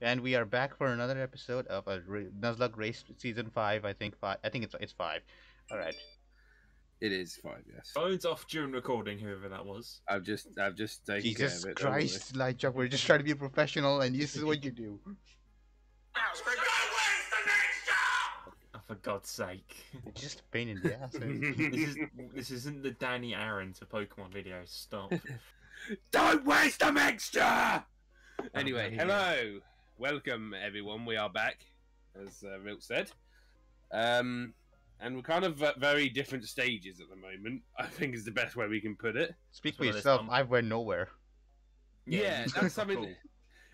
and we are back for another episode of a Ra- Nuzlocke Race Season Five. I think five. I think it's it's five. All right. It is five, yes. Phones off during recording, whoever that was. I've just, I've just taken Jesus care of it. don't worry. Christ, Lightshock, we're just trying to be professional, and this is what you do. Oh, for God's sake. It's just a pain in the ass. Eh? this, is, this isn't the Danny Aaron to Pokemon video. Stop. Don't waste the extra. Oh, anyway, Okay. hello, welcome everyone. We are back, as uh, Rilt said, um, and we're kind of at very different stages at the moment. I think is the best way we can put it. Speak for yourself. some- I went nowhere. Yeah, you- that's something. cool.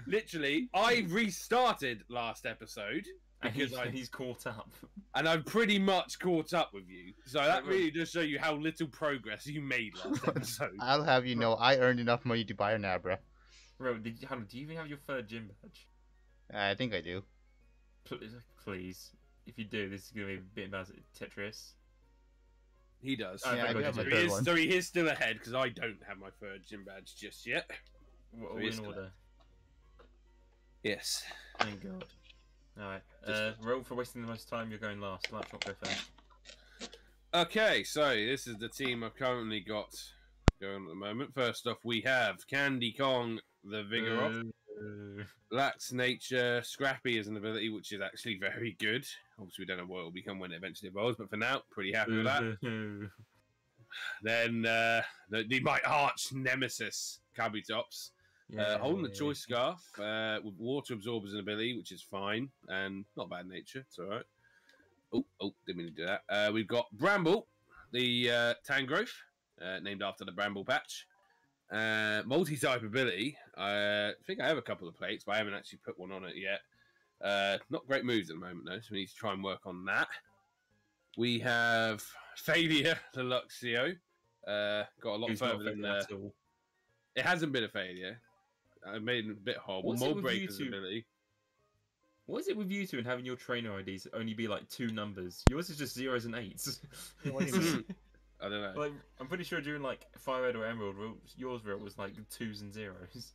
Literally, I restarted last episode And because he's, I he's caught up. and I've pretty much caught up with you. So that really does show you how little progress you made last episode. I'll have you know, I earned enough money to buy an Abra. Bro, did you, do you even have your third gym badge? I think I do. Please, please. If you do, this is going to be a bit about Tetris. He does. I Yeah, I do I have my So he, third is, one. so he is still ahead because I don't have my third gym badge just yet. We're all he is in still order. Yes. Thank God. Alright. Uh, roll for wasting the most time. You're going last. Let's not go first. Okay, so this is the team I've currently got going at the moment. First off, we have Candy Kong, the Vigoroth, Uh, Lax Nature, Scrappy is an ability which is actually very good. Obviously, we don't know what it will become when it eventually evolves, but for now, pretty happy with that. Then uh, the, the my arch nemesis, Kabutops, uh, holding the choice scarf uh, with water absorbers and ability, which is fine and not bad nature. It's all right. Oh, oh, didn't mean to do that. Uh, we've got Bramble, the uh, Tangrowth, uh, named after the Bramble patch. Uh, multi-type ability. Uh, I think I have a couple of plates, but I haven't actually put one on it yet. Uh, not great moves at the moment though, so we need to try and work on that. We have Failure, the Luxio. Uh, got a lot Who's further than fit uh, at all. it hasn't been a failure. I made it a bit horrible. What's it Mold Breaker's ability. What is it with you two and having your trainer IDs only be like two numbers? Yours is just zeros and eights. What do you mean? I don't know. like, I'm pretty sure during like Fire Red or Emerald, yours Real was like twos and zeros.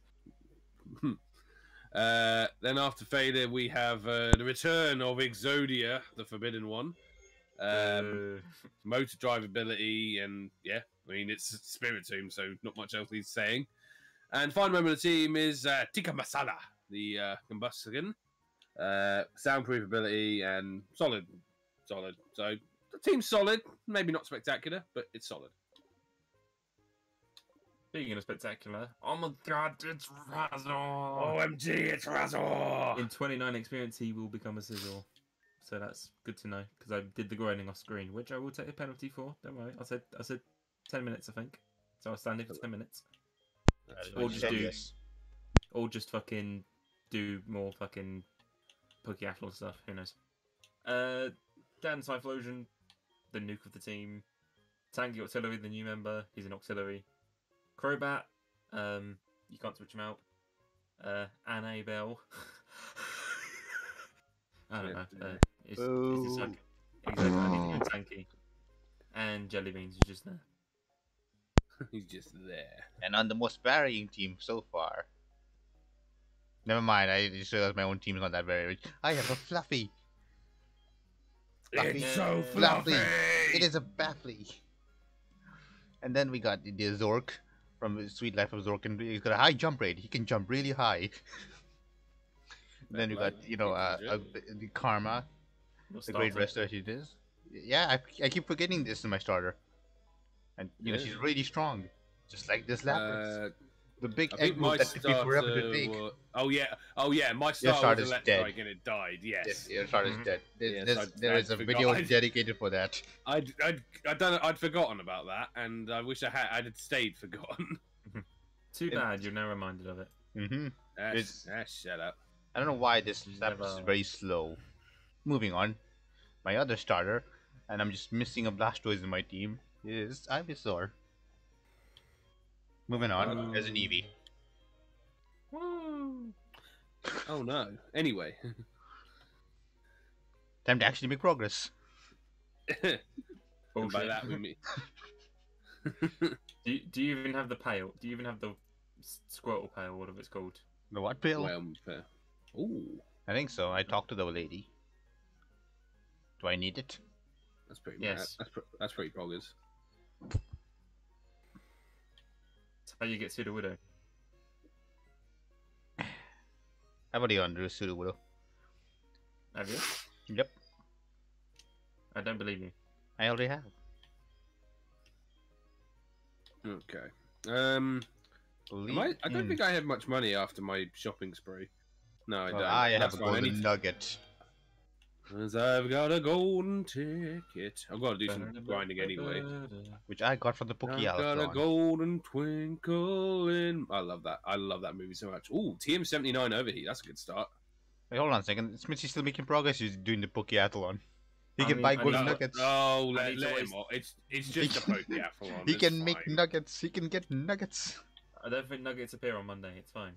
Uh, then after failure, we have uh, the return of Exodia, the Forbidden One. Um, Uh, motor drivability, and yeah, I mean it's Spiritomb, so not much else he's saying. And final member of the team is uh, Tikka Masala, the uh, Combusken. Uh, soundproof ability and solid, solid. So the team's solid, maybe not spectacular, but it's solid. Speaking of spectacular, oh my god, it's Razzle! OMG, it's Razor! In 29 experience, he will become a sizzle. So that's good to know because I did the grinding off screen, which I will take a penalty for. Don't worry, I said I said 10 minutes, I think. So I'll stand here for 10 minutes, That's Or just do- or just fucking do more fucking Pokeathlon stuff. Who knows? Uh, Dan Typhlosion, the nuke of the team. Tanky Auxiliary, the new member. He's an auxiliary. Crobat, um, you can't switch him out. Uh, Anne Bell. I don't know. Uh, it's, it's just like, exactly. I need to go tanky. And Jelly Beans is just there. He's just there. And on the most varying team so far. Never mind, I just realized my own team is not that very rich. I have a Fluffy. Fluffy. It's so Fluffy. fluffy. It is a Baffly. And then we got the, the Zork from Sweet Life of Zork, and he's got a high jump rate. He can jump really high. then we got, you know, uh, uh, the Karma, Your the great starter. wrestler she is. Yeah, I, I keep forgetting this in my starter. And, you know, she's really strong. Just like this Lapras. Uh, the big I egg my move that took me forever to take. wa- Oh yeah, oh yeah, my Your starter starter's was dead. electric and it died. Yes, Yes, your starter's Mhm. dead. There- Yes, there's- I- there I is a forgot. video I- dedicated for that. I'd, I'd, I don't know, I'd forgotten about that, and I wish I had. I'd had stayed forgotten. Too It- bad you're now reminded of it. hmm Ah, It's- ah, shut up. I don't know why this Lapras is very slow. Moving on, my other starter, and I'm just missing a Blastoise in my team, is Ivysaur. Moving on, as an Eevee. Woo! Oh no. Anyway, Time to actually make progress. and oh, by Bullshit. that we mean. Do you, do you even have the pail? Do you even have the s- Squirtle pail, whatever it's called? The what pill? Whelm pail. Ooh, I think so. I talked to the lady. Do I need it? that's pretty. Yes. That's, pre- that's pretty poggers. That's how you get to the widow. I've already gone to Sudowoodo. Have you? Yep, I don't believe you. I already have. Okay. Um, am I, I don't think I have much money after my shopping spree. No, I Well, don't. I have That's a fine. I golden need nugget. Cause I've got a golden ticket. I've got to do some grinding anyway. which I got from the I've got a golden twinkle in. I love that. I love that movie so much. Ooh, TM79 overheat. That's a good start. Wait, hold on a second. Smidsy's still making progress. He's doing the Pokeathlon. He I can mean, buy I golden nuggets. Oh, let, let always- him off. It's it's just a can- Pokeathlon. he it's can make fine. nuggets. He can get nuggets. I don't think nuggets appear on Monday. It's fine.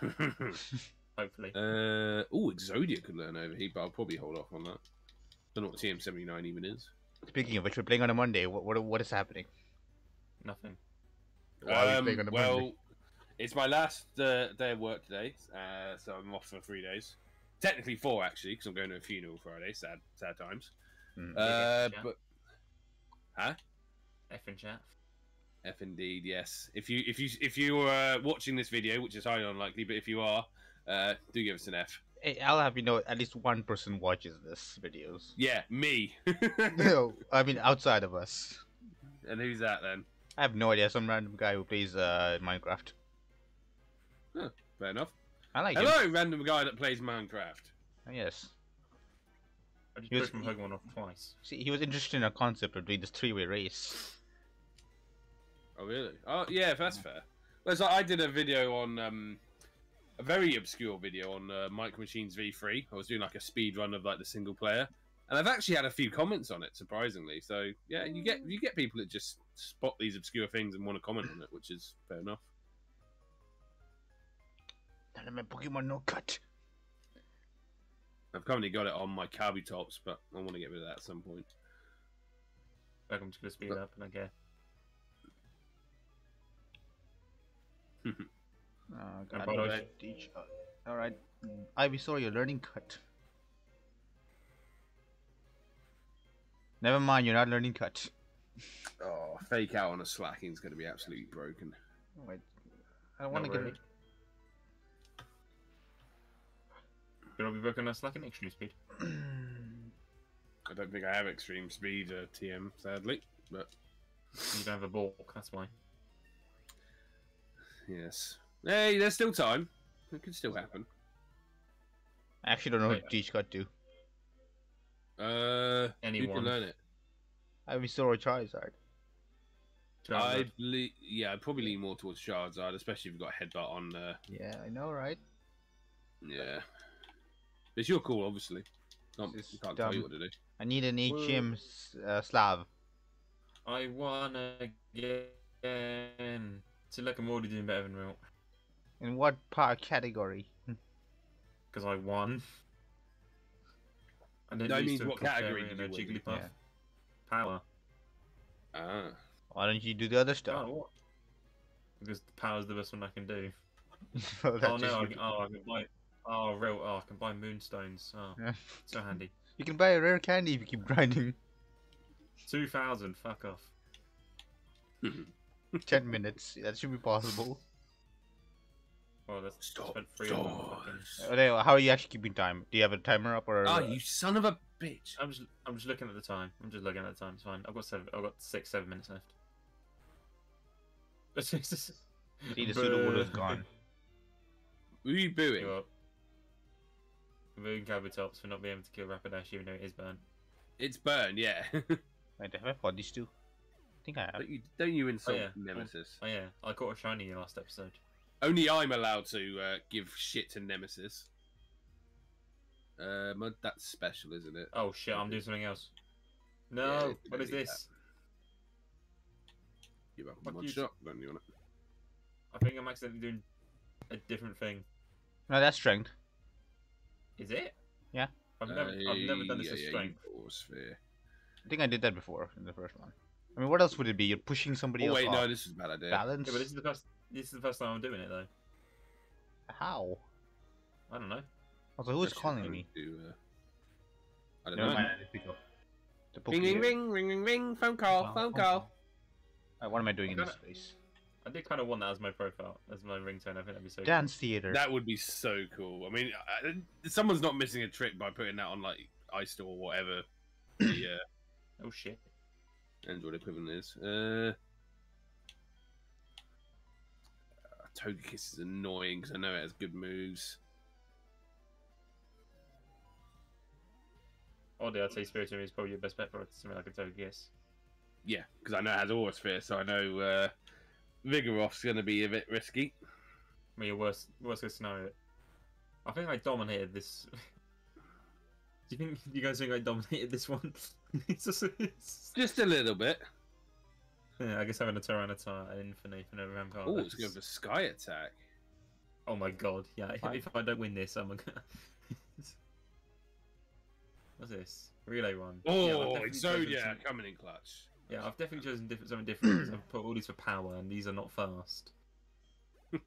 Hopefully. uh, oh, Exodia could learn overheat, but I'll probably hold off on that. Don't know what TM79 even is. Speaking of which, we're playing on a Monday. What what, what is happening? Nothing. Why are we Um, playing on a well, Monday? it's my last uh, day of work today, uh, so I'm off for three days. Technically four, actually, because I'm going to a funeral Friday. Sad, sad times. Hmm. Uh, yeah. but huh? F and chat. F indeed, yes. If you if you if you are uh, watching this video, which is highly unlikely, but if you are, uh, do give us an F. Hey, I'll have you know at least one person watches this videos. Yeah, me. no, I mean outside of us. and who's that then? I have no idea. Some random guy who plays uh, Minecraft. Fair enough. I like him. Hello, random guy that plays Minecraft. Yes. I just He was- pushed from Pokemon off twice. See, he was interested in a concept of doing this three-way race. Oh really? Oh yeah, that's fair. Well, it's like I did a video on um, a very obscure video on uh, Micro Machines V3. I was doing like a speed run of like the single player, and I've actually had a few comments on it, surprisingly. So yeah, you get you get people that just spot these obscure things and want to comment on it, which is fair enough. None of my Pokemon no cut. I've currently got it on my Kabutops, but I want to get rid of that at some point. Welcome to the speed up, and I guess. Oh, And God, by the what way- I teach? Uh, All right, Ivy, sorry, you're learning cut. Never mind, you're not learning cut. Oh, fake out on a Slaking is going to be absolutely broken. Wait, I don't want to get really. But I'll be working on a Slaking extreme speed. I don't think I have extreme speed uh, TM, sadly, but You don't have a ball, that's why. yes. Hey, there's still time. It could still happen. I actually don't know Wait. what teach cut do. Uh, you Anyone. can learn it. Ivy, sorry, Charizard. I Charizard. believe, yeah, I'd probably lean more towards Charizard, especially if you've got headbutt on. there. Yeah, I know, right? yeah, it's your call, obviously. Not, This can't tell you what to do. I need an Whoa. HM s- uh, Slav. I won again. So look, I'm already doing better than Wilt. In what part category? Because I won. And then No, lose means what category Clefairy did a you win? Jigglypuff. Yeah. Power. Ah, Why don't you do the other stuff? Oh, what? Because the power's the best one I can do. Well, oh no, I can, oh, I can buy. Oh, real. Oh, I can buy moonstones. Oh, Yeah. so handy. You can buy a rare candy if you keep grinding. Two thousand. Fuck off. Ten minutes. That should be possible. Oh, that's Stop, spent three of them. stop. fucking- Uh, there, How are you actually keeping time? Do you have a timer up or? oh, you son of a bitch! I'm just, I'm just looking at the time. I'm just looking at the time. It's fine. I've got seven. I've got six, seven minutes left. See, the Sudowoodo is gone. Who are you booing? You up. Moon Kabutops for not being able to kill Rapidash even though it is burnt. It's burn, yeah. Wait, have I fought these two? I think I have. don't, you, don't you insult yeah. Nemesis? Oh yeah, I caught a shiny in the last episode. Only I'm allowed to uh, give shit to Nemesis. Um, that's special, isn't it? Oh shit, I'm doing something else. No, you what don't is need this? You have one you. shot, don't you want it? I think I'm accidentally doing a different thing. No, that's strength. Is it? Yeah. I've never, I've never done this Uh, with strength. Yeah, sphere. I think I did that before in the first one. I mean, what else would it be? You're pushing somebody Oh else wait, off. no, this is a bad idea. Balance. Yeah, but this is the first. This is the first time I'm doing it though. How? I don't know. Also, who's calling me? going to, uh, I don't Never know. mind, I didn't pick up. The Ring, ring, ring, ring, ring, ring. Phone call, phone call. Uh, what am I doing in this kinda- space? I did kind of want that as my profile, as my ringtone. I think that'd be so. cool. Dance theater. That would be so cool. I mean, I, I- someone's not missing a trick by putting that on like iStore or whatever the uh, Oh shit. Android equivalent is. Uh, Togekiss is annoying because I know it has good moves. Oddly, I'd say Spiritomb is probably your best bet for something like a Togekiss. Yeah, because I know it has Aura Sphere, so I know uh, Vigoroth's going to be a bit risky. I mean, your worst worst case scenario. I think I dominated this. Do you think you guys think I dominated this one? it's just, it's... Just a little bit. Yeah, I guess having a Tyranitar and Infinite for no Rampart. Oh, it's going for Sky Attack. Oh my god, yeah. if- If I don't win this, I'm gonna. What's this? Relay one. yeah, Oh, chosen Exodia some- coming in clutch. Yeah, I've definitely chosen different, something different because I've put all these for power, and these are not fast.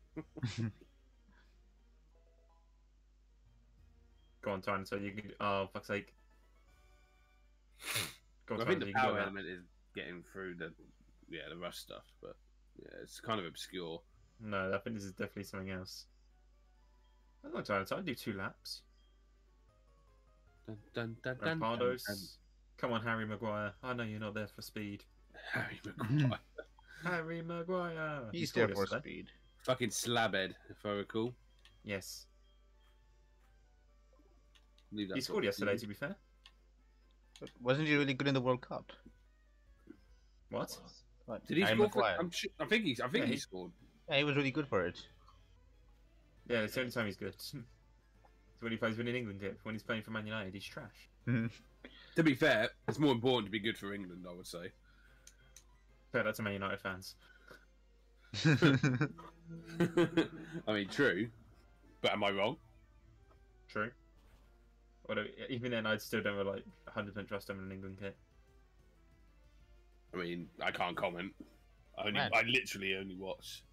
Go on, Tyranitar. You can. Oh, fuck's sake. Go on, I think the you can do power element is getting through the yeah the rush stuff, but yeah, it's kind of obscure. No, I think this is definitely something else. I don't know, Tyranitar. I do two laps. Dun, dun, dun, dun, dun, Rampardos. dun. Come on, Harry Maguire. I know you're not there for speed. Harry Maguire. Harry Maguire. He He's there for yesterday. speed. Fucking slabhead, if I recall. Yes. Leave that He scored yesterday, thing. to be fair. But wasn't he really good in the World Cup? What? What? Did he Harry score? For, I'm sure, I think he's. I think Yeah, he, he- scored. Yeah, he was really good for it. Yeah, it's the only time he's good. it's when he plays with an England kit. When he's playing for Man United, he's trash. Mm-hmm. To be fair, it's more important to be good for England, I would say. Fair that to Man United fans. I mean, true, but am I wrong? True. Although, even then, I still don't like 100% trust him in an England kit. I mean, I can't comment. I only, Man. I literally only watch.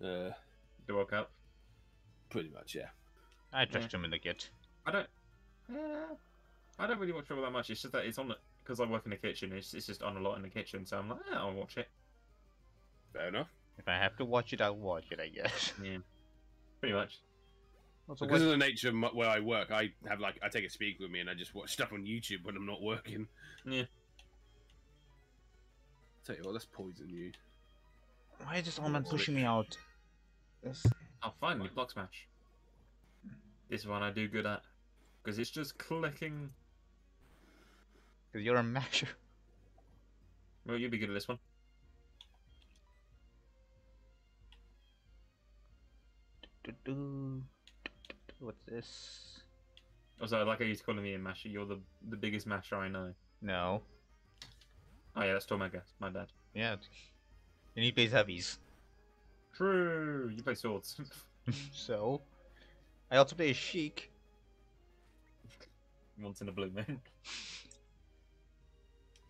Uh, The World Cup. pretty much, yeah. I trust him in the kit. I don't. Yeah, I don't really watch football that much. It's just that it's on because I work in the kitchen. It's, it's just on a lot in the kitchen, so I'm like, yeah, I'll watch it. Fair enough. If I have to watch it, I'll watch it, I guess. Yeah, pretty much. Also, Because what- of the nature of my, where I work, I have like I take a speaker with me and I just watch stuff on YouTube when I'm not working. Yeah. Tell you what, let's poison you. why is this old man pushing me out? This... Oh, finally, block smash. This one I do good at because it's just clicking. Because you're a masher. Well, you'd be good at this one. What's this? Also, like I used to call me a masher. You're the the biggest masher I know. No. Oh yeah, that's Tormega. My bad. Yeah. And he plays heavies. True. You play swords. so. I also play a Sheik. Once in a blue moon.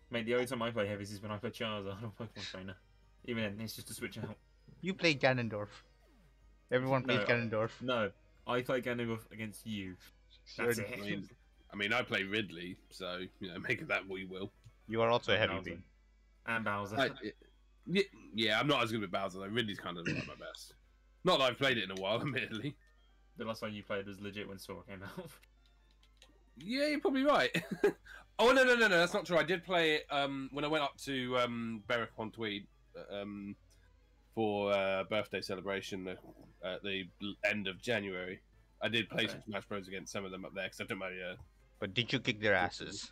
Mate, the only time I play heavies is when I play Charizard on Pokemon Trainer. Even then, it's just to switch out. You play Ganondorf. Everyone plays No. Ganondorf. No, I play Ganondorf against you. That's it. I mean, I mean, I play Ridley, so you know, make of that what you will. You are also a heavy Bowser. beam. And Bowser. I, yeah, yeah, I'm not as good with Bowser though. Ridley's kind of like my best. Not that I've played it in a while, admittedly. The last time you played was legit when Sora came out. Yeah, you're probably right. oh no, no, no, no, that's not true. I did play it um, when I went up to um, Berwick on Tweed um, for uh, birthday celebration uh, at the end of January. I did play Okay. some Smash Bros against some of them up there because I took my. Uh, But did you kick their asses?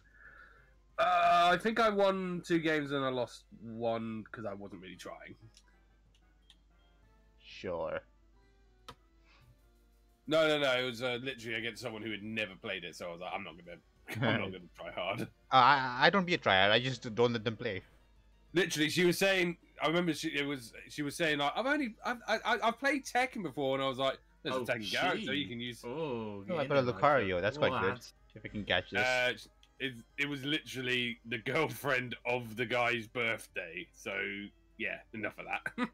Uh, I think I won two games and I lost one because I wasn't really trying. Sure. No, no, no. It was uh, literally against someone who had never played it, so I was like, I'm not gonna, I'm not gonna try hard. Uh, I I don't be a tryer. I just don't let them play. Literally, she was saying. I remember she it was. She was saying like, I've only, I've, I, I- I've played Tekken before, and I was like, there's Oh, a Tekken character she. you can use. Oh, Oh, I get got a Lucario, Nigel. that's quite good. If I can catch this. Uh, it, it was literally the girlfriend of the guy's birthday. So yeah, enough of that.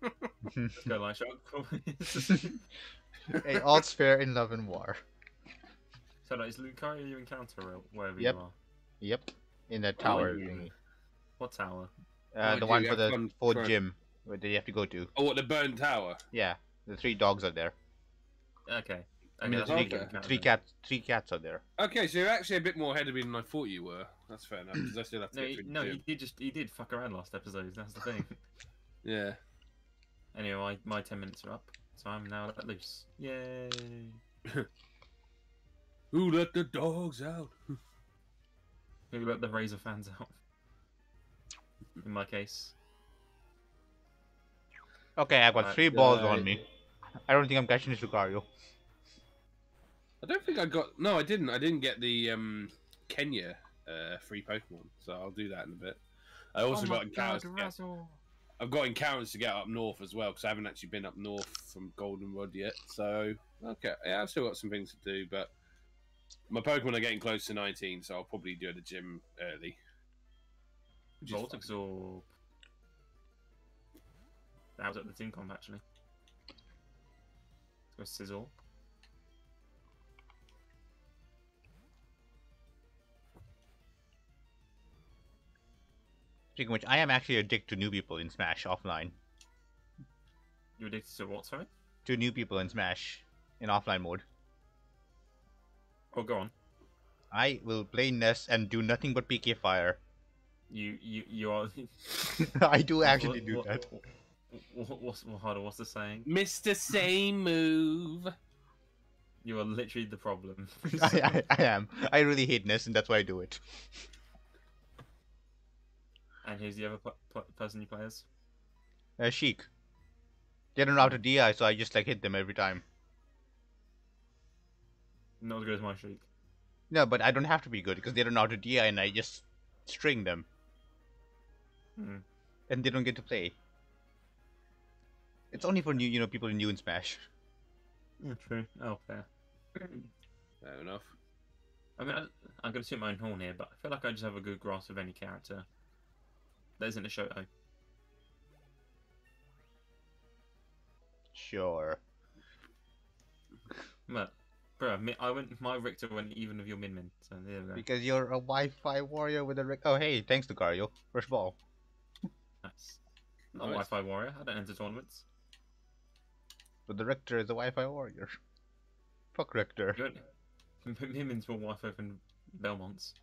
Let's go line shot. hey, all's fair in love and war. So like, is Lucario you encounter route wherever Yep. you are? Yep, in the Oh, tower yeah. thingy. What tower? Uh, Oh, the one for the for trying- gym where do you have to go to. Oh, what the burn tower? Yeah, the three dogs are there. Okay. I mean, okay, the that's three, okay. three count cats, three cats are there. Okay, so you're actually a bit more ahead of me than I thought you were. That's fair enough because I still have to. No, get you, no, gym. you did just you did fuck around last episode. That's the thing. Yeah. anyway, my, my ten minutes are up, so I'm now let loose. Yay! Who let the dogs out? Who let the Razor fans out? In my case, Okay, I've got Right, three balls uh, on me. I don't think I'm catching this Lucario. I don't think I got. No, I didn't. I didn't get the um, Kenya uh, free Pokemon, so I'll do that in a bit. I also oh got my encounters. God, get- I've got encounters to get up north as well because I haven't actually been up north from Goldenrod yet. So okay, yeah, I've still got some things to do, but my Pokemon are getting close to 19, so I'll probably do the gym early. Which Volt. Absorb. That was at the team comp actually. Let's go Sizzle. Speaking of which, I am actually addicted to new people in Smash offline. You addicted to what? Sorry. To new people in Smash in offline mode. Oh, go on. I will play Ness and do nothing but PK fire. You you you are. I do actually what- do what- that. What, what's what, hold what's the saying? Mr. Same Move. You are literally the problem. I, I, I am. I really hate Ness, and that's why I do it. And who's the other p- p- person you play as? Uh, Sheik. They don't know how to DI, so I just like hit them every time. Not as good as my streak. No, but I don't have to be good because they don't know how to DI, and I just string them, Hmm. and they don't get to play. It's only for new, you know, people new in Smash. Yeah, true. Oh, fair. Fair enough. I mean, I, I'm going to toot my own horn here, but I feel like I just have a good grasp of any character. That isn't a Shoto. Sure. But, bro, I went. My Richter went even with your Min Min, so there we go. Because you're a Wi-Fi warrior with a Rick. Oh, hey, thanks to Gario. First ball. Nice. Not Nice. Wi-Fi warrior. I don't enter tournaments. But the Richter is a Wi-Fi warrior. Fuck Richter. You don't- Min Min's more Wi-Fi than Belmont's.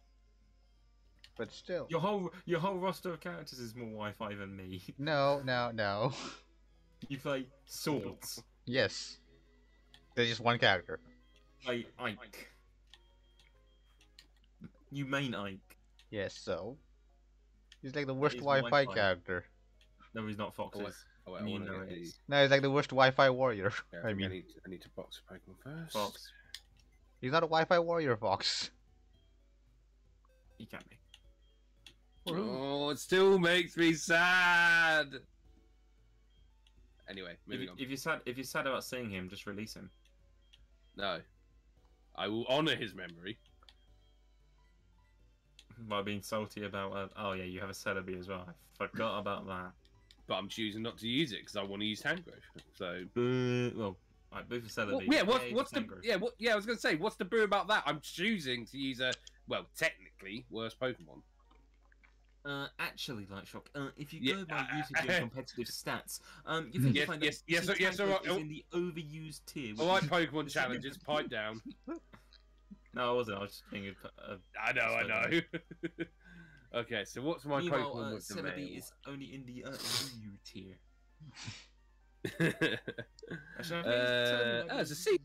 But still. Your whole your whole roster of characters is more Wi-Fi than me. No, no, no. You play swords. yes. There's just one character. Play Ike. You main Ike. Yes, so. He's like the worst is Wi-Fi, Wi-Fi. character. No, he's not Fox's. Oh, oh, wait, I You want to know get it the. No, he's like the worst Wi-Fi warrior. Yeah, I I, mean, need, I need to box a Pokemon first. Fox. he's not a Wi-Fi warrior, Fox. He can't be. Oh, it still makes me sad. Anyway, If, moving you- on. if you're sad, if you're sad about seeing him, just release him. No, I will honor his memory. By being salty about, uh, oh yeah, you have a Celebi as well. I forgot about that. but I'm choosing not to use it because I want to use Tangrowth. So, Boo. Well, right, boo for Celebi. well, yeah, what's what's the Tangrowth. yeah what yeah I was gonna say what's the boo about that? I'm choosing to use a well technically worse Pokemon. Uh, actually, Lightshock, uh, if you Yeah, go by uh, using your competitive stats, um, you think Yes, you find yes, that yes, Team yes, Tangrowth alright, is oh. in the overused tier. I like Pokemon challenges. Pipe down. No, I wasn't. I was just thinking. Uh, I know, I know. okay, so what's my meanwhile, Pokemon uh, with Celebi is only in the uh, EU tier. uh, Actually, I think Celebi might oh, be- it's a C.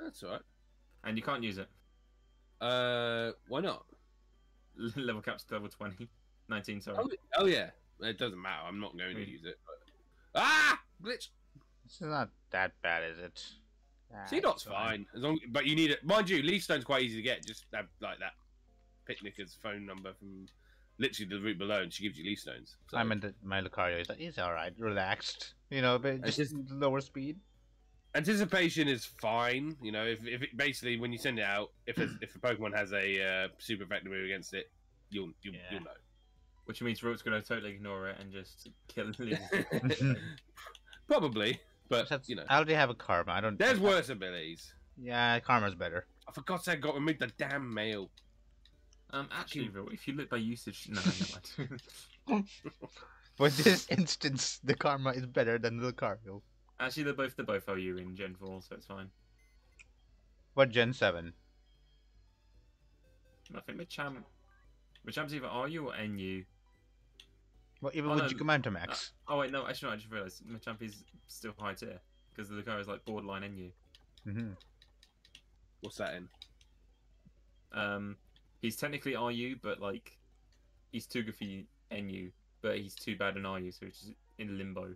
That's alright. And you can't use it. Uh, why not? level cap's level 20. 19, sorry. Oh, oh yeah, it doesn't matter. I'm not going to Hmm. use it. But... Ah, glitch. It's not that bad, is it? Ah, See, dot's it's fine. As long, but you need it. Mind you, Leaf Stone's quite easy to get. Just have like that picnicker's phone number from literally the route below, and she gives you Leaf Stones. So. I mean, the, my Lucario is he's all right, relaxed. You know, but It's just just- lower speed. anticipation is fine. You know, if, if it basically when you send it out, if if a Pokemon has a uh, super effective move against it, you'll you'll, Yeah. you'll know. Which means Root's going to totally ignore it and just kill it. Probably, But That's- you know, I already have a karma. I don't. there's I- worse abilities. Yeah, karma's better. I forgot I sake, got remove the damn mail. Um, actually, Will, if you look by usage, no, never mind. For this instance, the karma is better than the Lucario. actually, they're both they're both OU in Gen Four, so it's fine. What Gen Seven? I think Machamp, Machamp's either RU or NU. Well, even Oh, with no, Gigantamax. Oh wait, no, actually, no, I just realised Machamp is still high tier because the Lucario is like borderline NU. hmm What's that in? Um, he's technically RU, but like he's too good for NU, but he's too bad in RU, so he's in limbo.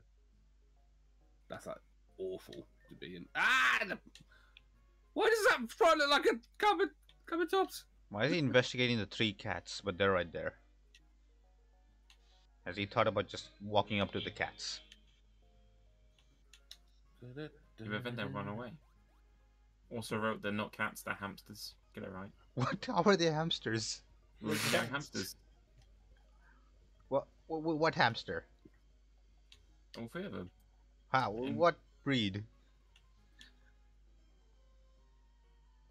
That's like awful to be in. Ah! The... Why does that front look like a cupboard? Cupboard tops. Why is he investigating the three cats? But they're right there. Has he thought about just walking up to the cats? If event then run away. Also wrote they're not cats, they're hamsters. Get it right. What? How are they hamsters? They're hamsters. What? What, what hamster? All three of them. How? Mm. What breed?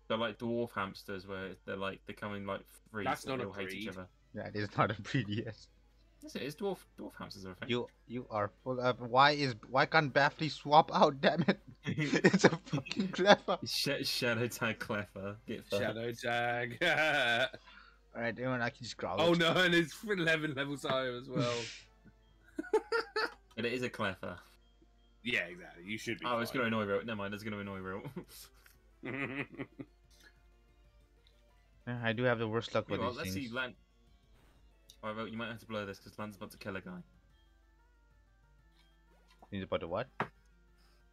They're like dwarf hamsters, where they're like they come in like free. That's so not a all hate each breed. other. That is not a breed. Yes. Yes, it is. Dwarf dwarf hamsters are a thing. You you are full of. Why is why can't Baffley swap out? Damn it! it's a fucking clever. Sh- Shadow tag clever. Get fucked. Shadow tag. All right, everyone, I can just growl. oh it. no, and it's 11 levels higher as well. And it is a clever. yeah, exactly. You should be. Oh, it's gonna annoy real. Never mind, it's gonna annoy real. Yeah, I do have the worst luck with well, these let's things. see, Lan. Alright, well, you might have to blur this because Lan's about to kill a guy. He's about to what?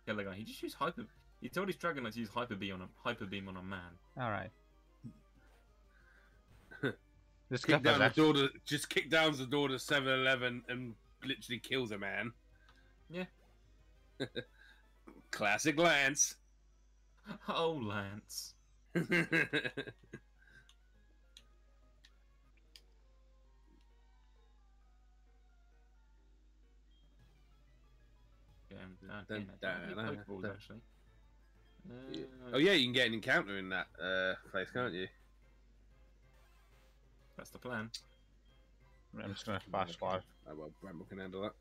Kill a guy. He just used hyper. He told his dragon to use hyper beam on a hyper beam on a man. All right. this kick down the door to, just kick down the door to 7-Eleven and literally kills a man. Yeah. Classic Lance. Oh, Lance. Yeah, Dun, yeah, dun, dun, Pokeballs, actually. Uh, oh yeah, you can get an encounter in that uh, place, can't you? That's the plan. I'm just gonna fast forward. Oh well, Bramble can handle that.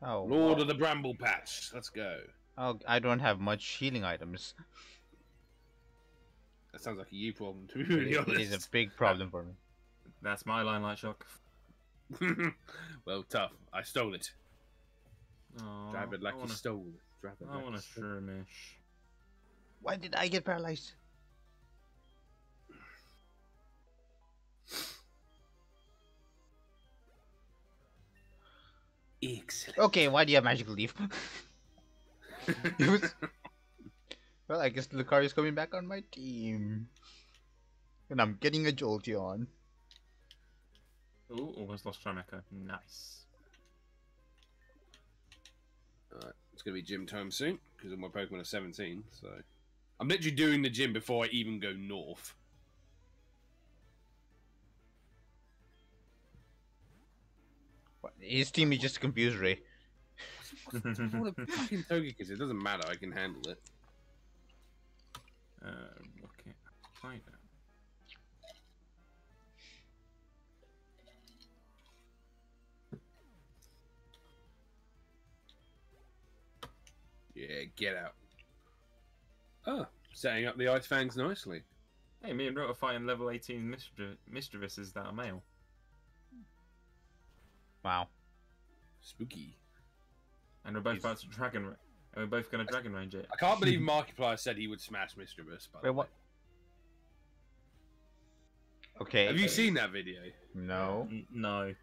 Oh, Lord wow. of the Bramble Patch. Let's go. oh, I don't have much healing items. That sounds like a you problem, to be really honest. it is a big problem for me. That's my line, light shock. well, tough. I stole it. Oh, Drive it like I you wanna, stole it. Drive it I like want you a skirmish. Why did I get paralyzed? Excellent. Okay, why do you have magical leaf? Was- well, I guess Lucario's coming back on my team. And I'm getting a Jolteon. Ooh, almost lost Trimeco. Nice. Alright, it's gonna be gym time soon because all my Pokemon are 17. So I'm literally doing the gym before I even go north. What- His team is just confused Ray. All the fucking Togekiss. It doesn't matter. I can handle it. Uh, okay. Try Yeah, get out. Oh, setting up the Ice Fangs nicely. Hey, me and Rot are fighting level 18 Misdreavus, Misdreavus's that are male. Wow. Spooky. And we're both Yes. about to dragon. And we're both going to dragon range it. I can't believe Markiplier said he would smash Misdreavus. By the Wait, what? Okay. Have you seen that video? No. N- no.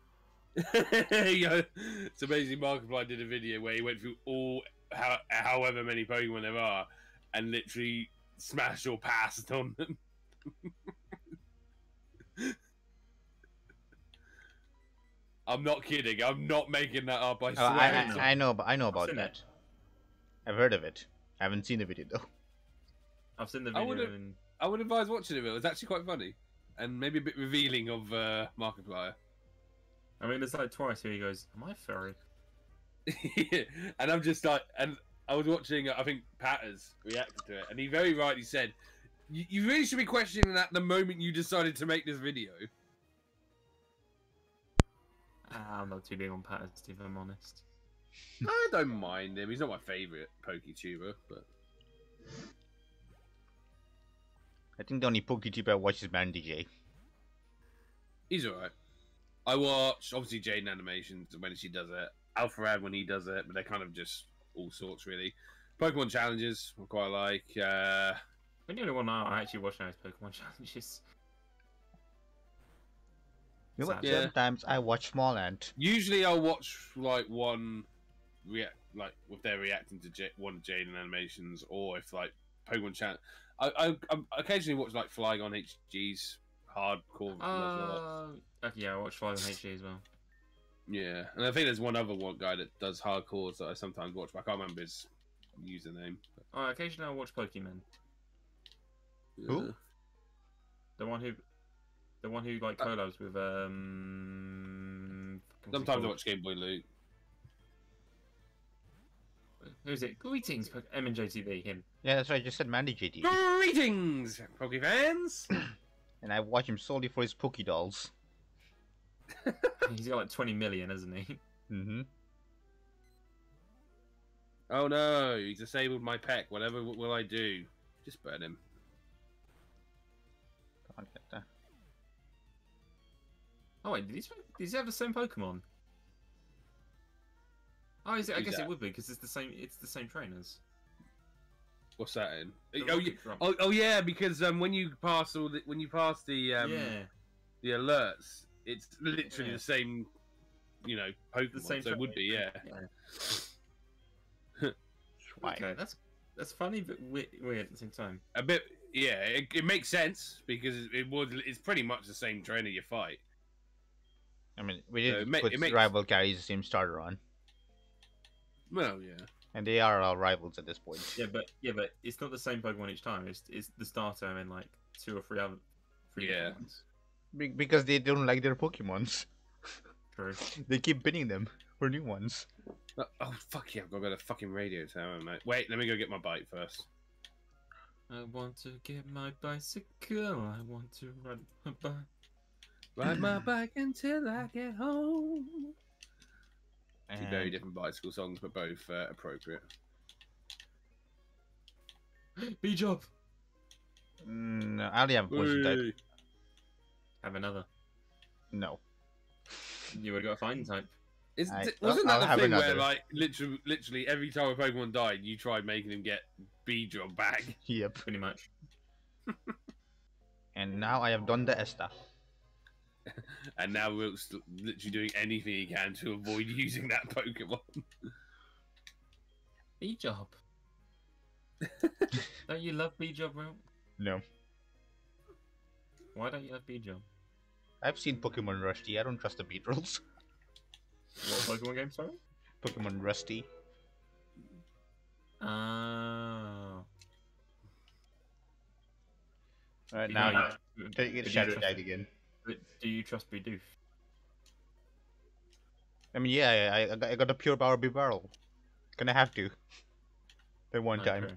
yeah. So basically, Markiplier did a video where he went through all, how, however many Pokemon there are, and literally smash your past on them. I'm not kidding. I'm not making that up. I Oh. I, I, I know, I know about seen that. I've heard of it. I haven't seen the video though. I've seen the I video would've- and I would advise watching it. It was actually quite funny, and maybe a bit revealing of uh, Markiplier. I mean, there's like twice where he goes, "Am I furry?" and I'm just like, and I was watching, I think Patters reacted to it, and he very rightly said, "You you really should be questioning that the moment you decided to make this video." Ah, I'm not too big on patterns, if I'm honest. I don't mind him. He's not my favorite PokeTuber, but I think the only PokeTuber I watch is Man DJ. he's alright. I watch obviously Jaiden animations when she does it, Alpharad when he does it, but they're kind of just all sorts really. Pokemon challenges I quite like. Uh, The only one I actually watch now is Pokemon challenges. You know what? Yeah. Sometimes I watch Smallant. usually I'll watch like one react like if they're reacting to J- one of Jaiden animations, or if like Pokemon chat. I, I, I occasionally watch like Flying on HG's hardcore. Uh, okay, yeah, I watch Five and HD as well. Yeah, and I think there's one other one guy that does hardcores that I sometimes watch, but I can't remember his username. Oh, occasionally I watch Pokemon. Who? The one who, the one who like collabs with um. Sometimes I watch Game Boy Luke. Who's it? Greetings, MandJTV. Him. Yeah, that's right. I just said MandJTV. Greetings, Poke fans. And I watch him solely for his Poke Dolls. He's got like 20 million, hasn't he? Mm-hmm. oh no, he disabled my peck. Whatever will I do? Just burn him. Can't get that. Oh wait, did he, sp- does he have the same Pokemon? Oh, is it? I Who's guess that? it would be because it's the same. It's the same trainers. What's that in? The Oh, Rocket yeah, oh, oh yeah, because um, when you pass all the, when you pass the um, yeah. the alerts, it's literally Yeah. the same, you know, Pokemon. The same so it would be, yeah. yeah. Okay, that's that's funny but weird, weird at the same time. A bit, yeah. It, it makes sense because it, it would. It's pretty much the same trainer you fight. I mean, we So did it ma- put it makes- rival carries the same starter on, Well, yeah. and they are our rivals at this point. Yeah, but yeah, but it's not the same Pokemon each time. It's it's the starter and like two or three other three Yeah. different ones. Be- because they don't like their Pokemons. True. They keep pinning them for new ones. Oh, oh, fuck yeah! I've got to go to the fucking radio tower, mate. Wait, let me go get my bike first. I want to get my bicycle. I want to ride my bike. Ride my bike until I get home. Two very different bicycle songs, but both uh, appropriate. B job. Mm, no, I only have a question type. Hey. Have another. No. You would have got a fighting type. Is, I- wasn't I'll that have the thing where, like, literally, literally every time a Pokemon died, you tried making him get B job back? Yep. Pretty much. And now I have done the Esta. And now we're literally doing anything he can to avoid using that Pokemon. B job. don't you love B job, Will? No. Why don't you love B job? I've seen Pokemon Rusty. I don't trust the Beatles. What Pokemon game? Sorry. Pokemon Rusty. Oh. Alright, Do now you- you take do it you Shadow trust- Tag again. Do you trust Bidoof? I mean, yeah, I, I, got, I got a pure power B barrel. Gonna have to. That one time.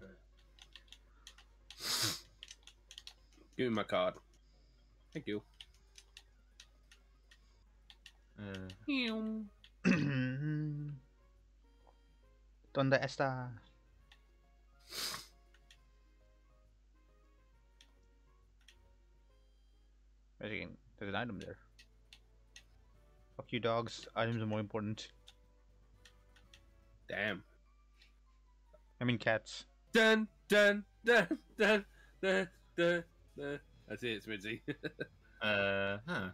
Give me my card. Thank you. Uh, Donde está? Wait again. There's an item there. Fuck you, dogs. Items are more important. Damn. I mean, cats. Dun dun dun dun dun dun. dun. That's it, Smidsy. uh, huh.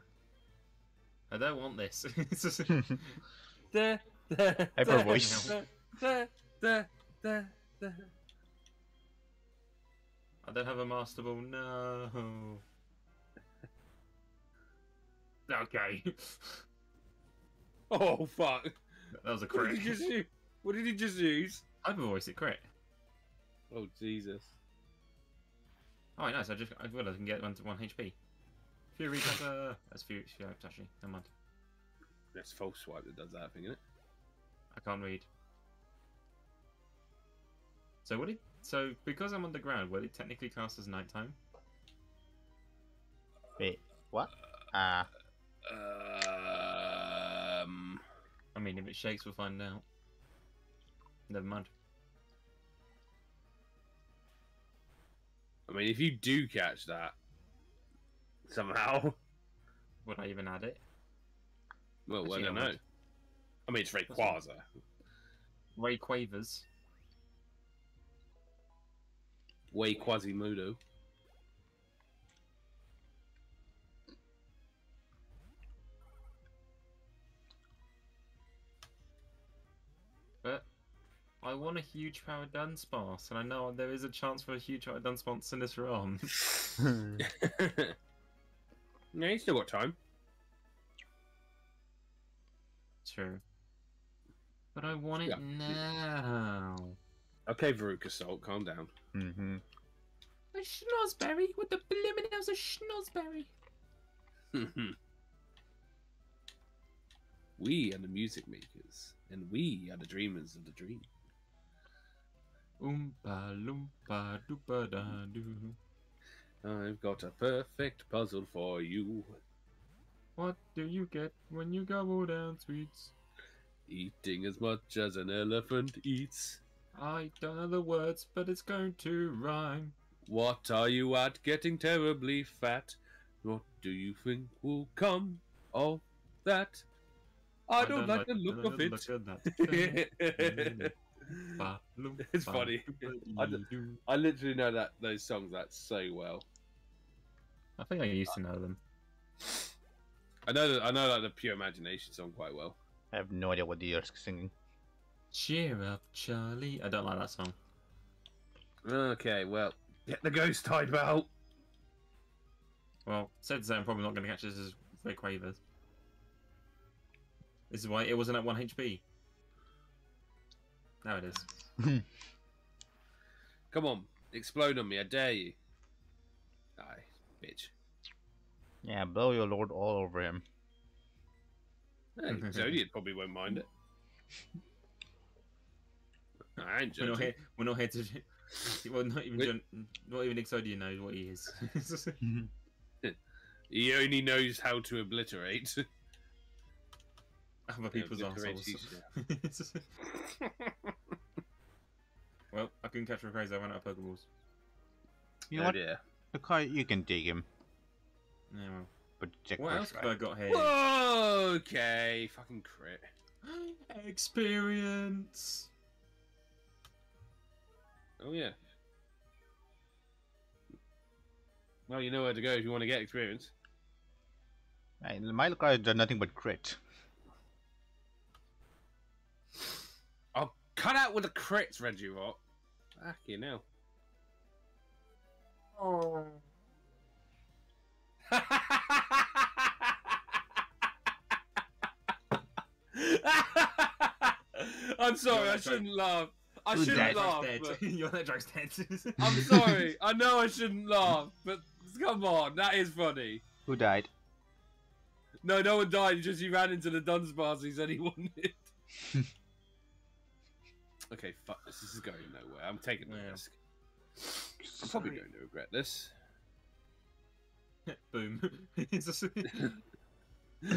I don't want this. Da, da, Hyper da, voice. da, da, da, da, da. I don't have a master ball. No. Okay. Oh fuck! that was a crit. What did he just use? What did he just use? Hyper voice it crit. Oh Jesus! Oh, nice. I just I will. I can get one to one HP. Fury cover. That's Fury. Fury actually. Never mind. That's false swipe that does that thing, isn't it? I can't read. So would it? So because I'm underground, will it technically cast as nighttime? Wait, what? Ah, Um, I mean, if it shakes, we'll find out. Never mind. I mean, if you do catch that somehow, Would I even add it? well, I don't I know. I mean, it's Rayquaza. Ray Quavers. Way Quasimodo. But I want a huge power Dunsparce, and I know there is a chance for a huge power Dunsparce in this realm. yeah, you still got time. True. But I want it Yeah. now. Okay, Veruca Salt, calm down. mm-hmm. A schnozberry with the blooming nose of schnozberry. we are the music makers, and we are the dreamers of the dream. Oompa loompa doopa da doo. I've got a perfect puzzle for you. What do you get when you gobble down sweets? Eating as much as an elephant eats. I don't know the words, but it's going to rhyme. What are you at? Getting terribly fat. What do you think will come of that? I, don't, like, the look of it. look of that. It's funny. I. I literally know that those songs that so well. I think I used to know them. I know that I know like the pure imagination song quite well. I have no idea what you're singing. Cheer up, Charlie. I don't like that song. Okay, well, get the ghost type out. Well, said to say, I'm probably not going to catch this as Ray Quavers. This is why it wasn't at 1 HP. Now it is. Come on, explode on me, I dare you. Aye, bitch. Yeah, blow your lord all over him. Hey, Exodia probably won't mind it. I ain't We're not judging. here. We're not here to. Well, not even Wait. John, not even Exodia knows what he is. He only knows how to obliterate. Other people's obliterate assholes. well, I couldn't catch Rayquaza. I ran out of Pokeballs. You know oh what? dear. The car, you can dig him, Yeah, but check What else have I got here? Whoa, okay, fucking crit. Experience. Oh yeah. Well, you know where to go if you want to get experience. Right, my car does nothing but crit. I'll cut out with the crits, Regirock. Fuck you know. Oh. I'm sorry, I shouldn't laugh. I shouldn't that? laugh. dead. but- Your that drug's dead. I'm sorry. I know I shouldn't laugh, but come on, that is funny. Who died? No, no one died. Just he ran into the Dunsparce he said he wanted. okay, fuck this. This is going nowhere. I'm taking the Yeah. risk. I'm probably going to regret this. Boom. Wouldn't have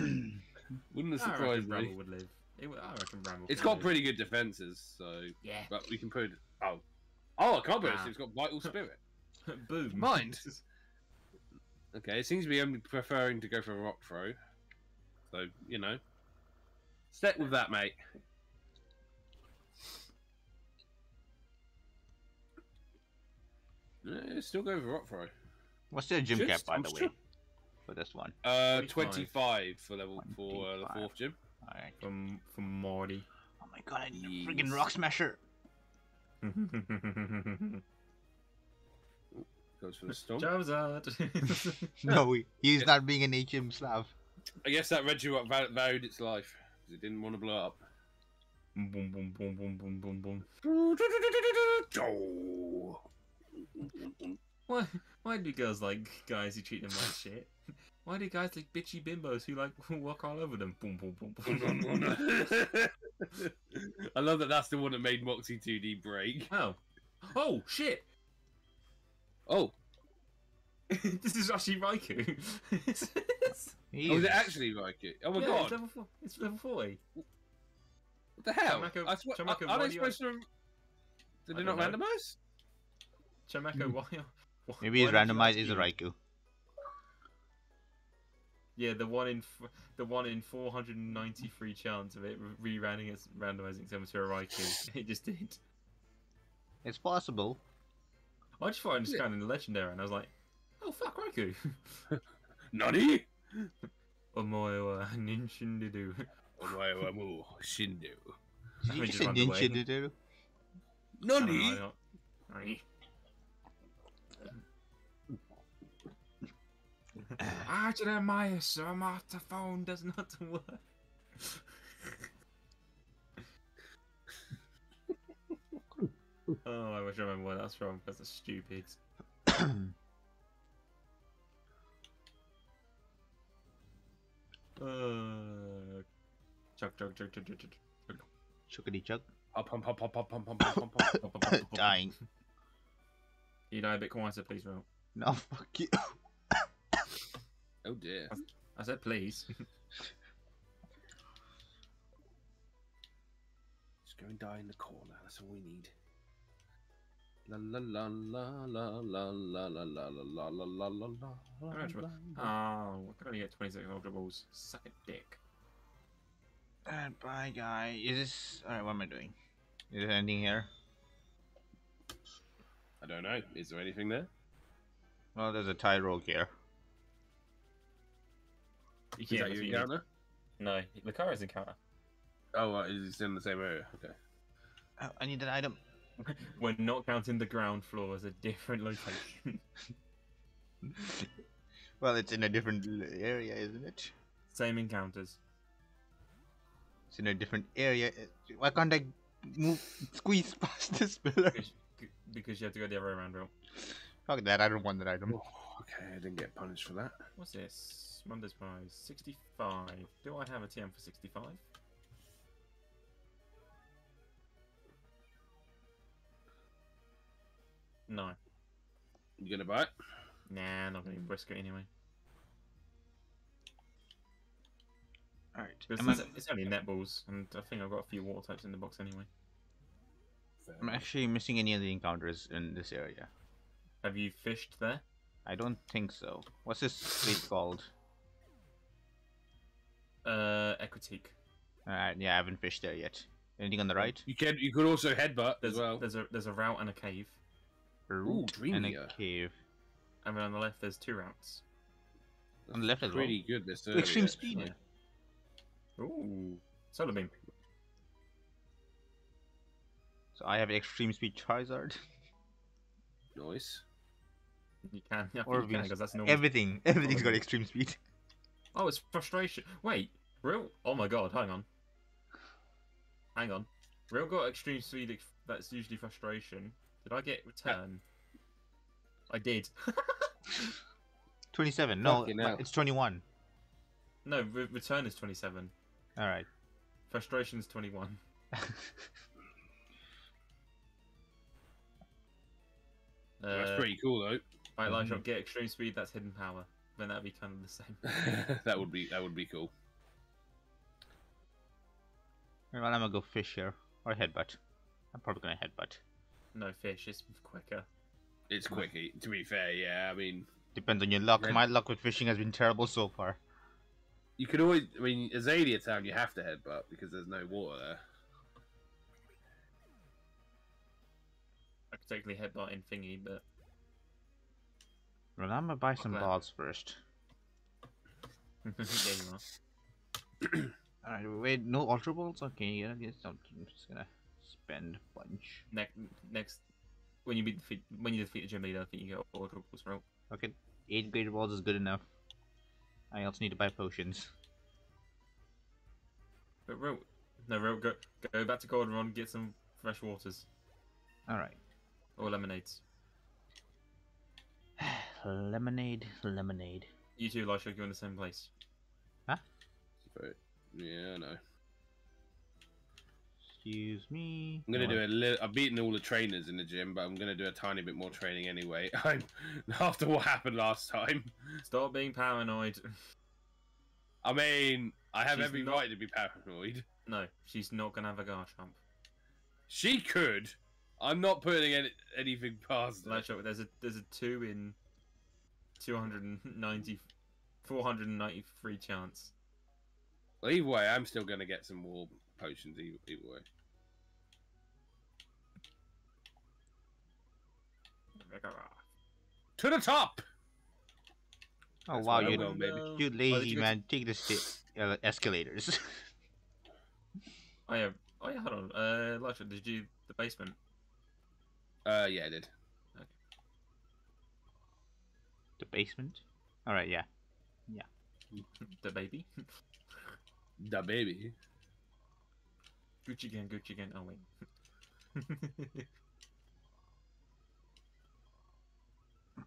I reckon surprised Bramble me. would live. It I reckon Bramble. It's got live. pretty good defenses, so Yeah. but we can put oh oh I can't put it. It's got vital spirit. Boom. Mind. Okay, it seems to be only preferring to go for a rock throw. So you know, step with that, mate. Yeah, still going for Rock Throw. What's their gym cap, by the way, for this one? Uh, 25, for level 25. for uh, the fourth gym. All right. From from Morty. Oh my god! I need a freaking rock smasher. Goes for the storm. Jobs no, he's yeah. not being an HM Slav. I guess that red up valued its life because it didn't want to blow up. Boom, boom, boom, boom, boom, boom, boom. Why why do girls like guys who treat them like shit? Why do guys like bitchy bimbos who like walk all over them? Boom boom boom boom. boom. I love that that's the one that made Moxie 2D break. Oh. Oh, shit! Oh, this is actually Raikou. He oh is is- it actually like it? Oh my yeah, god. It's level, four, it's level 40. What the hell? Chamako- I swear, Chamako, are why they supposed to... Did I they not don't know. randomize? Hmm. Why, why Maybe his why don't randomized is a Raikou. Yeah, the one in the one in 493 chance of it re-randoming its randomizing someone to a Raikou. It just did. It's possible. I just thought I just Yeah. found the legendary, and I was like, "Oh fuck, Raikou!" Nani? Omoe wa ninshindidu. Omae wa mu shindu. Did you just just say run away. Ninja I don't know, Nani? Nani? Ah, Jeremiah, sir, my phone does not work. oh, I wish I remember where that's from because it's stupid. Uh, chug, chug, chug, chug, chug, chug. Chuckity pop. Dying. You know, a bit quieter, please, Will. No, fuck you. Oh dear. I said please. Just go and die in the corner. That's all we need. La la la la la la la la la la la la la la la How much la. oh, we're gonna get 26 Ultra Balls. Suck a dick. And bye, guy. Is this alright? What am I doing? Is there anything here? I don't know. Is there anything there? Well, there's a Tyrogue here. You Is can't that that's your what you need. encounter? No, Lucara's encounter. Oh, right, is it in the same area? Okay. Oh, I need an item. We're not counting the ground floor as a different location. well, it's in a different area, isn't it? Same encounters. It's in a different area. Why can't I move, squeeze past this pillar? Because, because you have to go the other way around, real. Fuck that! I don't want that item. Oh, okay, I didn't get punished for that. What's this? Monday's prize. 65. Do I have a TM for 65? No. You gonna buy it? Nah, not gonna even risk it anyway. Alright. It's, I'm, it's, it's only netballs, and I think I've got a few water types in the box anyway. I'm actually missing any of the encounters in this area. Have you fished there? I don't think so. What's this place called? Uh, Ecruteak. Alright, yeah, I haven't fished there yet. Anything on the right? You can. You could also headbutt There's as well. there's a there's a route and a cave, A root and a cave. and then on the left there's two routes. On the left as well. Pretty good this To extreme area, speed. actually. Ooh, solar beam. So I have extreme speed Charizard. Nice. You can, yeah, Or you can because that's normal. Everything. Everything's got extreme speed. Oh, it's frustration. Wait, real? Oh my god, hang on. Hang on. Real got extreme speed. That's usually frustration. Did I get return? I did. 27. No, it's 21. no, re- return is twenty seven. Alright. Frustration is twenty one. Uh, That's pretty cool though. Right, Light Mhm. Shot, get extreme speed. That's hidden power. Then that'd be kind of the same. that would be that would be cool. Well, I'm gonna go fish here. Or headbutt. I'm probably gonna headbutt. No fish. It's quicker. It's quick. To be fair, yeah. I mean, Depends on your luck. Red- My luck with fishing has been terrible so far. you could always. I mean, Azalea Town, you have to headbutt because there's no water there. I could technically headbutt in thingy, but Well, I'm gonna buy some that. balls first. there you are. Alright, wait, no ultra balls? Okay, yeah, yes, I'm just gonna spend a bunch. Next, next, when you beat defeat, when you defeat the gym leader, I think you get auto balls roll. Okay, 8 greater balls is good enough. I also need to buy potions. But real, no, real, go go back to Goldenrod, get some fresh waters Alright. or lemonades. lemonade, lemonade. You two, Elisha, go in the same place. So, yeah, I know. Excuse me. I'm gonna No, do a little. I've beaten all the trainers in the gym, but I'm gonna do a tiny bit more training anyway. I'm after what happened last time. Stop being paranoid. I mean, I have She's every not- right to be paranoid. No, she's not gonna have a Garchomp. She could. I'm not putting any, anything past her. Light there's a there's a two in 290 493 chance. Well, either way, I'm still gonna get some more potions. Either, either way. To the top. Oh That's wow, you will, baby. You lazy you man. Take the sta- uh, escalators. Oh yeah, oh yeah, hold on. Uh, Light did you the basement? Uh, yeah, I did. the basement. All right, yeah, yeah. The baby. The baby. Gucci again, Gucci again. Oh wait.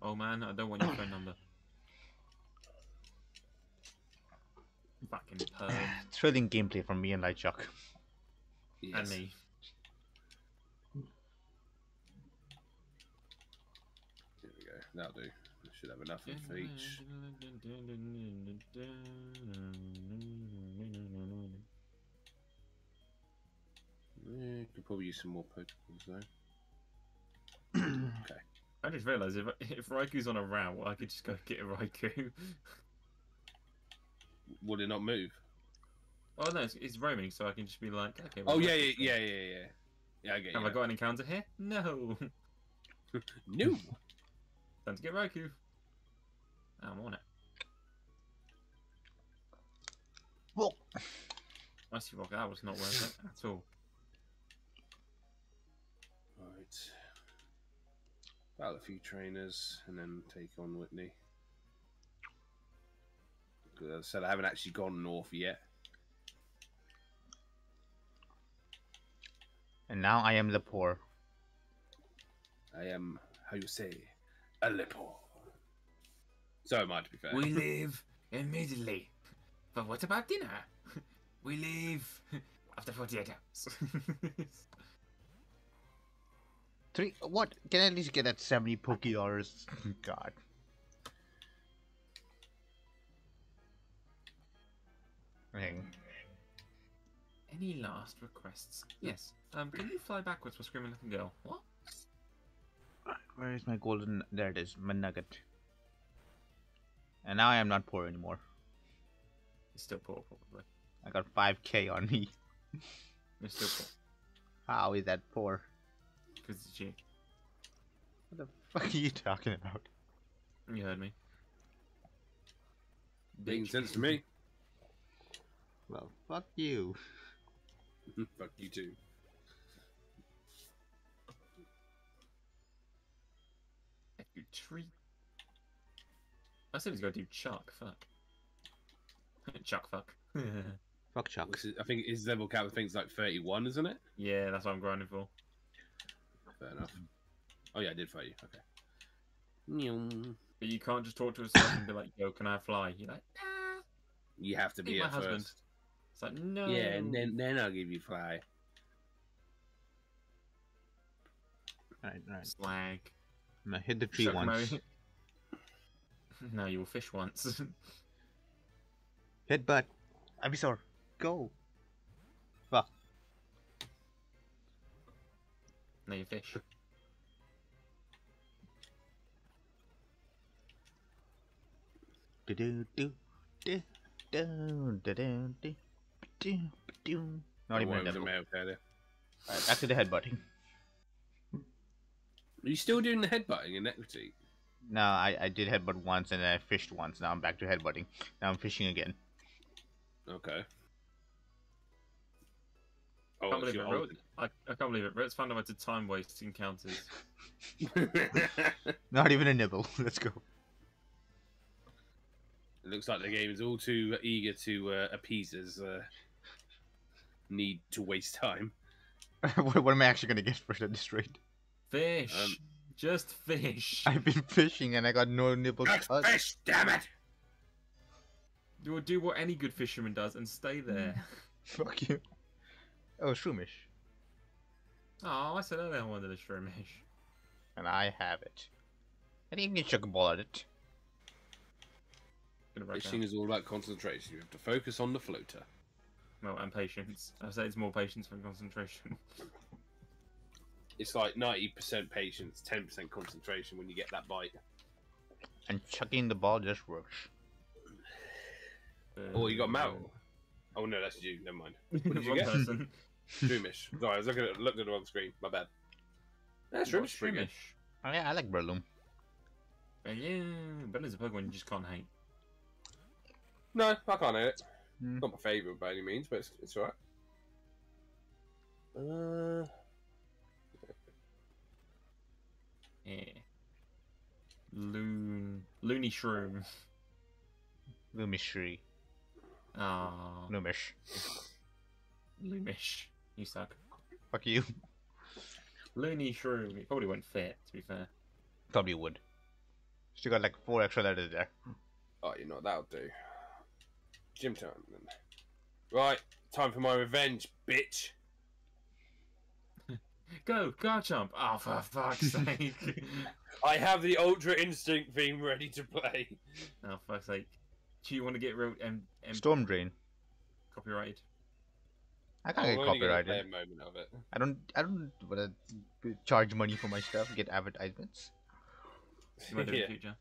oh man, I don't want your phone number. Fucking perv. Thrilling gameplay from me and Lightshock. Yes. and me. There we go. That'll do. I should have enough for each. Yeah, could probably use some more Pokeballs though. Okay. I just realised if if Raikou's on a route, I could just go get a Raikou. Would it not move? oh no, it's, it's roaming, so I can just be like, okay. Oh yeah, yeah, yeah, yeah, yeah. Yeah, I get Have you. I got an encounter here? No. No. Time to get Raikou. I'm on it. Whoa. Icy Rock, that was not worth it at all. Right. Battle a few trainers and then take on Whitney. As I said, I haven't actually gone north yet. And now I am the poor. I am, how you say, a Lipo. So am I, to be fair. We live immediately. But what about dinner? We leave after 48 hours. Three. What? Can I at least get that seventy Poke dollars? God. Dang. Any last requests? Yes. Um, can you fly backwards for screaming like a girl? What? Where is my golden? There it is, my nugget. And now I am not poor anymore. You're still poor, probably. I got 5k on me. You're still poor. How is that poor? Because it's you. What the fuck are you talking about? You heard me. Making sense to me. Well, fuck you. Fuck you too. You treat. I said he's going to do Chuck. Fuck. Chuck. Fuck. Fuck Chuck. Which is- I think his level cap, I think, is like 31, isn't it? yeah, that's what I'm grinding for. Fair enough. Oh, yeah, I did fight you. Okay. But you can't just talk to a yourself and be like, "Yo, can I fly?" You're like, "Nah." You have to be my husband. first. It's like, no. Yeah, and then, then I'll give you fly. Right, right. slag. I'm gonna hit the tree Chuck once. Murray. no, you will fish once. Headbutt. Ivysaur. Go. Fuck. no, you fish. Do do do do do do do do do do. Not even a Otherwise, devil. Out there. Alright, back to the headbutting. Are you still doing the headbutting in equity? No, I, I did headbutt once and then I fished once. Now I'm back to headbutting. Now I'm fishing again. Okay. I Oh, can't believe it. your Ro- I, I can't believe it. Ritz found a way to time waste encounters. Not even a nibble. Let's go. It looks like the game is all too eager to uh, appease his uh, need to waste time. what, what am I actually gonna get for at this rate? Fish. Um, Just fish. I've been fishing and I got no nibble Good cut. fish, damn it! Do do what any good fisherman does and stay mm. there. Fuck you. Oh, Shroomish. Oh, I said earlier I wanted a Shroomish. And I have it. I And you can chuck a ball at it. Gonna Fishing is all about concentration. You have to focus on the floater. Well, and patience. I say it's more patience than concentration. It's like ninety percent patience, ten percent concentration when you get that bite. And chucking the ball just works. Oh, you got Uh, Mal. Oh no, that's you. Never mind. did you Wrong get? person. Shroomish. Sorry, I was looking at looked at the wrong screen. My bad. That's You got Shroomish. pretty good. Shroomish. Oh, yeah, I like Breloom. Uh, yeah, but it's a Pokemon you just can't hate. No, I can't hate it. Hmm. Not my favourite by any means, but it's, it's alright. Uh, Yeah. Loon. Loony Shroom. Lumishri. Ah, Lumish. Loomish. You suck. Fuck you. Loony Shroom. It probably won't fit, to be fair. Probably would. Still got like four extra letters there. oh, you know what that'll do. Gym time then. Right, time for my revenge, bitch. Go, Garchomp! Oh, for fuck's sake. I have the Ultra Instinct theme ready to play. oh, fuck's sake. Do you want to get real um, Storm Drain. copyrighted? I can't I'm get only gonna play copyrighted. a moment of it. I don't. I don't wanna charge money for my stuff. Get advertisements. You might do yeah. in the future.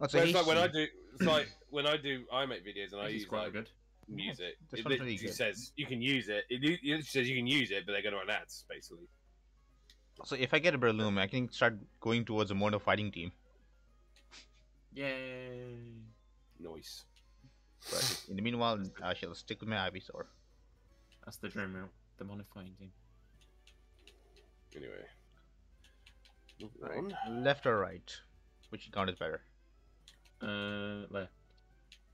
Also, Well, it's like when I do, it's like when I do, I make videos and I This use quite like good. music. this it one's literally really good. says you can use it. It li- it literally says you can use it, but they're going to run ads basically. So if I get a Breloom, I can start going towards a mono fighting team. Yay! Nice. But in the meanwhile, I shall stick with my Ivysaur. That's the dream route. The modifying team. Anyway, moving on. Left or right? Which count is better? Uh, left.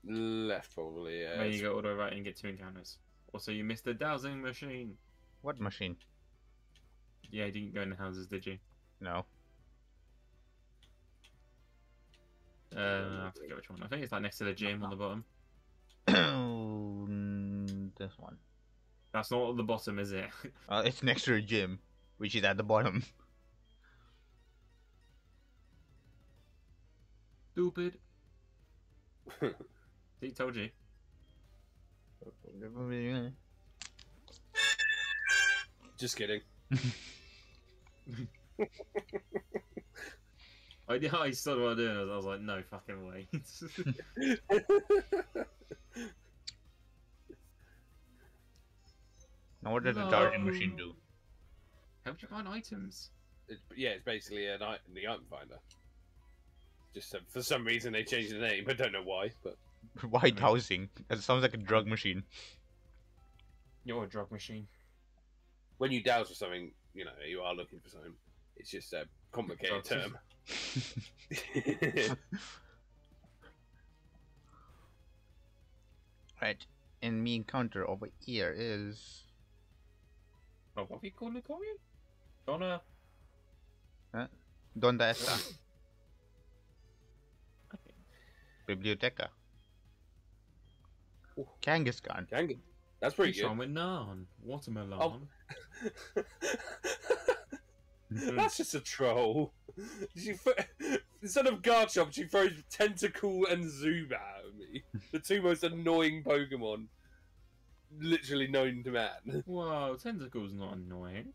Left probably. Yeah. Then you go all the way right and get two encounters. Also, you missed the dowsing machine. What machine? Yeah, you didn't go in the houses, did you? No. Uh, I forget which one. I think it's like next to the gym on the bottom. This one. That's not at the bottom, is it? Uh, it's next to a gym, which is at the bottom. Stupid. He told you. Just kidding. I, I saw what I was doing. I was, I was like, no fucking way. Now what does the charging machine do? Help you find items. It's, yeah, it's basically an item, the item finder. Just uh, for some reason they changed the name. I don't know why, but White housing. That sounds like a drug machine. You're a drug machine. when you douse for something, you know you are looking for something. It's just a complicated term. right. And me encounter over here is Oh, what we call it, call you? Donna. Donde está? Oh. Biblioteca. Ooh. Kangaskhan. Dang it. That's pretty Fish good. on with naan. Watermelon. Oh. That's just a troll. She th- instead of Garchomp, she throws Tentacool and Zubat at me. The two most annoying Pokemon literally known to man. Whoa, Tentacool's not annoying.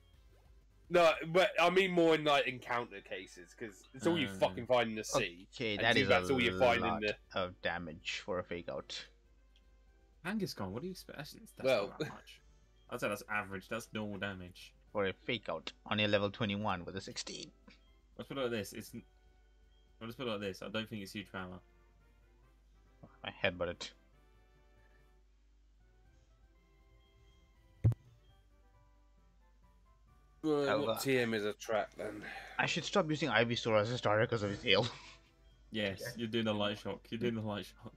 No, but I mean more in like encounter cases because it's all you Uh, fucking find in the sea. Okay, And that is a all you find in lot the- of damage for a fake out. Angus gone. what do you expect? That's that's Well- not that much. I'd say that's average. That's normal damage. For a fake out on a level 21 with a 16. Let's put it like this. It's. I'll just put it like this. I don't think it's huge power. My head but it. Hell, what TM is a trap then? I should stop using Ivysaur as a starter because of his heal. Yes, you're doing the Lightshock. You're doing the Lightshock.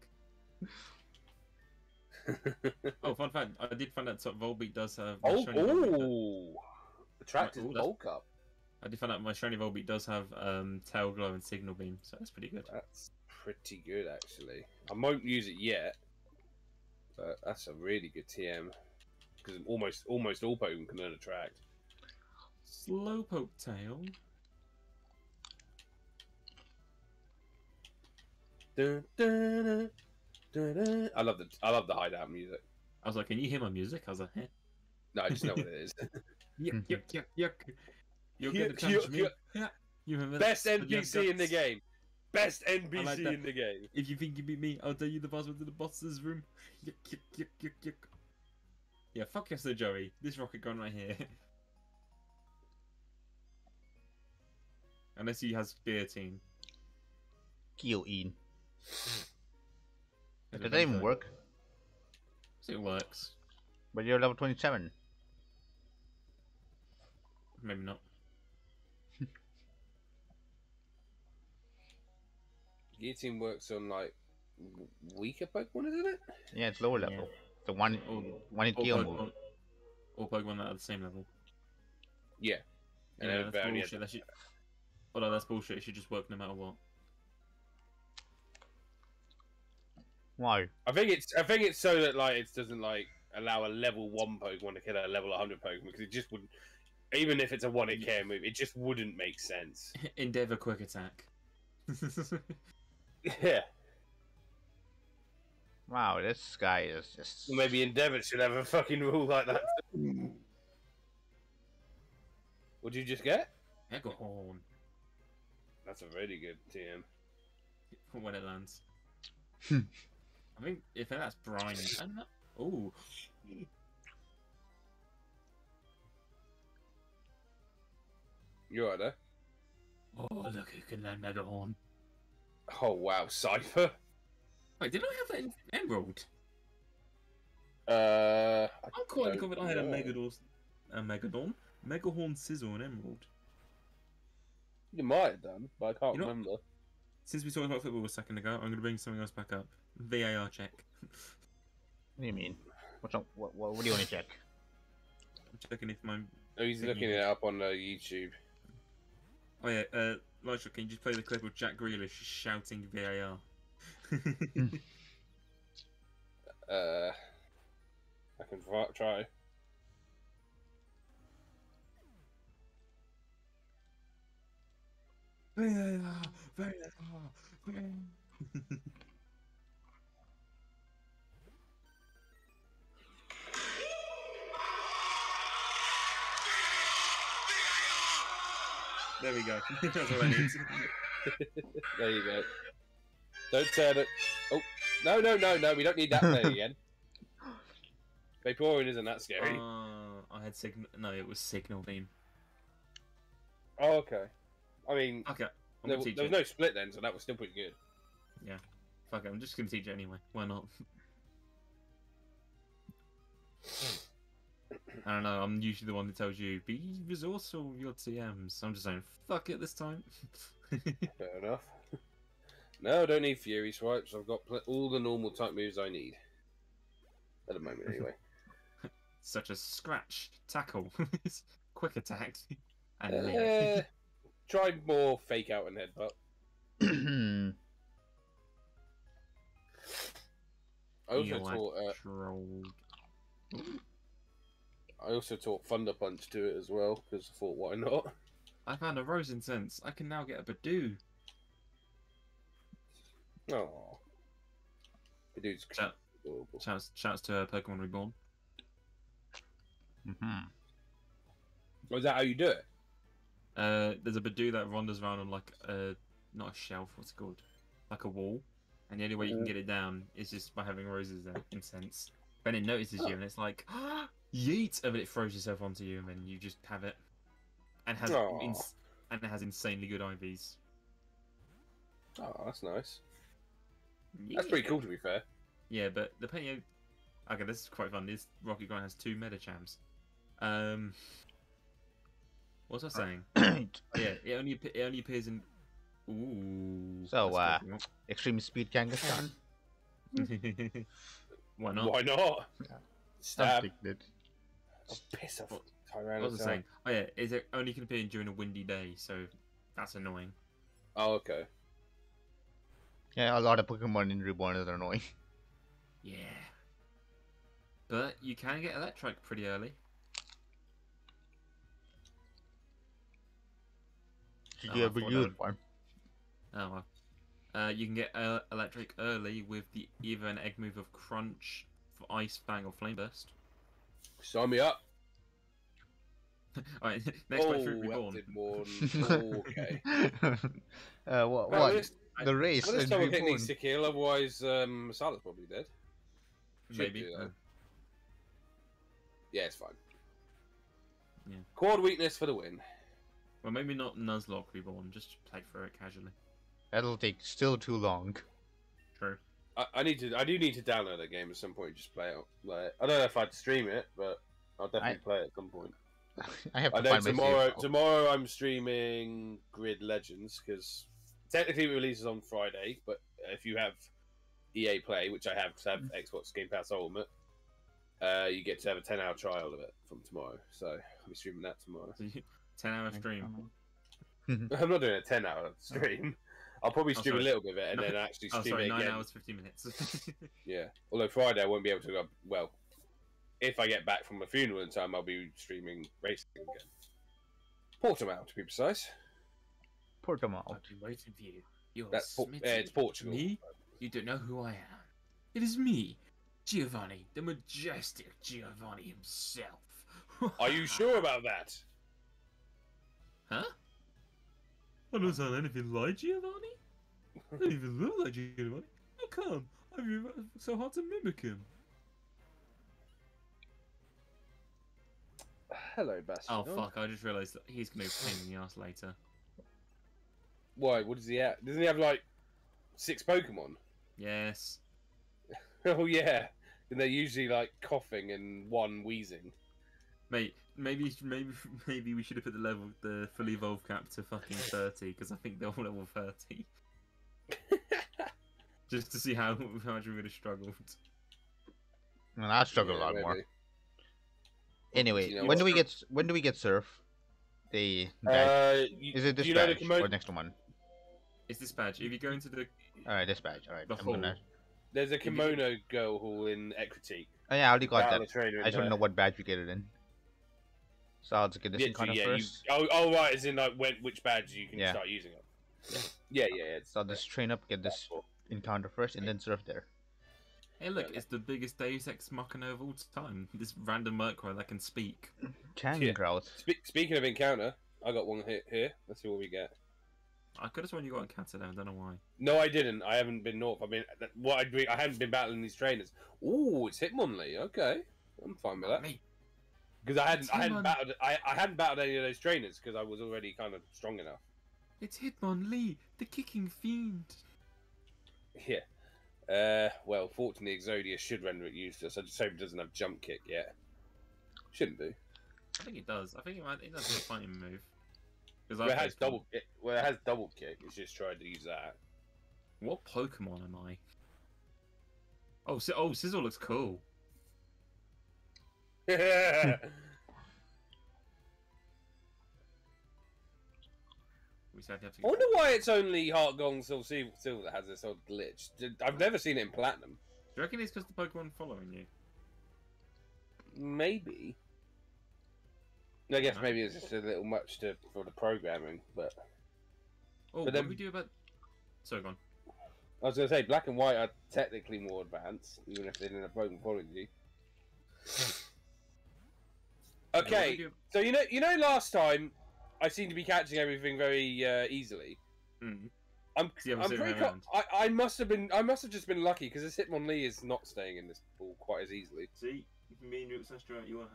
Oh, fun fact! I did find out that Volbeat does have. my oh, shiny Volbeat does- oh! That's- bulk up. I did find out my shiny Volbeat does have um, tail glow and signal beam, so that's pretty good. That's pretty good actually. I won't use it yet, but that's a really good TM because almost almost all Pokemon can learn attract. Slowpoke tail. Dun, dun, dun. I love the I love the hideout music. I was like, can you hear my music? I was like, eh. No, I just know what it is. Yuck, yuck, yuck, yuck. You're Yuck, gonna yuck, challenge me. yuck. Yeah. You remember Best that? With your NPC in the game. Best NPC like in the game. If you think you beat me, I'll tell you the password to the boss's room. Yuck, yuck, yuck, yuck, yuck. Yeah, fuck yes, Sir Joey. This rocket gun right here. Unless he has beer team. Guillotine. I Does that even so. work? So it works. But you're level 27. Maybe not. Guillotine works on like weaker Pokemon, isn't it? Yeah, it's lower Yeah. level. The one, All, one hit all, kill move. Pokemon, all Pokemon that are the same level. Yeah. And Yeah, that's bullshit. That should... Although that's bullshit. It should just work no matter what. Why? I think it's I think it's so that like it doesn't like allow a level one Pokemon to kill a level 100 Pokemon because it just wouldn't. Even if it's a one hit KO move, it just wouldn't make sense. Endeavor quick attack. Yeah. Wow, this guy is just. Well, maybe Endeavour should have a fucking rule like that. What'd you just get? Mega Horn. That's a really good TM. When it lands. Hmm. I think if that's brine. I. Oh, You are there? oh, look who can land Mega Horn. Oh wow, Cipher. Wait, did I have that in Emerald? Uh, I'm quite don't confident I had a know. Megador, a Megadon, Megahorn Sizzle and Emerald. you might have done, but I can't You know- remember. Since we talked about football a second ago, I'm going to bring something else back up. VAR check. What do you mean? What's up? What, what, what do you want to check? I'm checking if my. Oh, he's looking it up on uh, YouTube. Oh yeah, uh, Lightshock, can you just play the clip of Jack Grealish shouting VAR? Uh, I can try- try. VAR, VAR, VAR. There we go. That's all I need. There you go. Don't turn it. Oh no no no no! We don't need that thing again. Vaporeon isn't that scary. Uh, I had signal. No, it was signal beam. oh okay. I mean, Okay, I'm there, there was no split then, so that was still pretty good. Yeah. Fuck it, I'm just gonna teach it anyway. Why not? I don't know. I'm usually the one that tells you be resourceful with your TMs. I'm just saying, fuck it this time. Fair enough. no, I don't need Fury swipes. I've got all the normal type moves I need. At the moment, anyway. Such as scratch, tackle, quick attack, and uh, try more fake out and headbutt. I also taught. Uh. I also taught Thunder Punch to it as well because I thought, why not? I found a rose incense. I can now get a Budew. Oh, the dude's Shout- adorable. Shouts, shouts to uh, Pokemon Reborn. Mm-hmm. Was that how you do it? Uh, there's a Budew that wanders around on like a not a shelf. What's it called? Like a wall. And the only way you can Mhm. get it down is just by having roses there, incense. Then it notices you, and it's like, yeet, and then it throws yourself onto you, and then you just have it. And has ins- and it has insanely good IVs. Oh, that's nice. That's pretty cool, to be fair. Yeah, but the Penny. Okay, this is quite fun. This Rocket Grind has two Medichams. Um, what was I saying? Oh, yeah, it only it only appears in. Ooh. So, uh, Extreme Speed Kangaskhan. good. Why not? Why not? Yeah. Stab. Something that- Oh, piss off, What- Tyrannosaurus. What was I saying? Oh yeah, is it only can appear during a windy day, so that's annoying. Oh, okay. Yeah, a lot of Pokemon in Reborn are annoying. Yeah. But you can get Electrike pretty early. Did Oh, you I ever use one? Oh well. Uh, you can get uh, Electrike early with the either an egg move of Crunch, for Ice Fang, or Flame Burst. Sign me up. Alright, next oh, by Fruit Reborn. Active Born. okay. uh, what? Well, what? this, The race well, this and double kick reborn. needs to kill, otherwise um, Masala's probably dead. Should Maybe. do, uh, Yeah, it's fine. Yeah. Quad weakness for the win. well, maybe not Nuzlocke Reborn. Just play through it casually. That'll take still too long. True. I, I need to. I do need to download that game at some point. Just play it. Like, I don't know if I'd stream it, but I'll definitely I- play it at some point. I have to I know find my tomorrow. save. Tomorrow I'm streaming Grid Legends because technically it releases on Friday, but if you have EA Play, which I have because I have Xbox Game Pass Ultimate, uh, you get to have a 10 hour trial of it from tomorrow. So I'll be streaming that tomorrow. Ten hour stream. I'm not doing a 10 hour stream. I'll probably Oh, stream a little bit of it and No. then actually Oh, stream sorry, it nine again. hours fifty minutes. Yeah. Although Friday I won't be able to go. Well, if I get back from the funeral in time, I'll be streaming racing again. Portimao, to be precise. Portimao. I've been waiting for you. You're That's Por- Smitty. uh, it's Portugal. Me? You don't know who I am. It is me, Giovanni, the majestic Giovanni himself. Are you sure about that? Huh? I don't sound anything like Giovanni. I don't even look like Giovanni. How come? I'm so hard to mimic him. Hello, Bastion. Oh fuck! I just realised that he's gonna be a pain in the ass later. Why? What does he have? Doesn't he have like six Pokemon? Yes. oh yeah, and they're usually like Koffing and one Weezing. Mate, maybe maybe maybe we should have put the level the fully evolved cap to fucking thirty because I think they're all level thirty. Just to see how, how much we would have struggled. And I struggle Yeah, a lot more. Anyway, You know when do we get when do we get surf? The? Uh, you, is it do this you know the badge kimono- or next one? It's this badge. If you go into the All right, this badge. All right, The I'm gonna. There's a you- kimono girl hall in Equity. Oh yeah, I already got Battle that. Trainer I in just want to know what badge we get it in. So I'll just get this Yeah, encounter yeah, you, first. oh, oh, right, as in like when, which badge you can Yeah. start using it. Yeah, yeah, yeah. It's, So I'll just train up, get this encounter first, and then surf there. hey look, Yeah. it's the biggest Deus Ex Machina of all time. This random Murkrow that can speak. Tangrowth. Spe- speaking of encounter, I got one hit here. Let's see what we get. I could have sworn you got a cat today. I don't know why. No, I didn't. I haven't been north. I mean, that- what I'd be, I hadn't been battling these trainers. Ooh, it's Hitmonlee. Okay, I'm fine with that. Mate, Because I hadn't, It's I hadn't Hitmon. battled, I, I hadn't battled any of those trainers because I was already kind of strong enough. it's Hitmonlee, the kicking fiend. Yeah. Uh, well, fortunately, Exodia should render it useless. I just hope it doesn't have jump kick yet. Shouldn't do. I think it does. I think it might. It does have a fighting move. Because Well, it has double kick. Well, it has double kick. It's just tried to use that. What Pokemon am I? Oh, si- oh, Sizzle looks cool. We said have to. I wonder why it's only HeartGold Silver Silver that has this odd glitch. I've never seen it in Platinum. Do you reckon it's because the Pokemon following you? Maybe. I guess maybe it's just a little much to for the programming, but Oh, But what then- do we do about? Sorry, go on. I was going to say black and white are technically more advanced, even if they didn't have Pokemon following you. Okay, do- so you know, you know, last time I seem to be catching everything very uh, easily. Mm. I'm, I'm pretty. Co- I, I must have been. I must have just been lucky because this Hitmonlee is not staying in this pool quite as easily. See, me and you at you are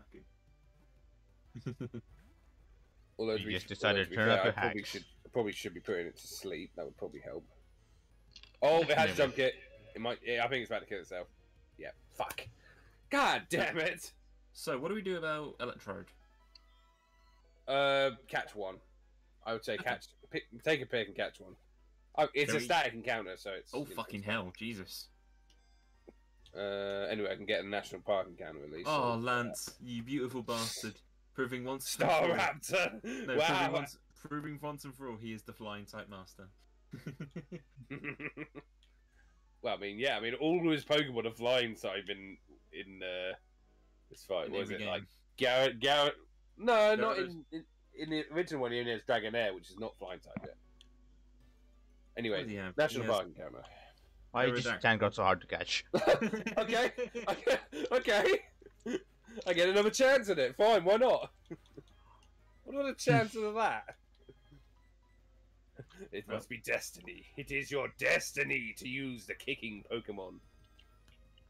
happy. Although You to be- just decided although to turn fair, up your I probably should probably should be putting it to sleep. That would probably help. Oh, it has Maybe. jump kit. It might. Yeah, I think it's about to kill itself. Yeah. Fuck. God damn it. So, what do we do about Electrode? Uh, catch one. I would say Okay. catch. Pick, take a pick and catch one. Oh, it's a static encounter, so it's. Oh, know, fucking hell, Jesus! Uh, anyway, I can get a national park encounter at least. Oh, so- Lance, you beautiful bastard! Proving once Staraptor. No, proving once, proving once and for all, he is the flying type master. well, I mean, yeah, I mean, all of his Pokemon are flying type in in uh, this fight. In Was every it like game. Garrett? Garrett? No, not Garrett in, in. in the original one, he only has Dragonair, which is not flying type yet. Anyway, yeah, National he has- Park encounter. Why is Aerodactyl. Tangrowth so hard to catch? okay, okay, okay. I get another chance at it. Fine, why not? what are the chances of that? It must be destiny. It is your destiny to use the kicking Pokemon.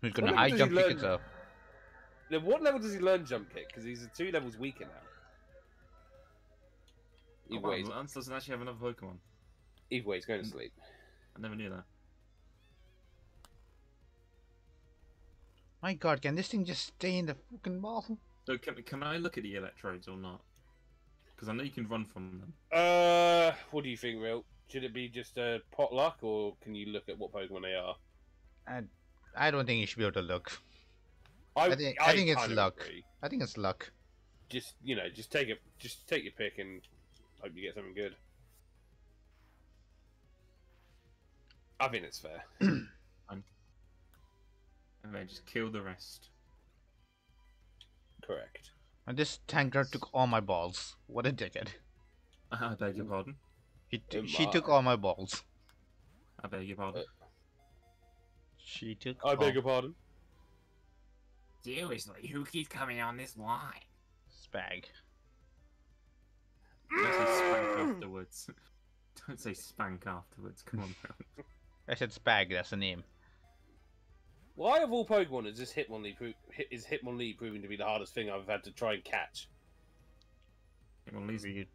Who's gonna high jump kick learn? it though? Then what level does he learn jump kick? Because he's two levels weaker now. Either wow, way, he's- Lance doesn't actually have another Pokemon. either way, he's going to sleep. I never knew that. My god, can this thing just stay in the fucking ball? So can, can I look at the electrodes or not? Because I know you can run from them. Uh, what do you think, Real? Should it be just a potluck, or can you look at what Pokemon they are? And I don't think you should be able to look. I, I think- I think it's luck. agree. I think it's luck. Just you know, just take it. Just take your pick and hope you get something good. I think it's fair. And then just kill the rest. Correct. And this Tangrowth took all my balls. What a dickhead. I beg your pardon. He t- Oh she took all my balls. I beg your pardon. She took. I beg your pardon. Seriously, who keeps coming on this line? Spag. Don't say mm. spank afterwards. Don't say spank afterwards. Come on. I said Spag. That's the name. Why of all Pokemon is this Hitmonlee pro- Hit- is Hitmonlee proving to be the hardest thing I've had to try and catch? Come on, Lisa. You-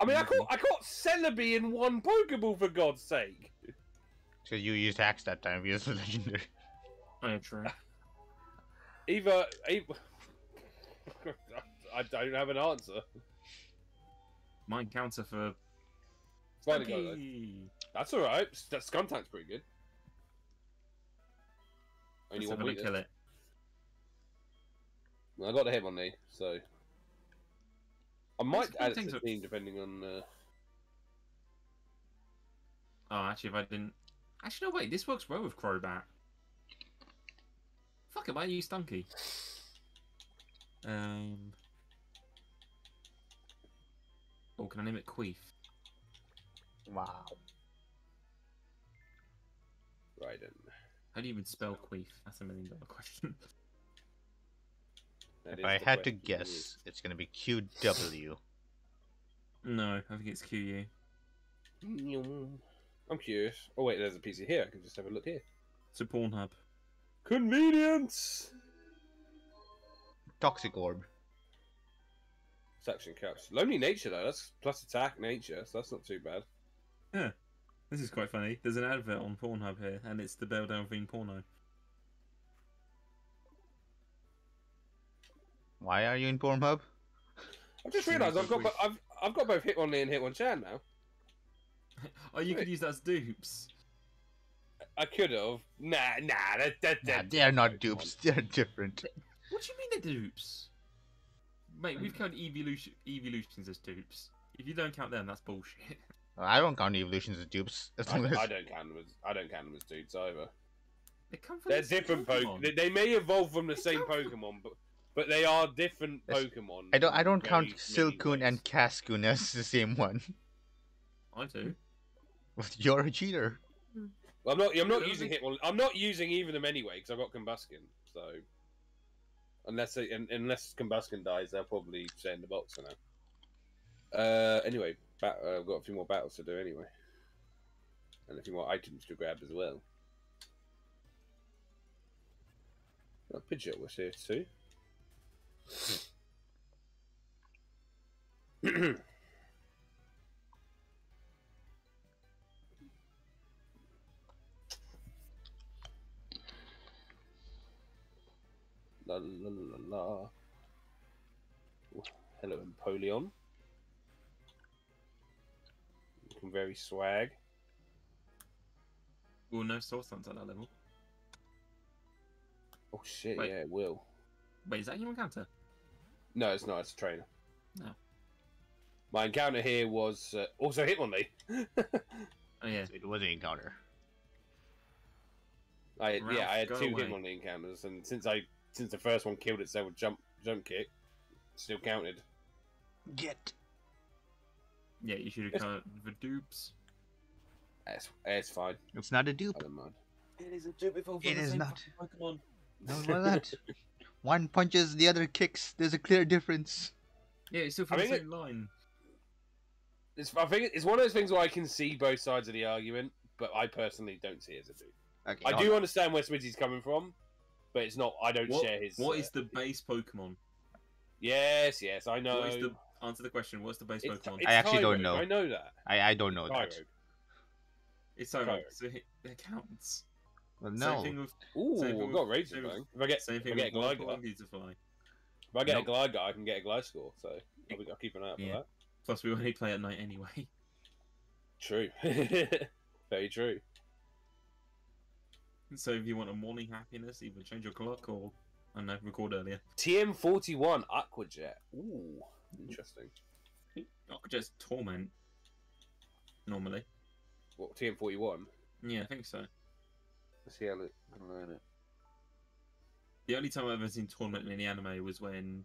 I mean, I caught I caught Celebi in one Pokeball for God's sake. So you used Axe that time. You used the legendary. easy. Oh, yeah, true. Either, either I don't have an answer. My encounter for Finally. Stunky. That's all right. That Skuntank's pretty good. Only Let's one have a look, kill it. I got the Hitmonlee, so I might These add it to things the team depending on. Uh... Oh, actually, if I didn't. Actually, no, wait. This works well with Crobat. Fuck it, why use Stunky? Um. Oh, can I name it Queef? Wow. Right then. How do you even spell Queef? That's a million dollar question. That If I had to question. guess, it's gonna be QW. no, I think it's QU. I'm curious. Oh wait, there's a PC here. I can just have a look here. So Pornhub. Convenience. Toxic Orb. Suction cups. Lonely nature though. That's plus attack nature, so that's not too bad. Yeah. This is quite funny. There's an advert on Pornhub here, and it's the Belle Delphine porno. Why are you in Pornhub? I've just realised I've got good bo- I've I've got both Hitmonlee and Hitmonchan now. Oh, you could use that as dupes. I could have. Nah, nah. That that Nah, that. they are not dupes. They are different. What do you mean they're dupes? Mate, we've counted evolution evolutions as dupes. If you don't count them, that's bullshit. I don't count evolutions as dupes. As I, as I don't count them as I don't count them as dudes either. They come from They're the different Pokemon. Pokemon. They, they may evolve from the They same come from- Pokemon, but but they are different Yes. Pokemon. I don't. I don't very count Silcoon and. Cascoon as the same one. I do. You're a cheater. Hmm. Well, I'm not. I'm not using Hitmon. I'm not using either of them anyway because I've got Combusken. So unless they, un, unless Combusken dies, they'll probably stay in the box for now. Uh, anyway, bat, uh, I've got a few more battles to do anyway, and a few more items to grab as well. Oh, Pidgeot was here too. La la la la la. Oh, Hello, Empoleon. Looking very swag. Well, no soul stunts at that level. Oh shit, Wait. yeah, it will. Wait, is that your encounter? No, it's not. It's a trainer. No. My encounter here was uh, also Hitmonlee. Oh yeah. It was an encounter. I had, yeah, I had go two away. Hitmonlee encounters, and since I since the first one killed itself with jump jump kick, still counted. Get Yeah, you should have It's- come out for dupes. It's, it's fine. It's not a dupe. I don't mind. It is a dupe if all It is not. Pokemon. No, why not? One punches, the other kicks. There's a clear difference. Yeah, it's still I the mean, it- same line. It's, I think it's one of those things where I can see both sides of the argument, but I personally don't see it as a dupe. Okay, I do on. understand where Smidsy's coming from, but it's not. I don't What, share his. what uh, is the base Pokemon? Yes, yes, I know. What is the answer the question? What's the base It's- Pokemon? it's I actually don't know. I know that. I, I don't know that. It's so Tyrogue. so it, it counts. Well, Same no. thing with Ooh, Same thing I've with- got Razor same with- going. If I get, same if I thing get a with Glide Gligar, Pokemon. if I get Nope. a Gligar, I can get a Gliscor. So I'll, be, I'll keep an eye out for Yeah. that. Plus, we only play at night anyway. True. Very true. So if you want a morning happiness, either change your clock or I don't know, record earlier. TM41 Aquajet. Ooh, interesting. Just torment. Normally. What TM41? Yeah, I think so. Let's see how it can learn it. The only time I've ever seen torment in any anime was when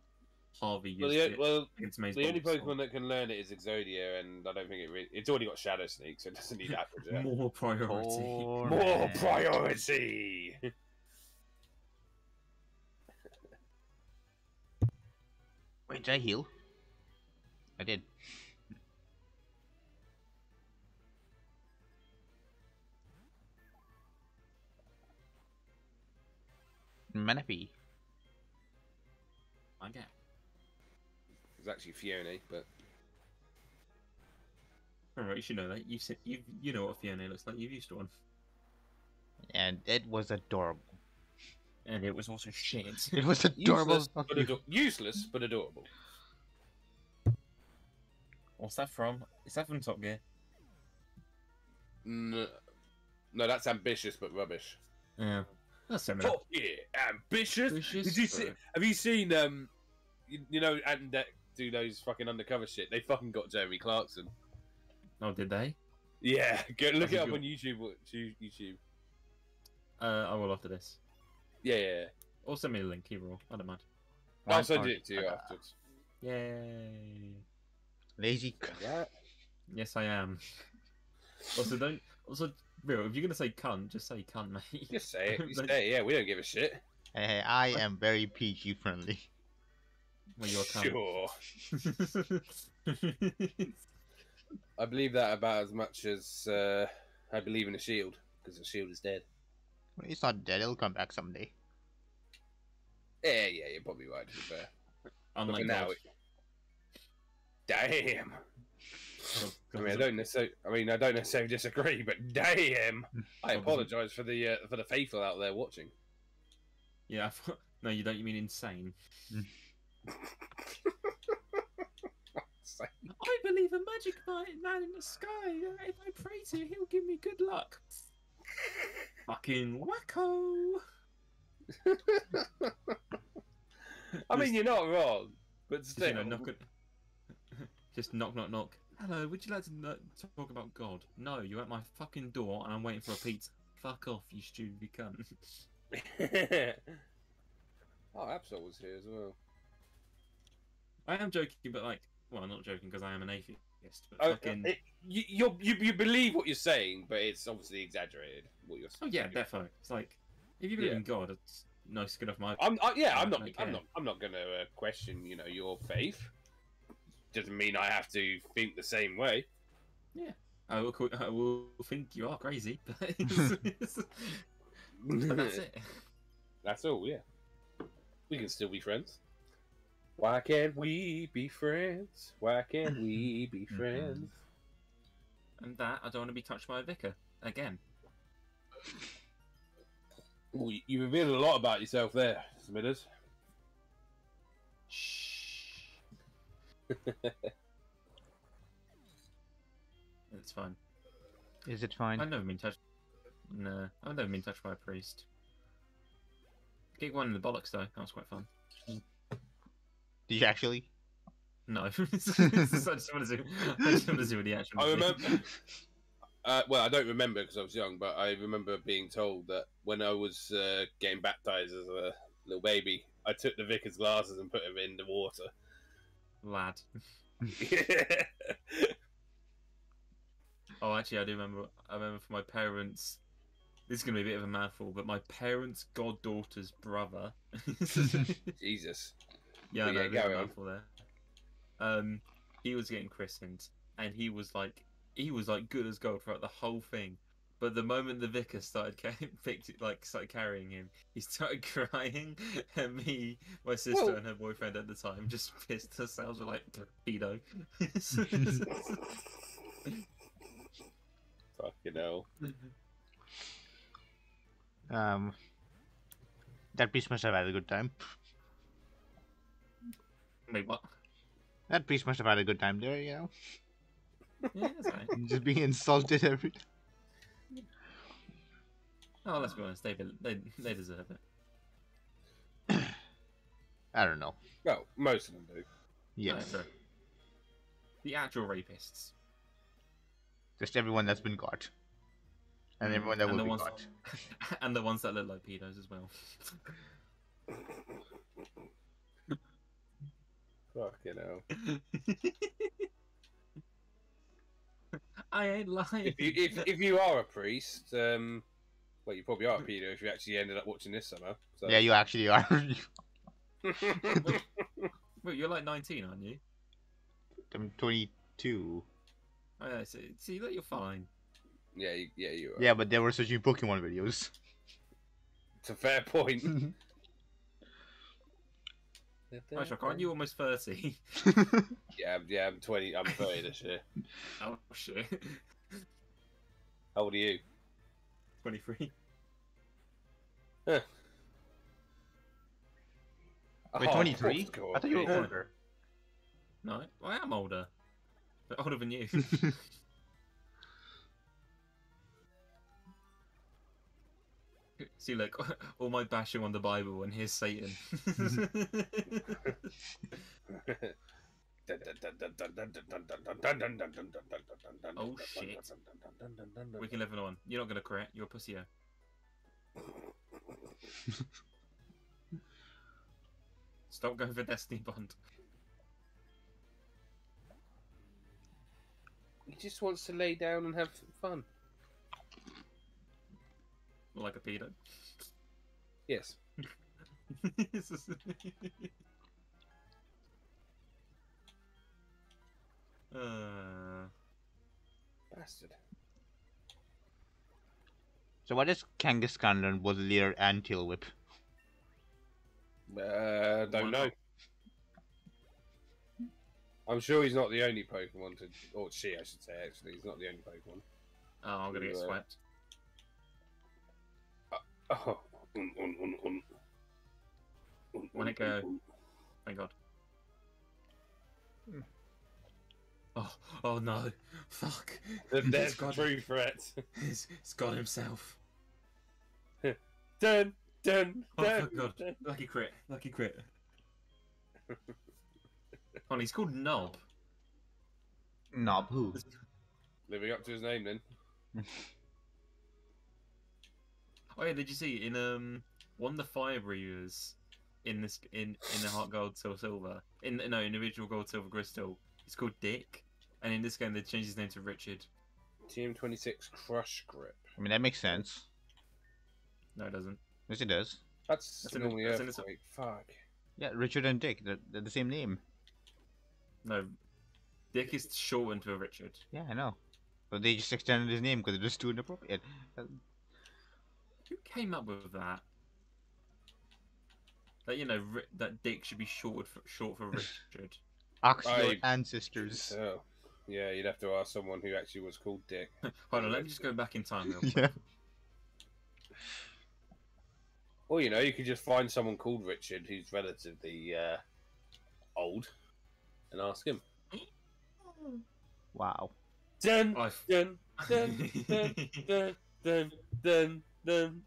Harvey used Well, the, it well, against Maze the only Pokemon that can learn it is Exodia, and I don't think it. Re- it's already got Shadow Sneak, so it doesn't need Aquajet. More priority. Poor More priority. Wait, did I heal? I did. Manaphy. I get. It's actually Phione, but Alright, you should know that. You said you you know what Phione looks like. You've used one. And it was adorable. And it was also shit. It was adorable. useless, but, ado- useless but adorable. What's that from? Is that from Top Gear? No, no, that's ambitious but rubbish. Yeah. That's similar. Top Gear, ambitious. Ambitious, Did you see? Have you seen? Um, you, you know, and that do those fucking undercover shit. They fucking got Jeremy Clarkson. Oh, did they? Yeah, go look it up good- on YouTube. YouTube. Uh, I will after this. Yeah, yeah. yeah. Or send me a link, either or. I don't mind. I'll One send it to you Uh, afterwards. Yay. Lazy. c- Yeah. Yes, I am. Also, don't. Also, real. If you're gonna say cunt, just say cunt, mate. Just say it. Just Like- say it. Yeah, we don't give a shit. Hey, hey, I am very PG friendly. Well, you're a. Sure. I believe that about as much as uh, I believe in a shield because the shield is dead. It's not dead. It'll come back someday. Yeah, yeah, you're probably right. To be fair. Unlike now, it... damn. God- I mean, I don't necessarily. I mean, I don't necessarily disagree, but damn, I God is a- apologise for the uh, for the faithful out there watching. Yeah. No, you don't. You mean insane? I believe a magic man man in the sky. Uh, if I pray to, he'll give me good luck. Fucking wacko. I mean, you're not wrong, but Just, still, you know, knock it. Just knock, knock, knock. Hello, would you like to talk about God? No, you're at my fucking door and I'm waiting for a pizza. Fuck off, you stupid cunt. oh, Absol was here as well. I am joking, but like, well, I'm not joking because I am an atheist. But Oh, fucking, it- you, you you believe what you're saying, but it's obviously exaggerated. What you're saying. oh yeah, defo. It's like, if you believe Yeah. in God, it's nice to get off my. I'm I, yeah, I'm not I'm not I'm not gonna uh, question you know your faith. Doesn't mean I have to think the same way. Yeah, I will, call, I will think you are crazy, but, it's- but that's it. That's all. Yeah, we can still be friends. Why can't we be friends? Why can't we be Mm-hmm. friends? And that I don't want to be touched by a vicar again. Ooh, you- you revealed a lot about yourself there, Smithers. Shh. it's fine. Is it fine? I've never been touched. No, I've never been touched by a priest. Gig one in the bollocks though. That was quite fun. Did you actually? No, I just want to see. I just want to see what the action. I remember. Uh, well, I don't remember because I was young, but I remember being told that when I was uh, getting baptized as a little baby, I took the vicar's glasses and put them in the water. lad. Oh, actually, I do remember. I remember for my parents. This is gonna be a bit of a mouthful, but my parents' goddaughter's brother. Jesus. Yeah, But no, yeah, a bit of carry a on. mouthful there. Um, he was getting christened, and he was like, he was like good as gold throughout the whole thing. But the moment the vicar started ca- picked it, like started carrying him, he started crying, and me, my sister, Well- and her boyfriend at the time just pissed ourselves. We're like, pedo. Fucking hell. Um, that priest must have had a good time. Wait, what? That priest must have had a good time there, you know, Yeah, that's right. just being insulted every. Oh, let's be honest, they they they deserve it. I don't know. Well, most of them do. Yes, No. The actual rapists. just everyone that's been caught, and Mm, everyone that and will be ones- caught. and the ones that look like pedos as well. Fucking hell. I ain't lying. If you if, if you are a priest, um, well, you probably are a pedo if you actually ended up watching this somehow. So. Yeah, you actually are. Wait, you're like 19, aren't you? I'm 22. Oh, yeah, see, see, look, you're fine. yeah, you, yeah, you are. Yeah, but they were searching Pokemon videos. It's a fair point. Oh, Shock, aren't you almost 30? Yeah, yeah, I'm 20. I'm 30 this year. oh, shit. How old are you? 23. Wait, Oh, 23? God. I thought you were Yeah. older. No, I am older. But older than you. See, look, all my bashing on the Bible, and here's Satan. Oh, shit. we can live in one. You're not gonna crit. You're a pussy. Stop going for Destiny Bond. He just wants to lay down and have fun. Like a pedo. Yes. uh, Bastard. so what is Kangaskhan learn was leader and tail whip? Uh, don't know. I'm sure he's not the only Pokemon to, or she, I should say. Actually, he's not the only Pokemon. oh, I'm gonna get Yeah. swept. Oh, un, un, un, un. Un, When un, it go- un, Thank God. Oh, oh no! Fuck! un. There's It's got- true threat. He's, he's got himself. Dun, dun, Oh, dun, thank God. dun. Lucky crit. Lucky crit. oh, he's called Knob. Knob who? Living up to his name, then. Oh yeah, did you see in um one of the fire breathers in this in in the Heart Gold Soul Silver in no in the original Gold Silver Crystal it's called Dick and in this game they changed his name to Richard. TM26 Crush Grip. I mean that makes sense. No, it doesn't. Yes, it does. That's, That's an- normally that's an- Earthquake. Fuck. Yeah, Richard and Dick, they're, they're the same name. No, Dick is shortened to Richard. Yeah, I know. But they just extended his name because it was too inappropriate. Who came up with that? That you know Ri- that Dick should be short for short for Richard. Actually, I- ancestors. So, yeah, you'd have to ask someone who actually was called Dick. Hold on, let me just go back in time real quick. yeah. Or, you know, you could just find someone called Richard who's relatively uh, old and ask him. Wow. Dun, I dun, dun, dun, dun, dun, dun, dun.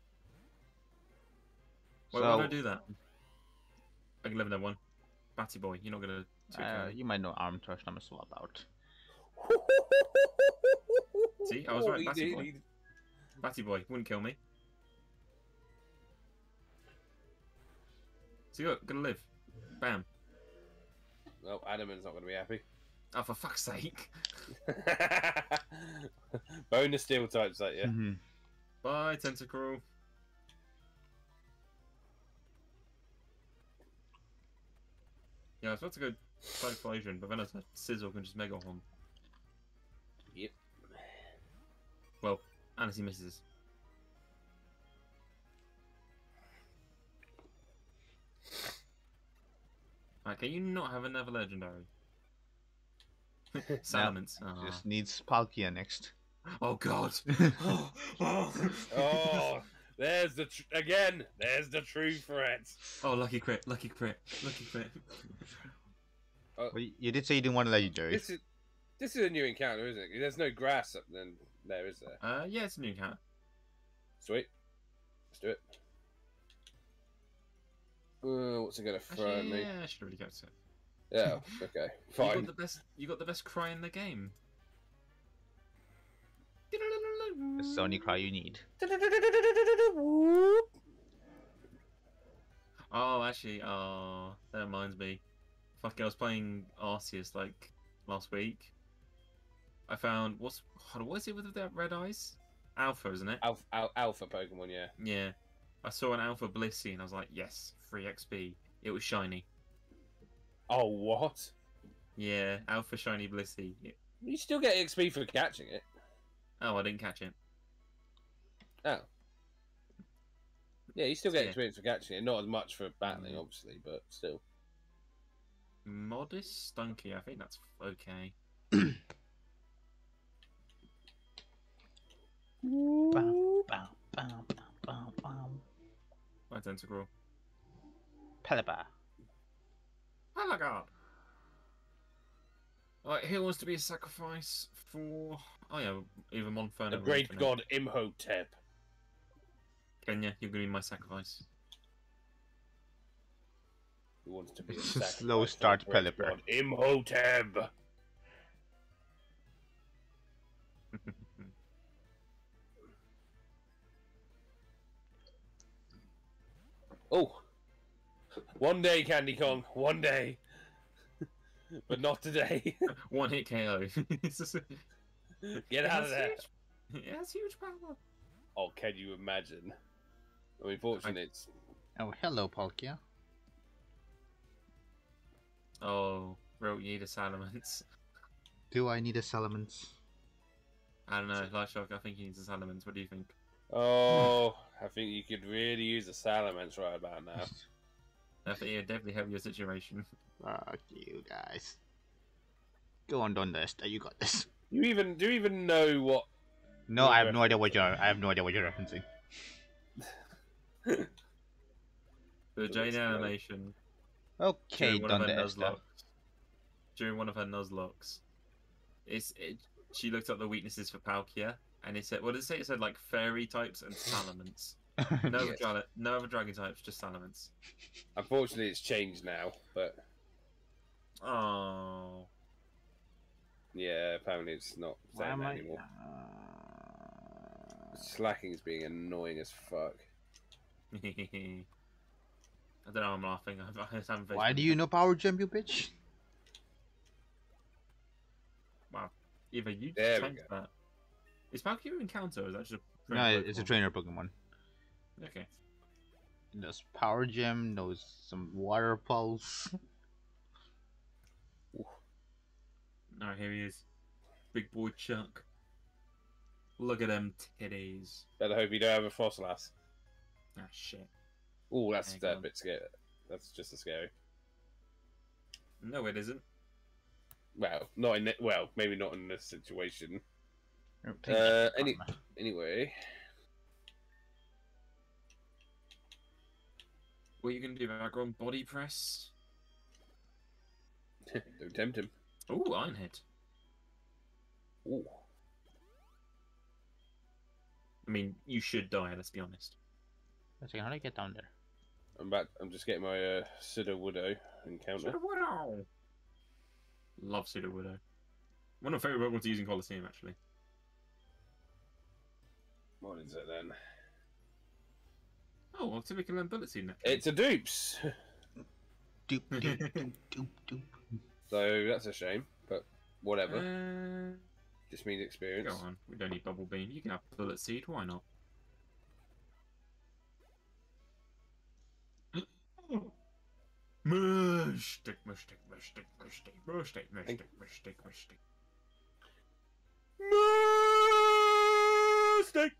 Why So- would I do that? I can live in that one. Batty boy, you're not gonna. take Uh, you might know arm thrust. I'm a swap out. See, I was right, Batty boy. Batty boy wouldn't kill me. See, look, gonna live. Bam. Well, Adaman's not going to be happy. Oh, for fuck's sake. Bonus steel types, that yeah. Mhm. Bye, Tentacruel. Yeah, I was about to go Cyclosion, but then I said Sizzle can just Mega Horn. Yep. Well, unless he misses. Right, can you not have another legendary? Salamence. Ah. Just needs Palkia next. Oh god. Oh, there's the tr- again. There's the true threat. Oh, lucky crit, lucky crit, lucky crit. Well, you- you did say you didn't want a legendary. This is this is a new encounter, isn't it? There's no grass up then there, is there? Uh, yeah, it's a new cat. Sweet. Let's do it. Uh, what's it gonna throw at Actually, me? yeah, I should have really kept it. Yeah. Okay. Fine. You got the best. You got the best cry in the game. That's the only cry you need. Oh, actually, oh, that reminds me. Fucking, I was playing Arceus like last week. I found what's hold on, what is it with that red eyes? Alpha, isn't it? Alpha, al- alpha Pokemon, yeah. Yeah. I saw an Alpha Blissey and I was like, yes, free XP. It was shiny. Oh, what? Yeah, Alpha Shiny Blissey. Yeah. You still get XP for catching it. Oh, I didn't catch it. Oh. Yeah, you still get Yeah. experience for catching it. Not as much for battling, Mm. obviously, but still. Modest Stunky, I think that's okay. Bow, bow, bow, bow, bow, bow. My Tentacruel. Pelipper. Oh my. Alright, who wants to be a sacrifice for. Oh yeah, even Monferno The great Infinite. god Imhotep. Kenya, you're gonna be my sacrifice. Who wants to be a It's a sacrifice slow start, the Pelipper. god Imhotep. Oh. One day, Candy Kong. One day. but not today. One hit KO. Get out of has there. Huge, it has huge power. Oh, can you imagine? I mean, fortunately, it's Oh, hello, Palkia. Oh, wrote you need a Salamence. Do I need a Salamence? I don't know, Lightshock, I think he needs a Salamence. What do you think? Oh, I think you could really use a Salamence right about now. I think it'd definitely help your situation. Fuck you guys. Go on, Don Lester. You got this. You even do you even know what? No, I have no idea what you're. I have no idea what you're referencing. The Let's Jaiden animation Okay, during one of Don her Lester. Nuzlocks. During one of her Nuzlocks, it's it, she looked up the weaknesses for Palkia, and it said, what did it say? It said like fairy types and Salamence. No, Yes. other, no other dragon types, just Salamence. Unfortunately, it's changed now, but Oh, yeah, apparently it's not saying that I? anymore. Uh, Slaking is being annoying as fuck. I don't know. I'm laughing. I, I Why do you know Power Gem, you bitch? Wow. Either you There we changed that. Is Palkia encounter? Or is that just a No, trained it's a trainer Pokemon. Okay. It knows Power Gem, knows some Water Pulse. All right, here he is, big boy Chuck. Look at them titties. Better hope you don't have a fossil ass. Ah, shit. Oh, that's Hang a on. bit scary. That's just as scary. No, it isn't. Well, not in it. well, maybe not in this situation. Oh, Uh, any- Anyway, What are you gonna do? Background body press? don't tempt him. Ooh, Iron Head. Ooh. I mean, you should die. Let's be honest. Let's see, how do I get down there? I'm back. I'm just getting my uh, Sudowoodo encounter. Widow. Love Sudowoodo. One of my favorite Pokemon to use in Colosseum, actually. What is it then? Oh, well, typical ability next. It's a dupes. Doop, doop, doop, doop, doop. So that's a shame. But whatever. Uh, Just means experience. go on. We don't need bubble beam. You can have bullet seed. Why not? Mystic, mystic, mystic, mystic, mystic, mystic, mystic, mystic. Mistake.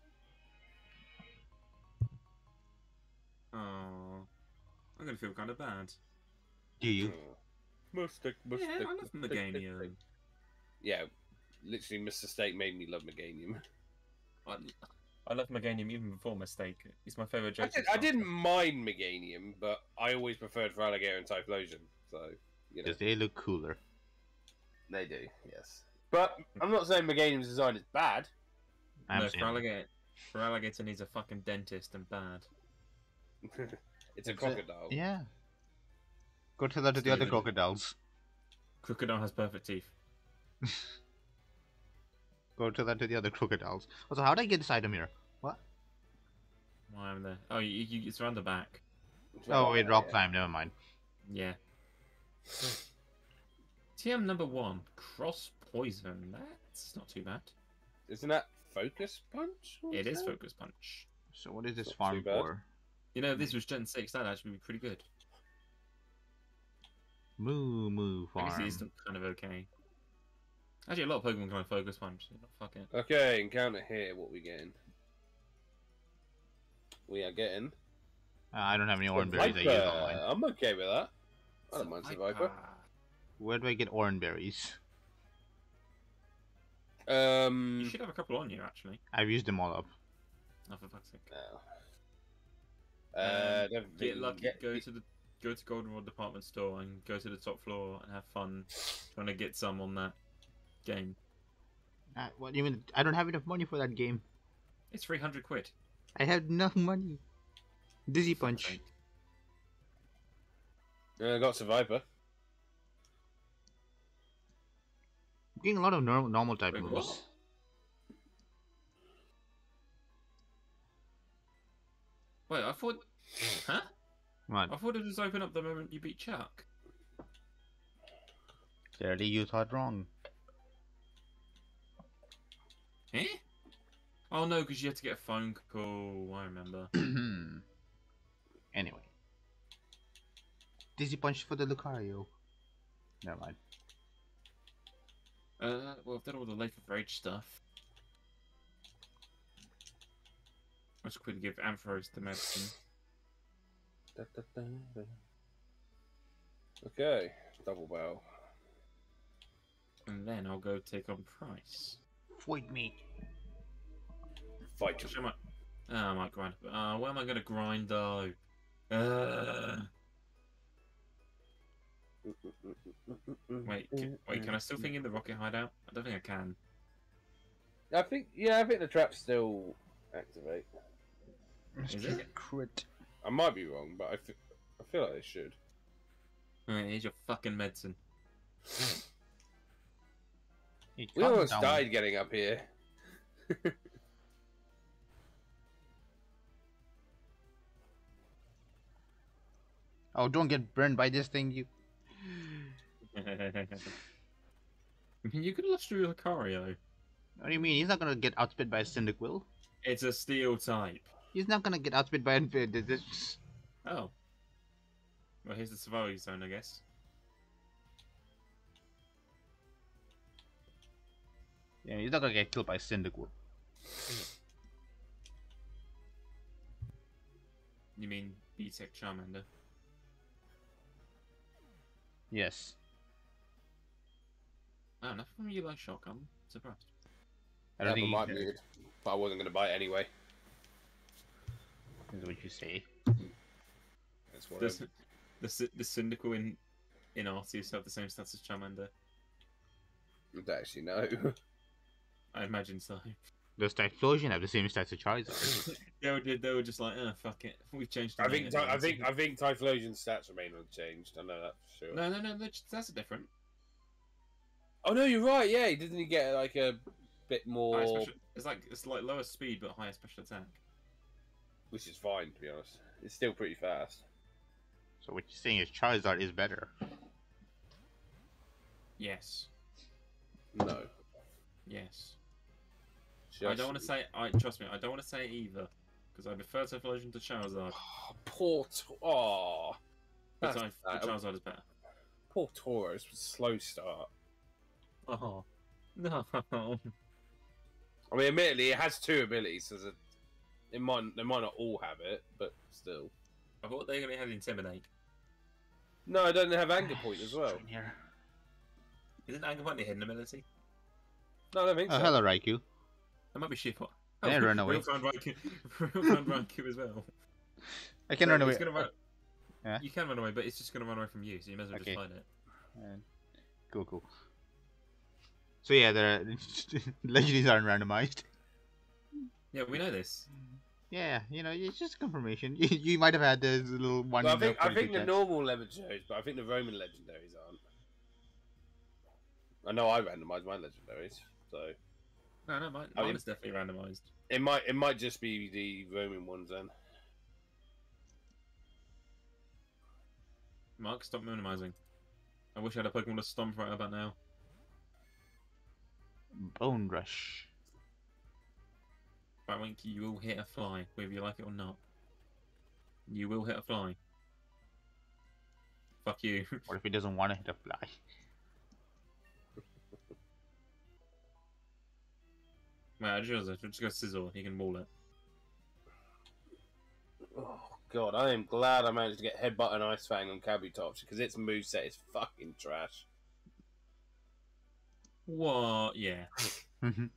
Oh, I'm gonna feel kind of bad. Do you? Mistake. Yeah, Mistake. I love Meganium. Yeah, literally, Mr. Steak made me love Meganium. I, I love Meganium even before Mistake. He's my favorite I, joke. did, I didn't mind Meganium, but I always preferred Feraligatr and Typhlosion. So, you know. Because they look cooler. They do, yes. But I'm not saying Meganium's design is bad. I'm no, saying- Feraligatr, for alligator needs a fucking dentist and bad. it's a It's a- crocodile. Yeah. Go tell that to the other Steven. crocodiles. Crocodile has perfect teeth. Go tell that to the other crocodiles. Also, how did I get this item here? What? Why am there? Oh, you, you, it's around the back. Oh, wait, rock climb. Never mind. Yeah. Hmm. TM number one, cross poison. That's not too bad. Isn't that Focus Punch? or It is focus punch. So what is this Not farm bad. for? You know, if this was Gen six. That'd actually be pretty good. Moo moo I guess farm. it is kind of okay. Actually, a lot of Pokemon can focus punch. So fuck it. Okay, encounter here. What we getting? We are getting. Uh, I don't have any orange berries. I use online. I'm okay with that. I don't mind Survivor. Where do I get orange berries? You Um. should have a couple on you, actually. I've used them all up. Oh, for fuck's sake. no. Uh, Um, Get lucky. get- Go to the go to Goldenrod department store and go to the top floor and have fun trying to get some on that game. Uh, what do you mean? I don't have enough money for that game. It's three hundred quid. I have enough money. Dizzy punch. Sake. Uh, I got Survivor. I'm getting a lot of normal, normal type Wait, moves. what? Wait, I thought. Huh? What? I thought it was open up the moment you beat Chuck. Clearly, you thought wrong. Eh? Oh no, because you had to get a phone call. I remember. anyway. Dizzy punch for the Lucario. Never mind. Uh, well, I've done all the Lake of Rage stuff. Let's quickly give Ampharos the medicine. Da, da, da, da. Okay, double bow. And then I'll go take on Pryce. Fight me. Fight. Which I might... Oh, I might grind. Uh, where am I going to grind though? Uh, wait, can, wait, can I still think in the rocket hideout? I don't think I can. I think yeah, I think the traps still activate. Is it? Crit. I might be wrong, but I I feel like they should. Alright, here's your fucking medicine. Hey, We almost down. died getting up here. Oh, don't get burned by this thing, you. you could have lost your Lucario. What do you mean? He's not gonna get outspit by a Cyndaquil. It's a steel type. He's not gonna get outspit by a. This. Oh. Well, here's the survival zone, I guess. Yeah, he's not gonna get killed by Cyndaquil. You mean B-Tech Charmander? Yes. Oh, enough from you like shotgun. Surprised. I don't Yeah, think but he might be but I wasn't going to buy it anyway. Is what you say. That's what Does the the Cyndaquil in in Arceus have the same stats as Charmander? I don't actually know. I imagine so. Does Typhlosion have the same stats as Charizard? they were they were just like, oh fuck it, we've changed. the I think anyway, I think I think Typhlosion's stats remain unchanged. I know that for sure. No, no, no, that's that's different. Oh no, you're right. Yeah, he didn't he get like a bit more? special, it's like it's like lower speed but higher special attack. Which is fine to be honest. It's still pretty fast. so what you're saying is Charizard is better. Yes. No. Yes. Should I don't want to say. I trust me. I don't want to say it either because I prefer Typhlosion to Charizard, Oh, poor. T- oh, but I, but Charizard is better. poor Tauros. Slow start. Oh no! I mean, admittedly, it has two abilities. So there's a, it might they might not all have it, but still. I thought they were going to have Intimidate. No, I don't have anger point as well. Isn't Anger Point a hidden ability? No, I don't think Oh, so. hello, Raikou. That might be Shift. Yeah, run away. We'll find Raikou. we'll Raikou as well. I can So run away. it's Gonna run... Yeah. You can run away, but it's just going to run away from you, so you may as well Okay. just find it. Cool, cool. So yeah, the legendaries aren't randomized. Yeah, we know this. Yeah, you know, it's just confirmation. You, you might have had this little one. Well, I think I think the chance. normal legendaries, but I think the Roman legendaries aren't. I know I randomized my legendaries, so No, no, mine, I mean- is definitely randomized. it might it might just be the Roman ones then. Mark, stop minimizing. I wish I had a Pokemon to stomp right about now. Bone rush. Right, Winky, you will hit a fly, whether you like it or not. You will hit a fly. Fuck you. What if he doesn't want to hit a fly? Right, Joseph, just go Sizzle. He can wall it. Oh god, I am glad I managed to get Headbutt and Ice Fang on Kabutops because its moveset is fucking trash. What? Yeah.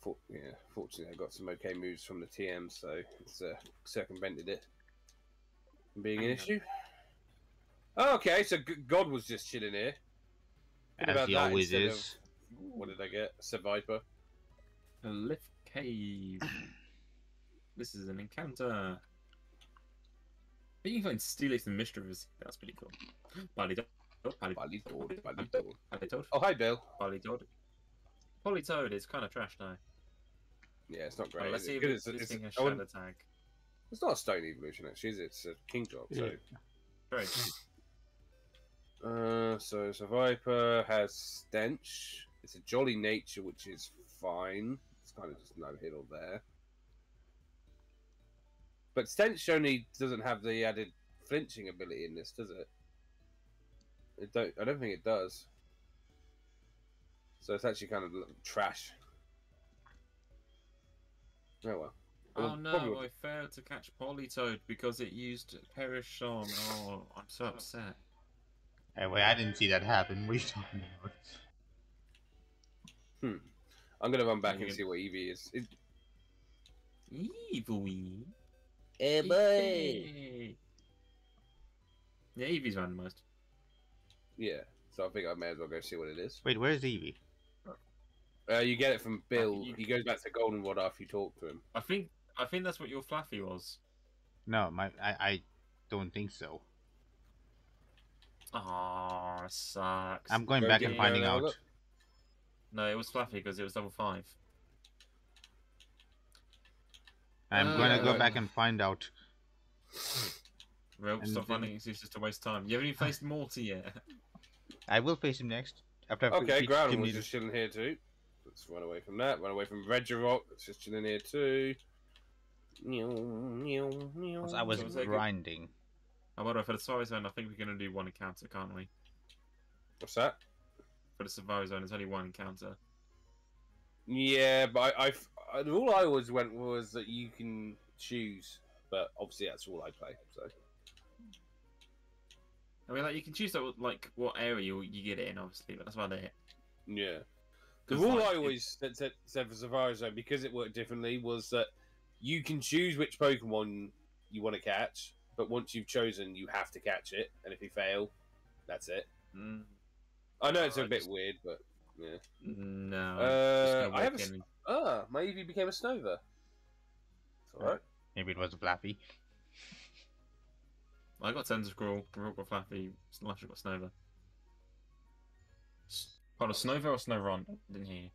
But for, yeah, fortunately, I got some okay moves from the TM, so it's uh, circumvented it from being an issue. Oh, okay, so God was just chilling here. What As he that always instead of- is. What did I get? Survivor. A lift cave. this is an encounter. But you can find Steelix and Misdreavus. That's pretty cool. Politoed. Poly- Politoed, Politoed. Politoed. Oh, hi, Bill. Politoed. Politoed is kind of trash now. Yeah, it's not Well, great. let's see if if 'Cause it's, it's, this it's, thing has Shadow Tag. it's not a stone evolution, actually, is it? It's a King's Rock. So, Yeah. Very uh, so it's a Viper has stench. It's a jolly nature, which is fine. It's kind of just no hiddle there. But stench only doesn't have the added flinching ability in this, does it? It don't. I don't think it does. So it's actually kind of l- trash. Oh well. Oh no, probably- I failed to catch Politoed because it used Perish on. Oh, I'm so upset. Hey, wait, I didn't see that happen. What are you talking about? Hmm. I'm gonna run back You and see what EV is. It, Evil. Eh, Yay. Yeah, Eevee's randomized. yeah. So I think I may as well go see what it is. Wait, where's Eevee? Uh, you get it from Bill. you- He goes back to Goldenrod after you talk to him. I think I think that's what your Fluffy was. No, my I, I don't think so. Oh, sucks. I'm going Go back and finding go have a out. look. No, it was Fluffy because it was level five. I'm Uh, gonna go back and find out. Well, And stop then- finding excuses to waste of time. You haven't even faced Morty yet. I will face him next. After I've Okay, beat Groudon Team was just chilling here too. Let's run away from that. Run away from Regirock. That's just chilling here too. I was So it's like a- grinding. Oh, by the way, for the Safari Zone, I think we're going to do one encounter, can't we? What's that? For the Safari Zone, it's only one encounter. Yeah, but I, I've, I, the rule I always went was that you can choose, but obviously that's all I play. So I mean, like you can choose like, like what area you, you get it in, obviously, but that's about it. yeah, the rule like, I it- always said, said, said for Safari Zone because it worked differently was that you can choose which Pokemon you want to catch, but once you've chosen, you have to catch it, and if you fail, that's it. Mm, I know it's Oh, a I bit just- weird, but yeah. no. Uh, I have a. Ah, my Eevee became a Snova. It's alright. Maybe it was a Flappy. I got Tentacruel, Rook got Flappy, Slash got Snova. S- Hold on, Snova or Snoveron? Didn't hear you.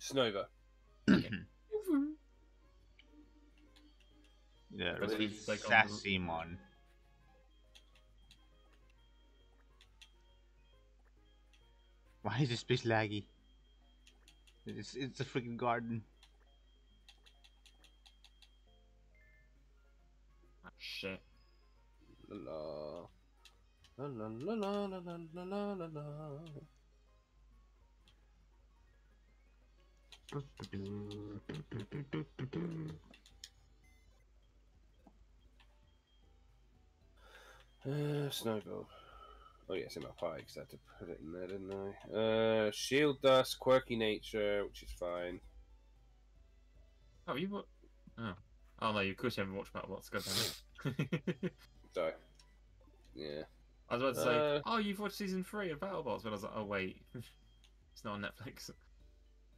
Snova. Yeah, Because really he's, like, on the- sassy mon. Why is this place laggy? It's it's a freaking garden. Ah, shit. La la la la la la la la la la. Uh, Snowball. Oh yes, in my pie because I had to put it in there, didn't I? Uh, shield dust, quirky nature, which is fine. Oh, you what? Oh. Oh no, you of course you haven't watched BattleBots. God damn it. So, yeah. I was about to say, Uh, oh, you've watched season three of BattleBots, but I was like, oh wait, it's not on Netflix.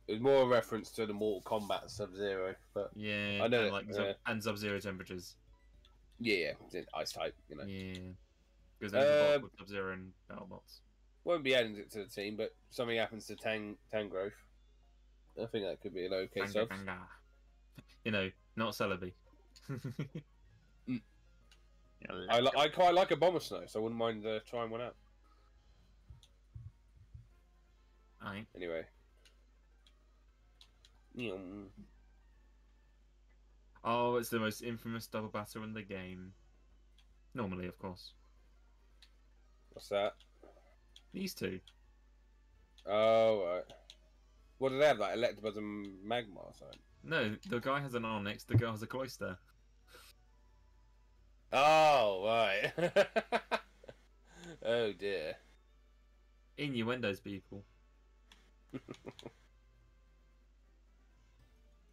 It was more a reference to the Mortal Kombat Sub Zero, but Yeah, I know and like yeah. Sub- and Sub-Zero temperatures. yeah, yeah, ice type, you know. Yeah, because there's a Um, bot with Sub-Zero and BattleBots. Won't be adding it to the team, but something happens to Tang Tangrowth. I think that could be an okay sub. You know, not Celebi. I, li- I quite like Abomasnow, so I wouldn't mind uh, trying one out. Aye. Anyway. Oh, it's the most infamous double batter in the game. Normally, of course. What's that? These two. Oh, right. What do they have? Like Electabuzz and Magmar or something? No, the guy has an Onix, the girl has a Cloyster. Oh, right. oh, dear. Innuendos, people.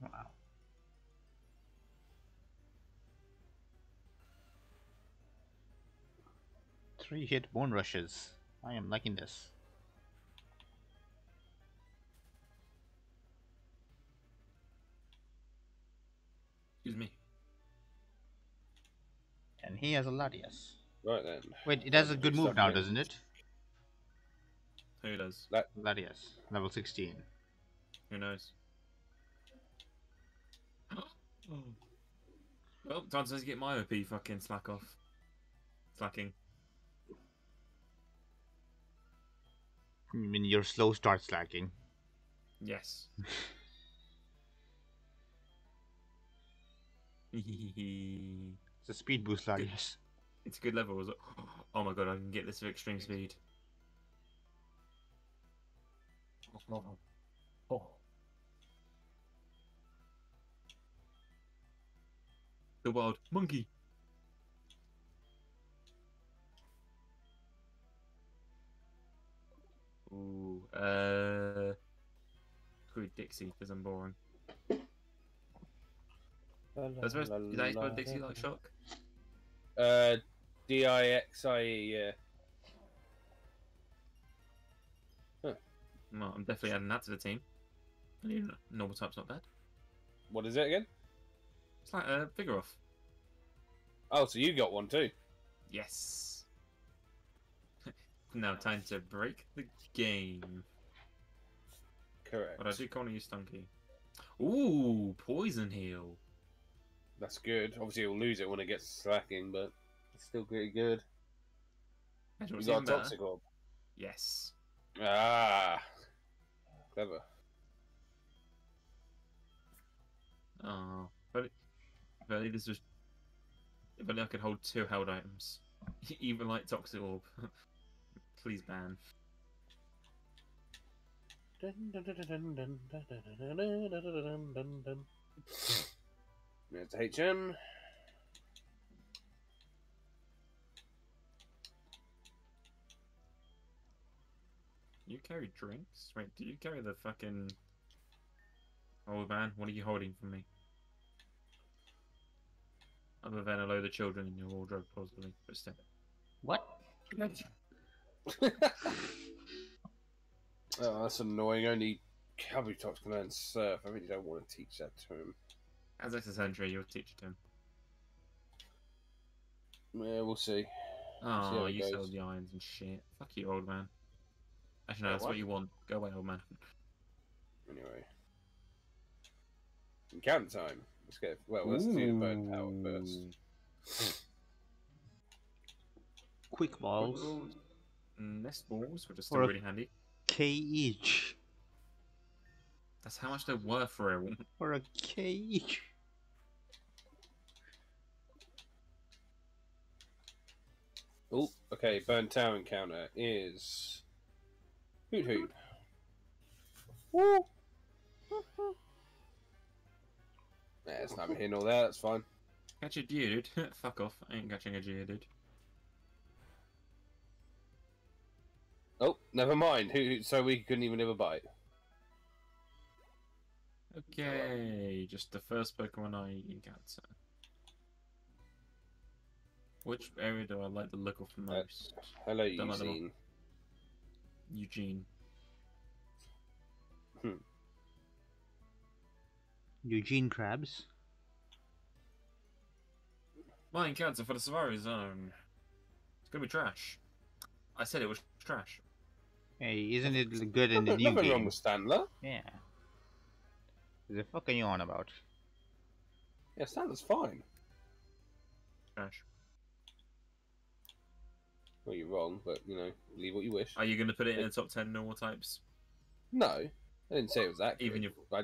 Wow. Three hit bone rushes. I am liking this. Excuse me. And he has a Latias. Right then. Wait, it has a good move now, doesn't it? Who does? Latias, level 16. Who knows? Well, time to get my OP fucking slack off. Slaking. I mean, your slow start Slaking. Yes. It's a speed boost lag, yes. it's a good level. Was it? Oh my god, I can get this with extreme speed. Oh, oh, The wild monkey. Ooh, uh, screw Dixie because I'm boring. I suppose, did I suppose Dixie like shock? Uh, D I X I E, yeah. Well, I'm definitely adding that to the team. Normal type's not bad. What is it again? It's like a figure off. Oh, so you got one too. Yes. now time to break the game. Correct. But I do kind of use Stunky. Ooh, poison heal. That's good. Obviously, he'll lose it when it gets Slaking, but it's still pretty good. You got a Toxic Orb. Yes. Ah. Clever. Oh, but if only this was. If only I could hold two held items, even like Toxic Orb. Please ban. There's HM. You carry drinks? Wait, do you carry the fucking? Oh man, what are you holding from me? Other than a load of children in your wardrobe, possibly, but still. What? Oh, that's annoying. Only Kabutops can learn surf. I really don't want to teach that to him. As it's a Sentret, you'll teach it to him. Yeah, we'll see. how Oh, it you sell goes. the irons and shit. Fuck you, old man. Actually, no, Wait, that's what? what you want. Go away, old man. Anyway. Encounter time. Let's get. Well, let's do the bird power first. Quick balls. Nest mm, balls, which are still Or really handy. K each. That's how much they're worth for a For a K each. Oh, okay. Burned Tower encounter is Hoothoot. Woo! Yeah, it's not hitting all that. That's fine. Catch a dude? Fuck off. I ain't catching a dude. Oh, never mind. Hoot. So we couldn't even have a bite. Okay, just the first Pokemon I encounter. Which area do I like the look of the Uh, most? Hello, them all. Eugene. Eugene. Eugene crabs. My encounter for the Safari Zone. It's gonna be trash. I said it was trash. Hey, isn't it good in the Nothing, new nothing wrong game? with Stantler. Yeah. What the fuck are you on about? Yeah, Stantler's fine. Trash. Well, you're wrong, but you know, leave what you wish. Are you gonna put it in the top ten normal types? No, I didn't say it was that. Even good. your- I,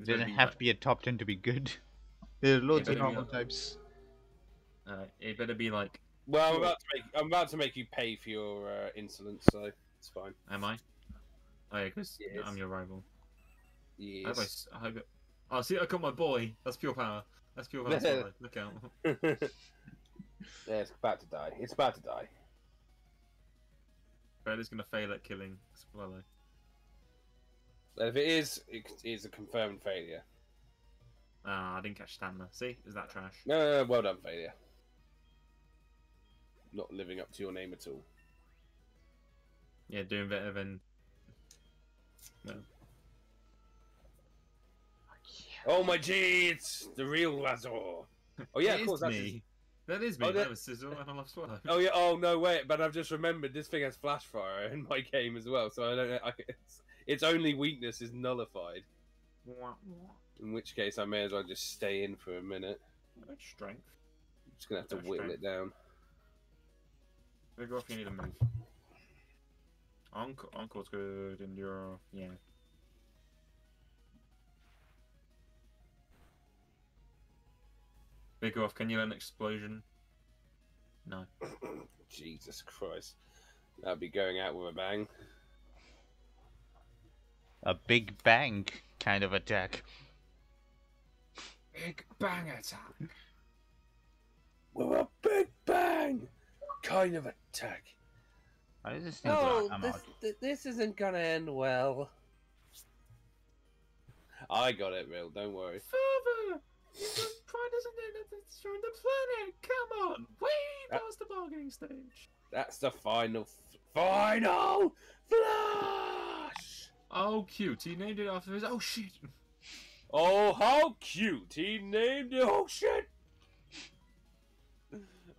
It doesn't have like- to be a top 10 to be good. There's loads of but- normal types. Uh, it better be like, well, I'm about to make I'm about to make you pay for your uh, insolence, so it's fine. am I? Oh yeah, because Yes. I'm your rival. I hope I, Yes. s- I hope it... Oh, see, I got my boy. That's pure power. That's pure power. Look out. yeah, it's about to die. It's about to die. Freddy's gonna fail at killing Swallow. If it is, it is a confirmed failure. Ah, I didn't catch Stamina. See, is that trash? No, no, no, well done, failure. Not living up to your name at all. Yeah, doing better than. No. Oh my G, it's the real Razor. Oh yeah, of course that's me. That is me. Oh, that... that- was Sizzle and I love Swallow. Oh yeah. Oh no, wait. But I've just remembered this thing has flash fire in my game as well. So I don't know. I, it's, its only weakness is nullified. In which case, I may as well just stay in for a minute. That's strength. I'm just gonna have to whittle strength. it down. Big off, you need a move. Encore, Encore's good, and you're. Yeah. Big off, can you let an explosion? No. Jesus Christ, that'd be going out with a bang. A big bang kind of attack. Big bang attack. With a big bang, kind of attack. Why does oh, this thing No, come this, th- this isn't gonna end well. I got it, real. Don't worry. Father! Pride isn't in it, it's from the planet! Come on! Way That- uh, past the bargaining stage! That's the final, f- final flash. Oh, cute. He named it after his. Oh, shit! Oh, how cute! He named it. Oh shit!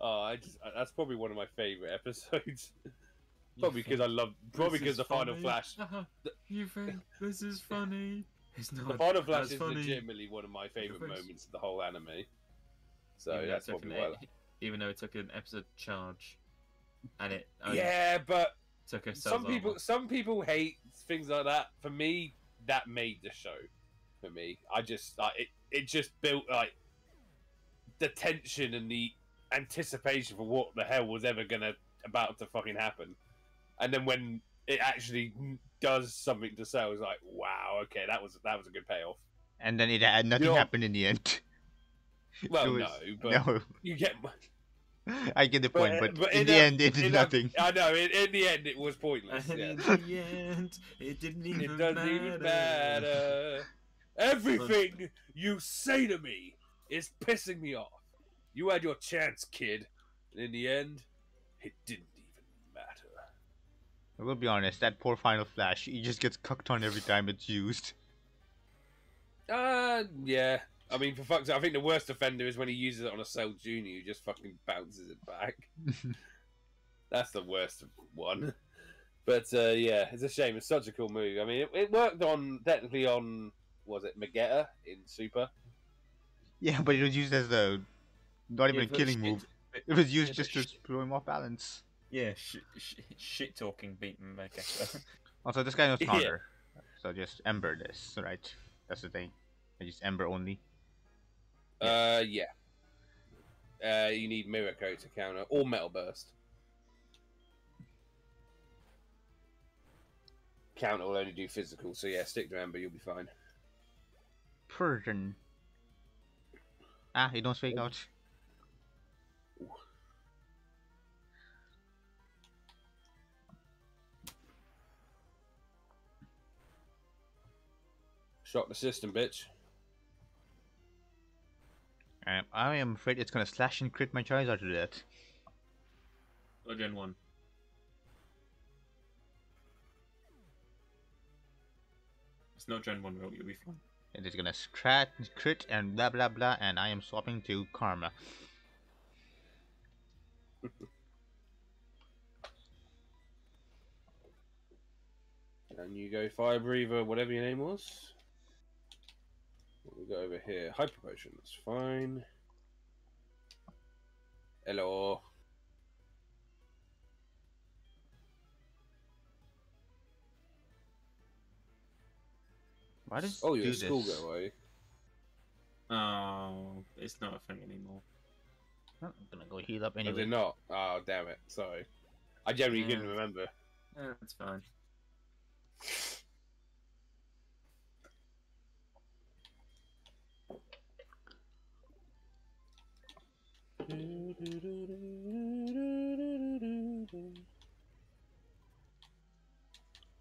Oh, I just, that's probably one of my favorite episodes. Probably because I love, probably because the is final flash. Uh-huh. You think this is funny? It's not. The final flash is funny. legitimately one of my favorite moments of the whole anime. So even that's probably why. eight- even though it took an episode charge, and it Yeah, but took a some people, some people hate things like that. For me, that made the show. For me, I just like it. It just built like the tension and the anticipation for what the hell was ever gonna about to fucking happen. And then when it actually does something to sell, it's like, wow, okay, that was that was a good payoff. And then it had nothing know- happened in the end. Well, was- no, but no, you get. I get the But, point, but, but in in the a- end, it did nothing. I know. In, in the end, it was pointless. Yeah. in the end, it didn't even It doesn't matter. even matter. Everything you say to me is pissing me off. You had your chance, kid. And in the end, it didn't even matter. I will be honest, that poor Final Flash, he just gets cucked on every time it's used. Uh, yeah. I mean, for fuck's sake, I think the worst offender is when he uses it on a Cell Junior who just fucking bounces it back. That's the worst one. But uh, yeah, it's a shame. It's such a cool move. I mean, it, it worked on technically on was it Magetta in Super? yeah, but it was used as a not even Yeah, a killing move. It was used just but to throw him off balance. Yeah, sh- sh- shit talking beaten Kessler. Also, this guy knows Yeah. counter, so just ember this, right? That's the thing. I just ember only. Uh, yeah. Uh, you need mirror coat to counter or metal burst. Counter will only do physical, so yeah, stick to ember, you'll be fine. Persian. Ah, he don't speak out. Shock the system, bitch. Um, I am afraid it's gonna slash and crit my Charizard to death. Or Gen 1. It's not Gen 1, Will. You'll be fine. It is gonna scrat, crit, and blah blah blah, and I am swapping to Karma. And you go Fire Breather, whatever your name was. What we got over here? Hyper Potion, that's fine. Hello. Why does Oh, you're a this? schoolgirl, are you? Oh, it's not a thing anymore. I'm gonna go heal up Are anyway. they're not? Oh, damn it. Sorry. I generally couldn't remember. Yeah, that's fine.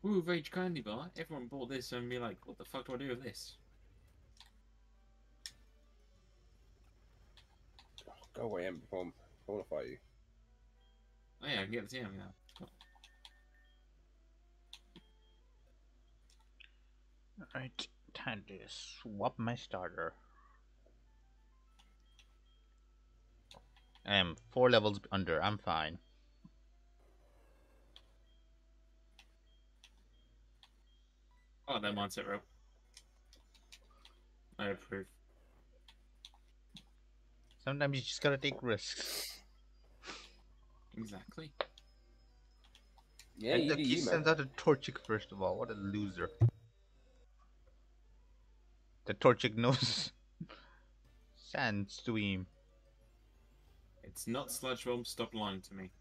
Ooh, Rage Candy Bar. Everyone bought this and be like, what the fuck do I do with this? Go away, Ember Bomb. I want to fight you. Oh yeah, I can get the TM now. Alright, time to swap my starter. I am four levels under, I'm fine. Oh, that mindset rope. I approve. Sometimes you just gotta take risks. Exactly. Yeah, And you look, do he man. sends out a Torchic first of all. What a loser. The Torchic knows Sandstream. It's not Sludge Bomb, stop lying to me.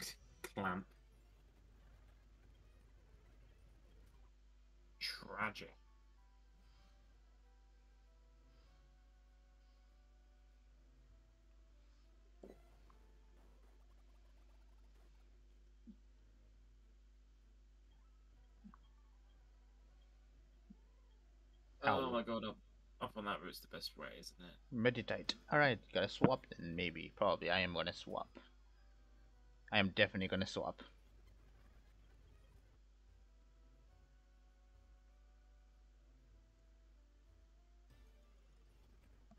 Clamp. Tragic. Oh my god, up, up on that route's the best way, isn't it? Meditate. Alright, gotta swap then, maybe. Probably. I am gonna swap. I am definitely gonna swap.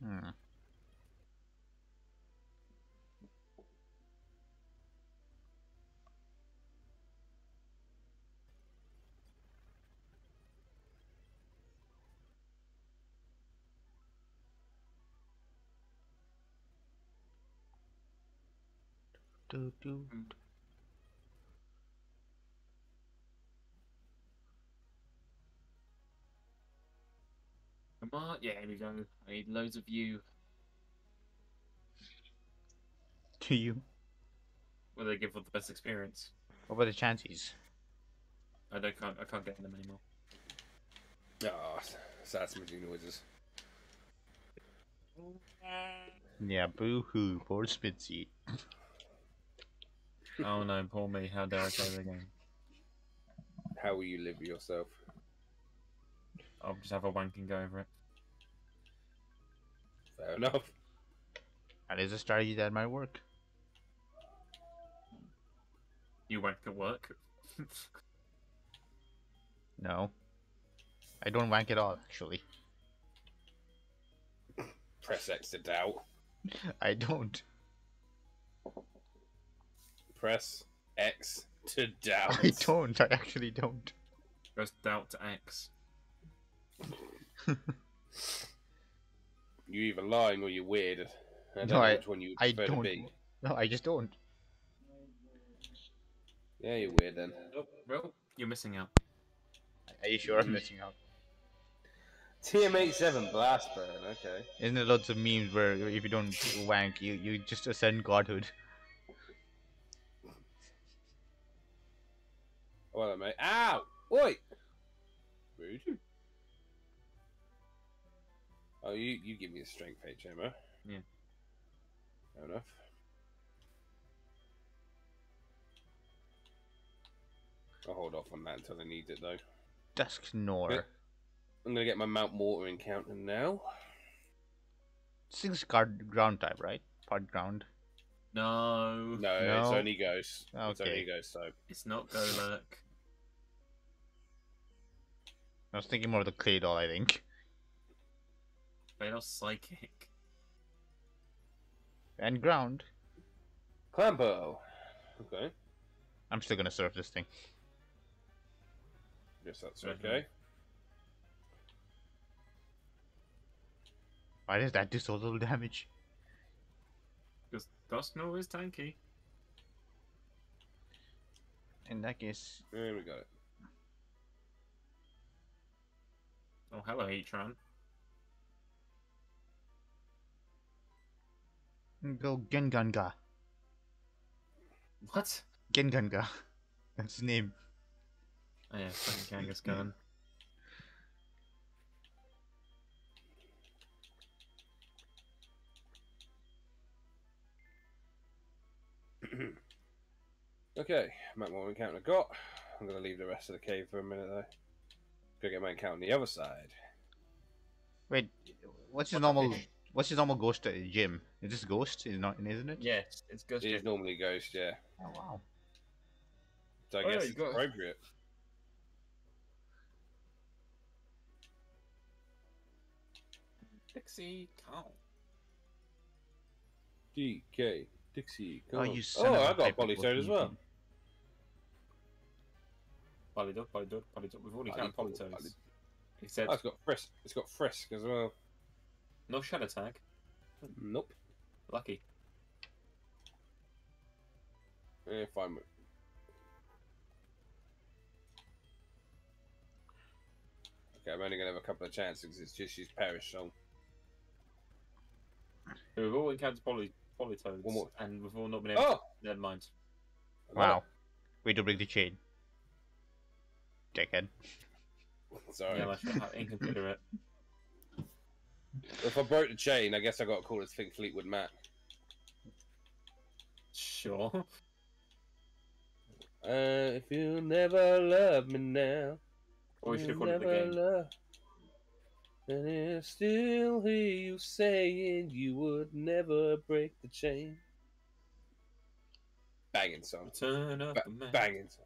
Hmm. Do, do. Come on, yeah, here we go. I need loads of you. To you? Where they give us the best experience. What were the chances? I don't can't I can't get them anymore. Ah, sad smudging noises. Yeah, boo hoo, poor Smidsy. Oh no, poor me. How dare I play the game? How will you live with yourself? I'll just have a wanking go over it. Fair enough. That is a strategy that might work. You wank at work. No. I don't wank at all, actually. Press X to doubt. I don't. Press X to doubt. I don't. I actually don't. Press doubt to X. You're either lying or you're weird. I don't No, know I- which one you I prefer don't. be. No, I just don't. Yeah, you're weird then. Oh, well, you're missing out. Are you sure I'm missing out? TMH7 Blast Burn, okay. Isn't there lots of memes where if you don't wank, you, you just ascend godhood? Well, then, mate. Ow! Oi! Rude. Oh, you, you give me a strength page, Emma. Yeah. Fair enough. I'll hold off on that until I need it, though. Dusknoir. I'm gonna get my Mount Mortar encounter now. Six card ground type, right? Part ground. No, No, it's only Ghost. It's Okay. only Ghost type. it's not Golurk. I was thinking more of the Claydol, I think. They're psychic. And ground. Clampo. Okay. I'm still gonna surf this thing. Guess that's Mhm. okay. Why does that do so little damage? Because Dusknoir is tanky. In that case, There we got Oh, hello, Etron. go Genganga. What? Genganga. That's his name. Oh yeah, fucking Kangaskhan. okay, Mount Mortar encounter got. I'm gonna leave the rest of the cave for a minute though. Go get my encounter on the other side. Wait, what's his What normal? the- What's his normal ghost uh, gym? Is this ghost? Is not, isn't it? Yes, it's Ghost. It is normally Ghost, yeah. Oh wow. So I Oh, guess you it's got- appropriate. Dixie Cow. DK Dixie. Oh, come on. you son oh of a I got pipe, Politoed as well. Polydog, Polydog, Polydog. We've already Poly- counted Poly- Politoeds. Except Oh, it's got Frisk. It's got Frisk as well. no Shadow Tag. Nope. Lucky. Yeah, fine. with- Okay, I'm only gonna have a couple of chances because it's just used Perish Song. So we've all encountered poly Politoeds, One more. and we've all not been able. Oh! to... Never mind. Wow. Way to break the chain. Dickhead. Sorry. Yeah, that's inconsiderate. If I broke the chain, I guess I got to call this thing Fleetwood Mac. Sure. Uh, if you never love me now, Or we should have you'll called it the never game. love- And if still hear you saying you would never break the chain. Banging song. Return of Ba- the man. banging song.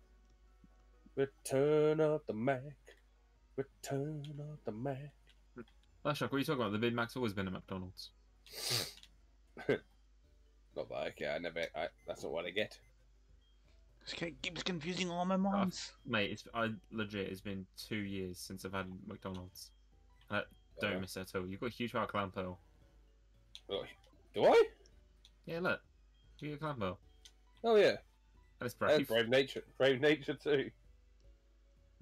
Return of the Mac. Return of the Mac. Flashback, what are you talking about? The Big Mac's always been at McDonald's. Not that okay, I never. I, that's not what I get. This guy keeps confusing all my moms. Mate, it's I legit. It's been two years since I've had McDonald's. Uh, don't Uh, miss it at all. You've got a huge power clam pearl. oh, do I? Yeah, look. You get a clam pearl. Oh yeah. And it's Brave. brave. brave nature. Brave nature too.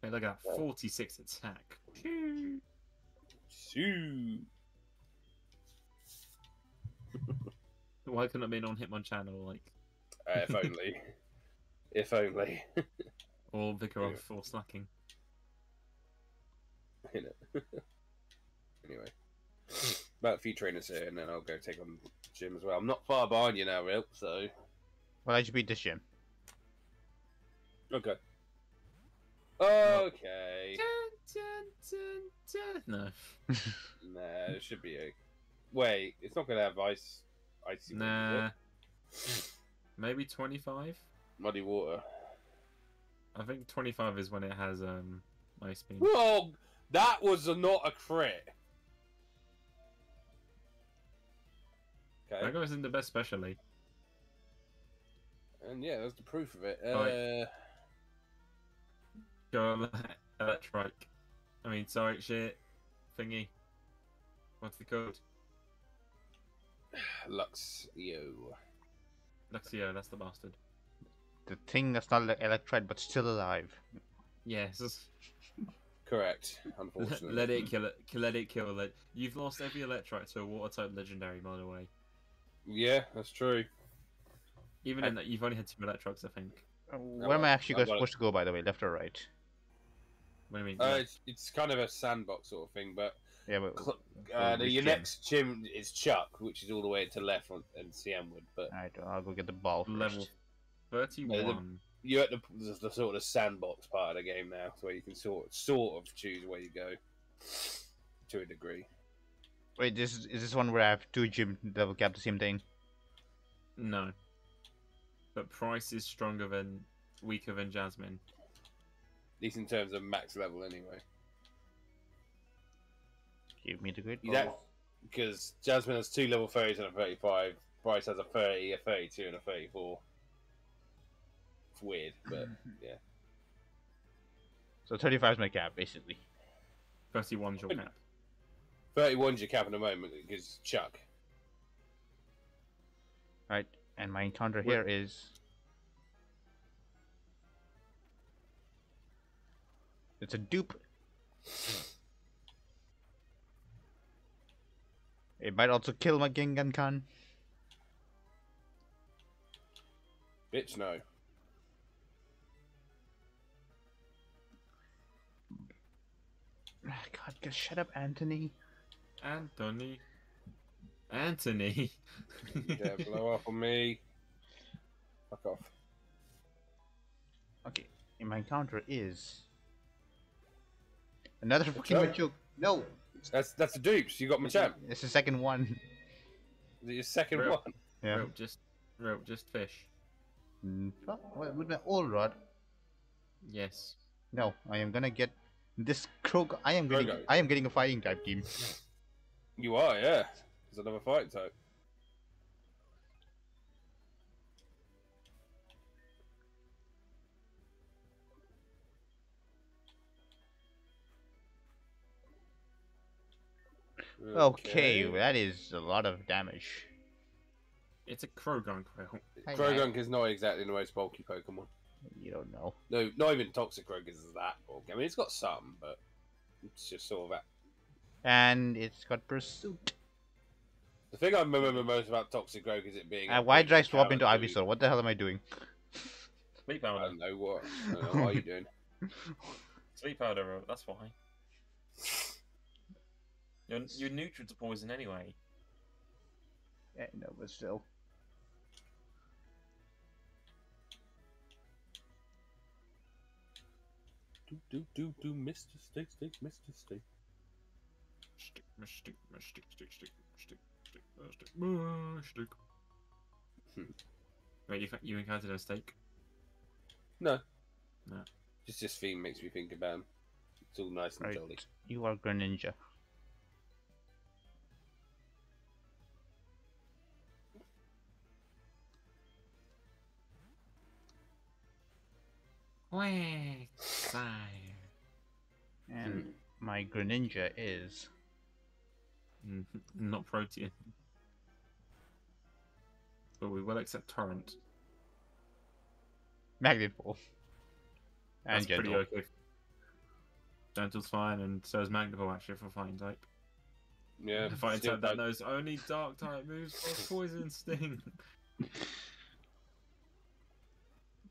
Mate, look at that. 46 attack. Shoo. Why couldn't it have been on Hitmonchan like Uh, if only. if only. or Vicar Yeah. of for slacking? You know. anyway. About a few trainers here, and then I'll go take on Jim as well. I'm not far behind you now, real. So Well, I should beat this gym. okay. Okay. No. Nah, it should be a. Wait, it's not gonna have ice. Icy. water, Nah. Maybe 25? Muddy water. I think 25 is when it has um ice beam. Whoa, that was a, not a crit. Okay, That goes in the best specially. and yeah, that's the proof of it. Right. Uh, Go ele- electric. I mean, sorry, shit. Thingy. What's the code? Luxio. Luxio, that's the bastard. The thing that's not like Electrike but still alive. Yes. Correct. Unfortunately. let it kill it. Let it kill it. You've lost every Electrike to a water type legendary, by the way. Yeah, that's true. Even I- in that, you've only had two Electrocs, I think. Where am I actually I guys got it. supposed to go, by the way? Left or right? What do you mean? Uh, it's, it's kind of a sandbox sort of thing, but Yeah, but cl- uh, the, your gym? next gym is Chuck, which is all the way to left on, and Cianwood. But Alright, I'll go get the ball first. Level 31. you're at the, the, the sort of sandbox part of the game now, where you can sort sort of choose where you go to a degree. Wait, this is, is this one where I have two gym level cap the same thing? No. But Pryce is stronger than, weaker than Jasmine. At least in terms of max level, anyway. Give me the great He's oh. ball. because Jasmine has two level 30s and a 35. Pryce has a 30, a 32, and a 34. It's weird, but yeah. So 35 is my cap, basically. 31's your cap. 31's your cap at the moment because Chuck. Right, and my encounter here is. It's a dupe. It might also kill my Gengan Khan. Bitch, no. Ah, God, just shut up, Anthony. Anthony. Anthony. Yeah, blow up on me. Fuck off. Okay, and my encounter is. Another fucking up? Machoke. No! That's that's the dupes. You got my champ. It's the second one. Your second Real. one. Yeah. Rope, just, rope, just fish. Mm, oh, what- With my old rod. Yes. No, I am gonna get this Krog. I am getting. Krogo. I am getting a fighting type team. You are, yeah. There's another fight type. Okay, that is a lot of damage. It's a Krogan Quill. Croagunk is not exactly the most bulky Pokemon. You don't know. No, not even Toxic Croagunk is that bulky. I mean, it's got some, but it's just sort of that. And it's got pursuit. The thing I remember most about Toxic Croagunk is it being. Uh, why did I swap into coward dude. Ivysaur? What the hell am I doing? Sleep I powder. don't know what. I don't know what are you doing. Sleep powder. That's why. You're, you're neutral to poison anyway. Yeah, no, but still. Do do do do, Mister Stick Stick, Mister Stick. Stick, stick, stick, stick, stick, stick, stick, stick, stick. Hmm. Wait, you, you encountered a steak? No. No. Just this theme makes me think about him. It's all nice and Right. jolly. You are a Greninja. Quick, sire. And my Greninja is. Mm, Not protein. But we will accept torrent. Magnet Ball. And That's pretty Gentle. okay. Gentle's fine, and so is Magnavolt actually for fighting type. Yeah. the fighting still type that don't- knows only dark type moves or poison sting.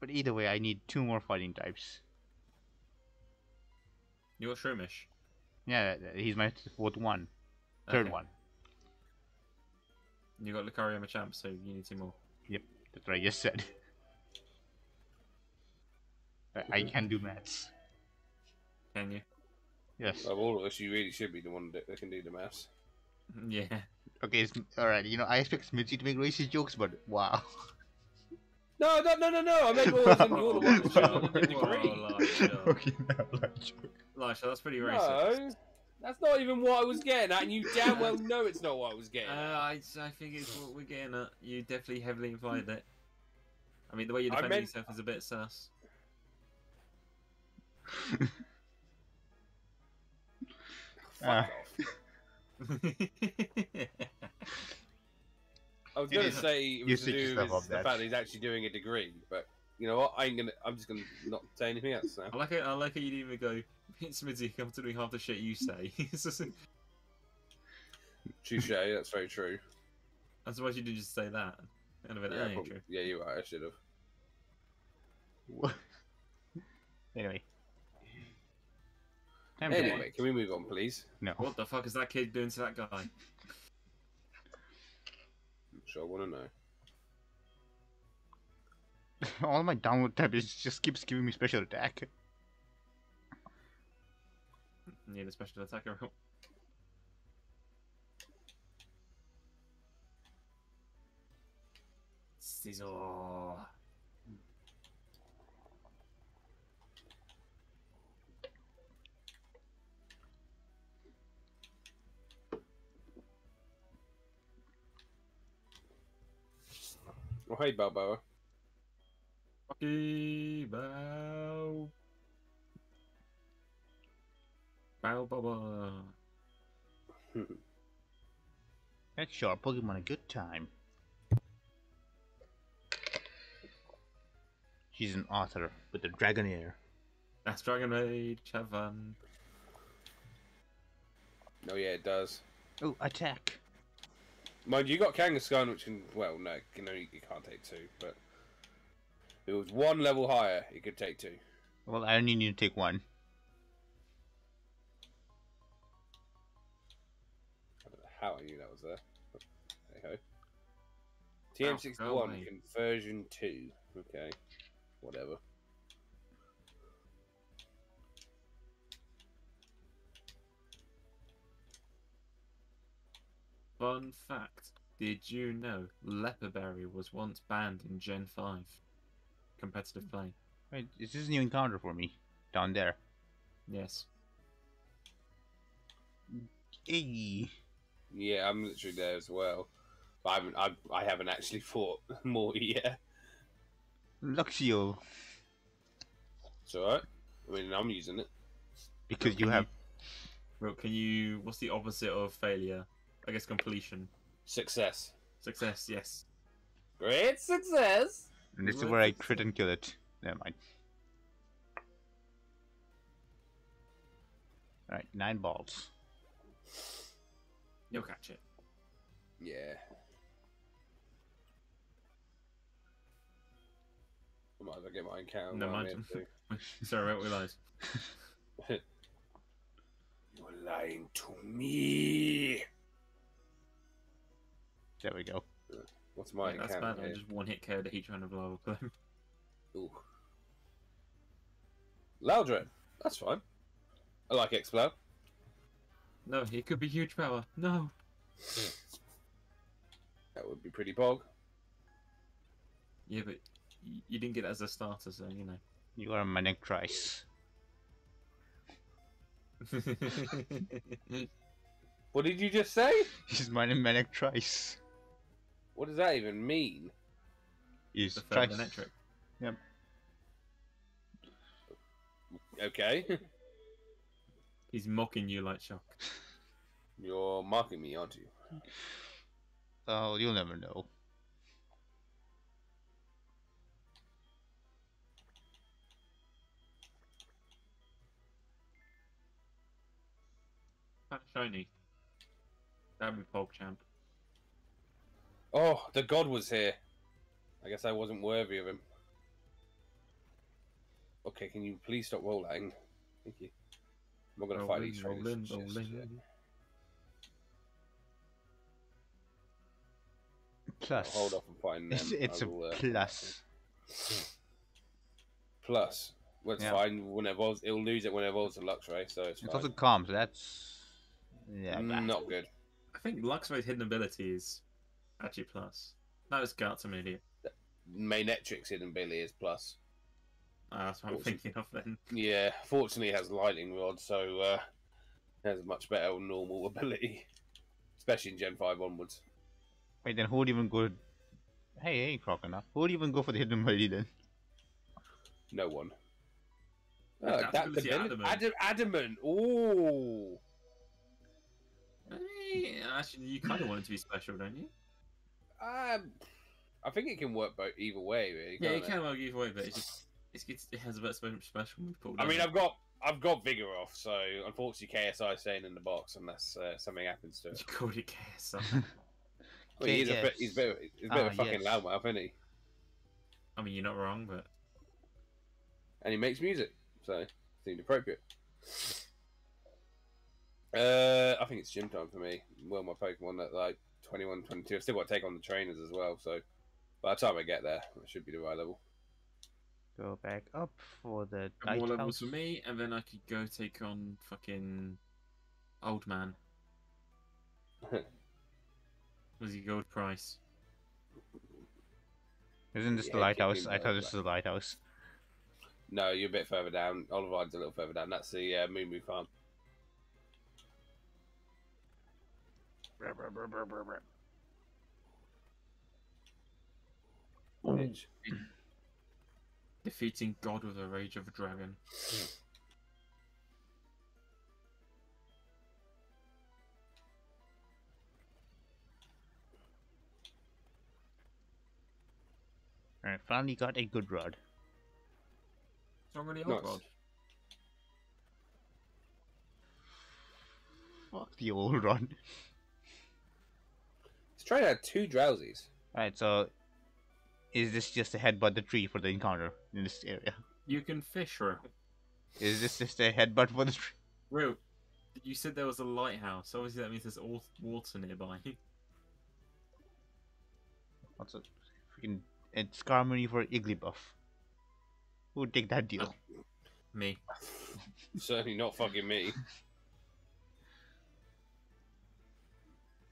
But either way, I need two more fighting types. You're Shroomish. Yeah, he's my fourth one. Third Okay. one. You got Lucario Machamp, so you need two more. Yep, that's what I just said. I- I can do maths. Can you? Yes. Of all of us, you really should be the one that, that can do the maths. Yeah. Okay, it's, alright, you know, I expect Smidsy to make racist jokes, but wow. No, no, no, no, no. I meant more than you're the one that should have done the Whoa, degree. Lisha. okay, now like joke. Lisha, that's pretty racist. No, that's not even what I was getting at, and you damn well know it's not what I was Uh, getting at. I, I think it's what we're getting at. You definitely heavily implied that. I mean, the way you I defend meant- yourself is a bit sus. Fuck Ah. off. I was going to say it was to do with the there. fact that he's actually doing a degree, but you know what? I ain't gonna. I'm just gonna not say anything else now. I like it. I like how you didn't even go. It's Smidsy. I'm doing half the shit you say. It's just- Touche. That's very true. I suppose you didn't just say that. And have been, Yeah, "Eh, prob- true." yeah, you're. I should have. anyway. Anyway, can we move on, please? No. What the fuck is that kid doing to that guy? I'm I want to know. All my download tab is just keeps giving me special attack. Need a special attack, roll. Scissor. Oh, hey, Balboa. Rocky bow. Bow Baba. Let's show our Pokemon a good time. She's an author with the Dragonair. That's Dragon Rage. Have fun. Oh yeah, it does. Oh, attack! Mind you, you got Kangaskhan, which can well, no, you know you can't take two, but if it was one level higher, it could take two. Well, I only need to take one. I don't know how I knew that was there. but Hey ho. Wow, TM61 go away. conversion two. Okay, whatever. Fun fact. Did you know Leppa Berry was once banned in Gen 5? Competitive play. Wait, is this a new encounter for me? Down there. Yes. Hey! Yeah, I'm literally there as well. But I haven't. I, I haven't actually fought more yet. Luxio! It's alright. I mean, I'm using it. Because you have. Well, can you. What's the opposite of failure? I guess completion. Success. Success, yes. Great success. And this is Well, where I it's- crit and kill it. Never mind. Alright, nine balls. You'll catch it. Yeah. I might as well get my encounter. No, while I'm mind. here too. Sorry, I realised. You're lying to me. There we go. What's my Yeah, that's encounter bad. I just one hit KO'd each round of lava blow. Ooh. Loudred. That's fine. I like Explode. No, it could be huge power. No. That would be pretty bog. Yeah, but you didn't get it as a starter, so you know. You are a Manectrice. What did you just say? He's mining manic Manectrice. What does that even mean? He's the third trice. electric. Okay. He's mocking you like shock. You're mocking me, aren't you? Oh, you'll never know. Kind of shiny. That'd be PogChamp. Oh, the god was here. I guess I wasn't worthy of him. Okay, can you please stop rolling? Thank you. I'm not gonna fight Rolling, these trainers rolling, rolling. Plus. I'll hold off on fighting them. It's, it's I a will, uh, plus. Plus. Well, it's Yeah. fine. When it evolves, it'll lose it when it evolves to Luxray, so it's It's fine. also calm, so that's. Yeah, bad. Not good. I think Luxray's hidden ability is actually plus. No, it's Guts, I'm an idiot. Manetrix hidden Billy is plus. Ah, that's what I'm Awesome. thinking of then. Yeah, fortunately it has lightning rod, so uh, it has a much better normal ability, especially in Gen Five onwards. Wait, then who would even go. Hey, hey, Crocodile. Who would even go for the hidden ability then? No one. Oh, Adaptability adaptability. adamant. Ad- adamant. Ooh. Eh, Actually, you kind of want it to be special, don't you? Um, I think it can work both either way, really. Yeah, can't it can work either way, but it's just it's, it's it has a bit special special move pool. I mean, doesn't I've got I've got Vigoroth, so unfortunately KSI staying in the box unless uh, something happens to it? it. you called it KSI. Well, he's, a bit, he's a bit, he's a bit of Ah, a fucking yes. loudmouth, isn't he? I mean, you're not wrong, but And he makes music, so seemed appropriate. Uh, I think it's gym time for me. Well, my Pokemon at like 21, 22. I've still got to take on the trainers as well, so by the time I get there, I should be the right level. Go back up for the and more levels lighthouse. for me, and then I could go take on fucking old man. Was he gold price? Isn't this the lighthouse? I thought this was the lighthouse. No, you're a bit further down. Olivine's a little further down. That's the uh, Moo Moo Farm. Bitch. Defeating God with a rage of a dragon. Alright, finally got a good rod. It's not really old Nice. rod. Fuck the old rod. This trainer had two Drowzees. Alright, so is this just a headbutt the tree for the encounter in this area? You can fish, Ro. Is this just a headbutt for the tree? Ro, you said there was a lighthouse. So obviously, that means there's al- water nearby. What's it? Freaking it's Skarmory for Igglybuff. Who would take that deal? Me. Certainly not fucking me.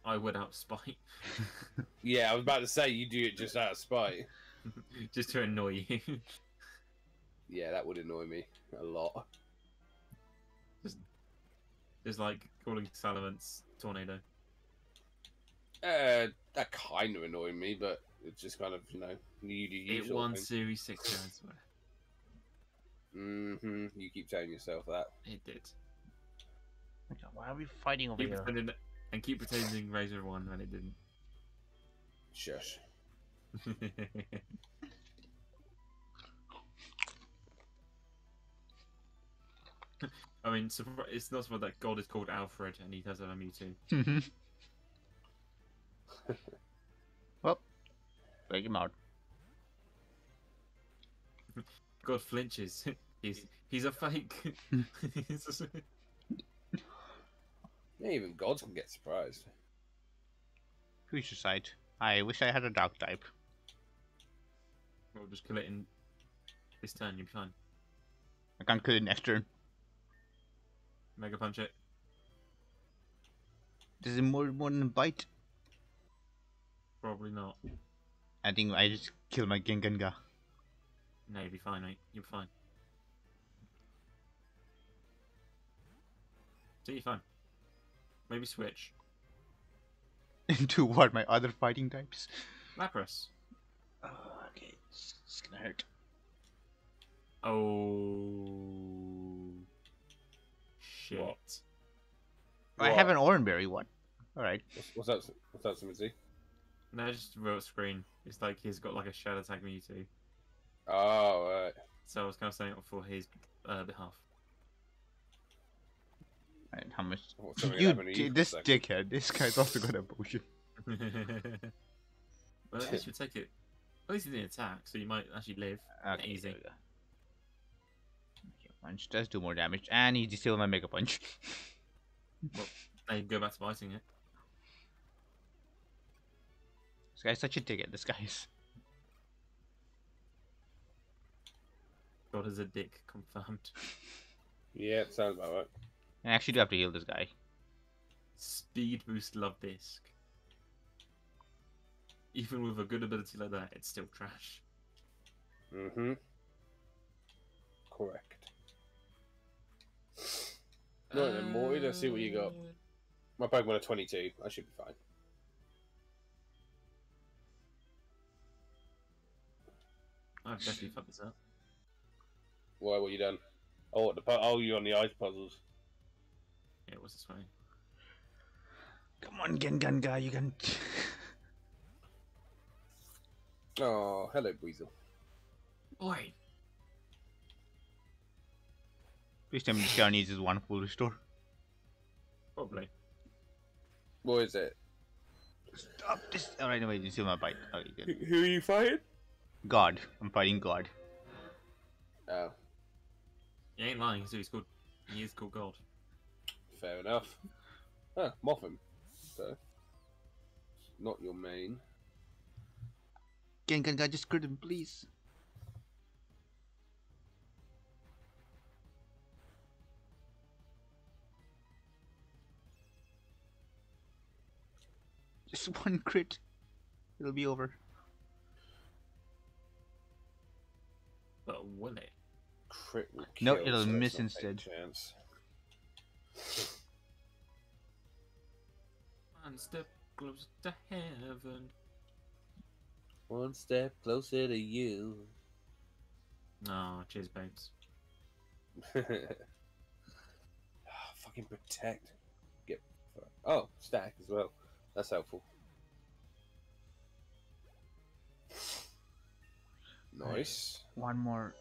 I would out spite. Yeah, I was about to say you do it just out of spite. Just to annoy you. Yeah, that would annoy me a lot. Just just like calling Salamence Tornado. Uh, that kind of annoyed me, but it's just kind of you know you do you It won Series 6 I swear. Mm-hmm. You keep telling yourself that. It did. Why are we fighting over Keep here? Pretending, and keep pretending Razor won when it didn't. Shush. I mean, surpri- it's not surprising that God is called Alfred and he does have a Mewtwo. Mhm. well, break him out. God flinches. he's he's a fake. He's a- Yeah, even gods can get surprised. Future sight. I wish I had a dark type. We'll just kill it in this turn. You'll be fine. I can't kill it next turn. Mega punch it. Does it more more than bite? Probably not. I think I just kill my Genganga. No, you'll be fine, mate. You'll be fine. So you're fine. Maybe switch. Into what? My other fighting types? Lapras. Oh, okay. It's, it's gonna hurt. Oh. Shit. What? I have an Oranberry one. Alright. What's, what's that? What's that, Timothy? No, just wrote screen. It's like he's got like a shadow attack Mewtwo. Oh, right. So I was kind of saying it for his uh, behalf. Alright, how much? What's You, happened you this second? dickhead. This guy's also got a potion. well, at least you take it. At least he didn't attack, so you might actually live. Okay, Easy. there we go. Okay, punch does do more damage, and he still my Mega Punch. Now you go back to biting it. this guy's such a dickhead. This guy's. God is a dick, confirmed. Yeah, it sounds about right. I actually do have to heal this guy. Speed boost Luvdisc. Even with a good ability like that, it's still trash. Mm-hmm. Correct. Right then, Morty, let's see what you got. My Pokemon are 22. I should be fine. I've definitely fucked this up. Why? What you done? Oh, what, the oh, you on the ice puzzles? Yeah, what's this way? Come on, Genganga, you can. Oh, hello, Weasel. Oi. Please tell me this guy needs his one full restore. Probably. What is it? Stop this! Alright, wait, you see my bite. Oh, okay, good. Who are you fighting? God. I'm fighting God. Oh, He ain't lying, so he's called. He is called God. Fair enough. Ah, Mothim. So, not your main. Gengan guy, just crit him, please. Just one crit. It'll be over. But will it? Crit will No, it'll so miss not take a instead. Chance. One step closer to heaven. One step closer to you. Oh, cheers, babes. Ah, fucking protect. Get. Oh, stack as well. That's helpful. Nice. One more.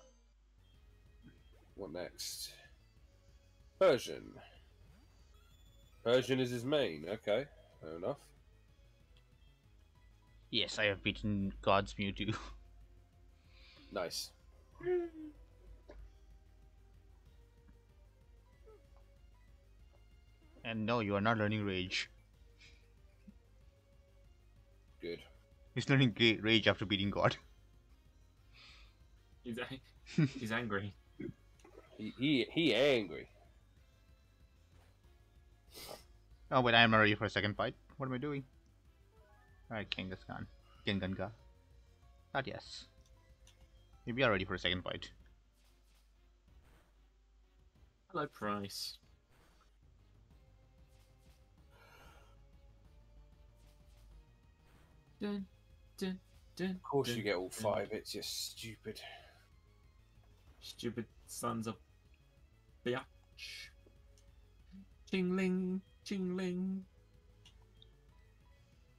What next? Persian. Persian is his main. Okay, fair enough. Yes, I have beaten God's Mewtwo. Nice. And no, you are not learning Rage. Good. He's learning Rage after beating God. He's, a- he's angry. He he he angry. Oh, wait, I am not ready for a second fight. What am I doing? Alright, King is Kangaskhan. Genganga. Not yes. Maybe I'm ready for a second fight. Hello, Pryce. Dun, dun, dun, Of course dun, you get all dun. five. It's just stupid. Stupid sons of bitch. Chingling, chingling.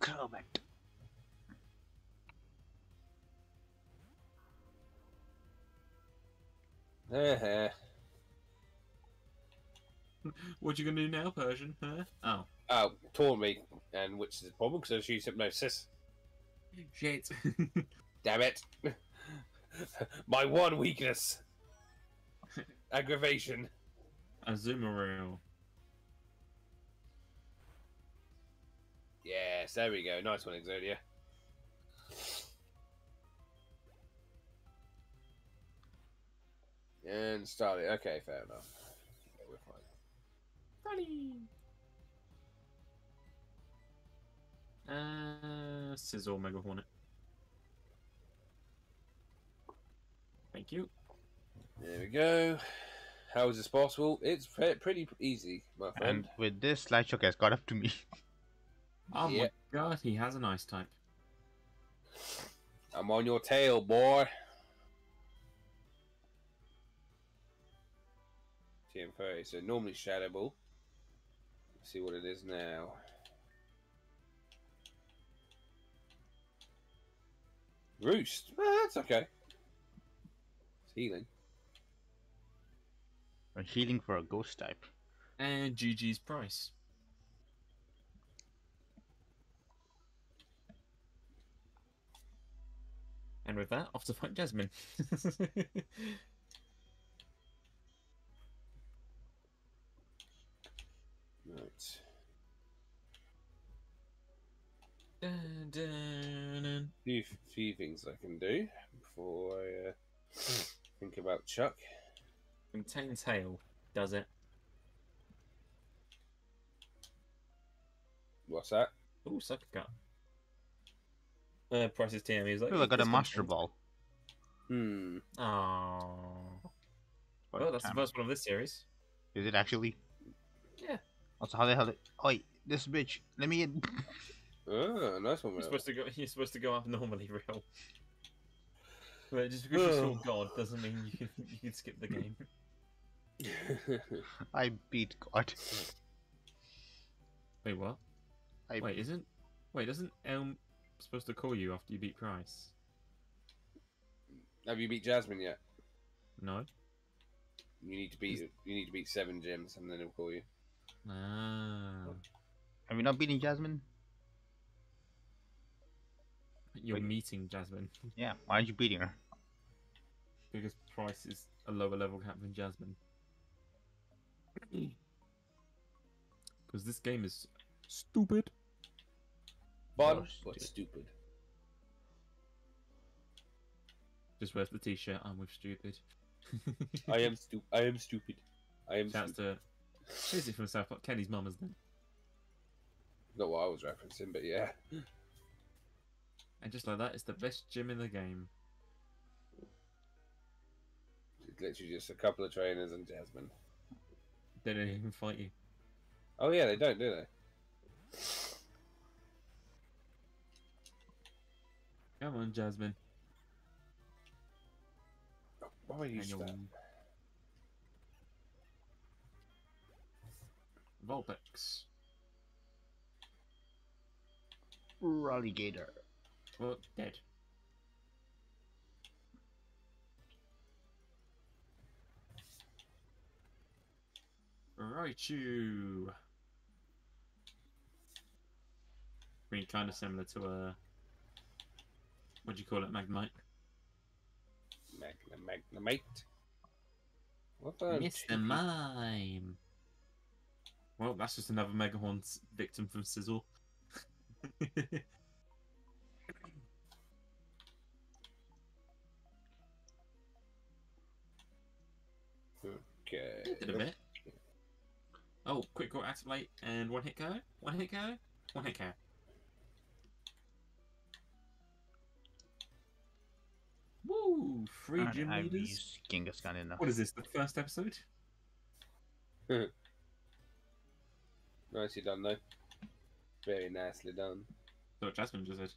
Crobat. Eh, What you gonna do now, Persian? Huh? Oh, oh, taunt me, and which is a problem because I just used hypnosis. shit. Damn it! My one weakness. Aggravation. Azumarill. Yes, there we go. Nice one, Exodia. And start it. Okay, fair enough. Yeah, we're fine. Uh, Sizzle Mega Hornet. Thank you. There we go. How is this possible? It's pre- pretty easy, my friend. And with this, Lightshock has got up to me. Oh Yeah. my god, he has an ice type. I'm on your tail, boy. TM30. So normally Shadow Ball. Let's see what it is now. Roost. Ah, that's okay. It's healing. I'm healing for a ghost type. And GG's Pryce. And with that, off to fight Jasmine. Right. Dun, dun, dun. Few few things I can do before I uh, think about Chuck. Contain tail, does it? What's that? Ooh, sucker cut. Uh, Pryce's TM, he's like. Oh, I got a "This Master Ball. Hmm. Aww. But, Well, that's the first one of this series. Is it actually? Yeah. Also, how the hell? Did... Oi, this bitch. Let me in. Oh, nice one, You're supposed to go. You're supposed to go up normally, real. But just because you saw God doesn't mean you can you can skip the game. I beat God. Wait, what? I Wait, isn't? Wait, doesn't Elm supposed to call you after you beat Pryce? Have you beat Jasmine yet? No. You need to beat you need to beat seven gems, and then he'll call you. Ah. Are we not beaten Jasmine? You're Wait. meeting Jasmine Yeah. Why aren't you beating her? because Pryce is a lower level cap than Jasmine. Because this game is stupid. Fun, Oh, but stupid. Just wears the t-shirt. I'm with stupid. I am stu- I am stupid. I am Shouts stupid. to. Is it from South Park? Kenny's mum, isn't it? Not what I was referencing, but yeah. And just like that, it's the best gym in the game. It's literally just a couple of trainers and Jasmine. They don't even fight you. Oh yeah, they don't, do they? Come on, Jasmine. Why would you And use your that? Vulpix. Ralligator. Well, dead. Raichu. I mean, kind of similar to a. What do you call it, Magnemite? Magna Magnemite. What the? Mr. Mime. Well, that's just another Megahorn's victim from Sizzle. Okay. Did a bit. Oh, Quick Claw activate and one hit go. One hit go. One hit KO. Woo! Free gym I've leaders. used Genghis enough. What is this? The first episode? Nicely done, though. Very nicely done. So what Jasmine just said.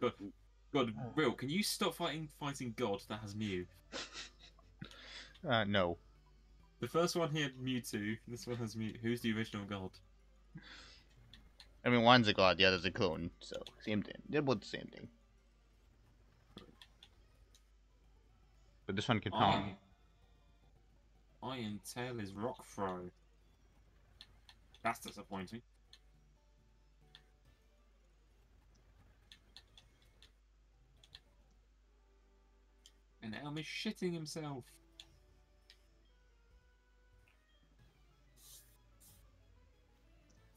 God, God, Will, can you stop fighting fighting God that has Mew? Uh, no. The first one here, had Mewtwo. This one has Mew. Who's the original God? I mean, one's a god, the other's a clone, so same thing. They're both the same thing. But this one can count. Iron. Iron Tail is Rock Throw. That's disappointing. And Elm is shitting himself.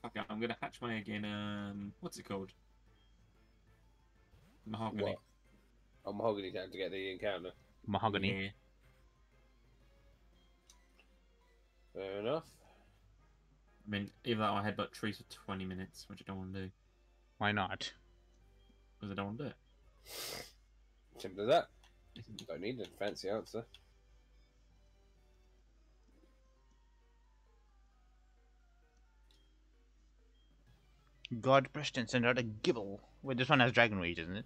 Okay, I'm gonna hatch my again. Um, what's it called? Mahogany. What? Oh, Mahogany Town to get the encounter. Mahogany. Yeah. Fair enough. I mean, even though I had headbutt trees for 20 minutes, which I don't want to do, Why not? because I don't want to do it. Simple as that. Don't need a fancy answer. God Preston sent out a Gible. Wait, this one has Dragon Rage, isn't it?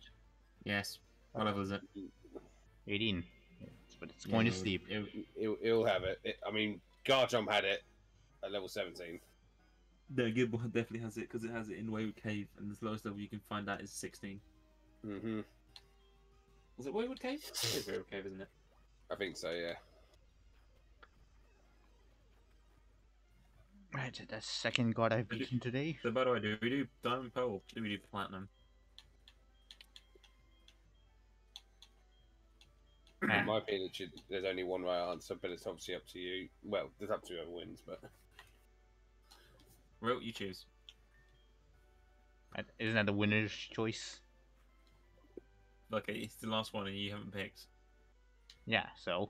Yes. What level is it? Mm. 18. But it's going Yeah, to sleep. would- it- He'll, he'll have it. it. I mean, Garchomp had it at level 17. The Gible definitely has it because it has it in Wayward Cave, and the lowest level you can find that is 16. Mm-hmm. Was it Wayward Cave? It's Wayward Cave, isn't it? I think so, yeah. Right, that's the second god I've beaten today. So, by the way, do we do Diamond Pearl or do we do Platinum? In my opinion, should, there's only one right answer, but it's obviously up to you. Well, it's up to whoever wins, but Well, you choose. Isn't that the winner's choice? Okay, it's the last one and you haven't picked. Yeah, so.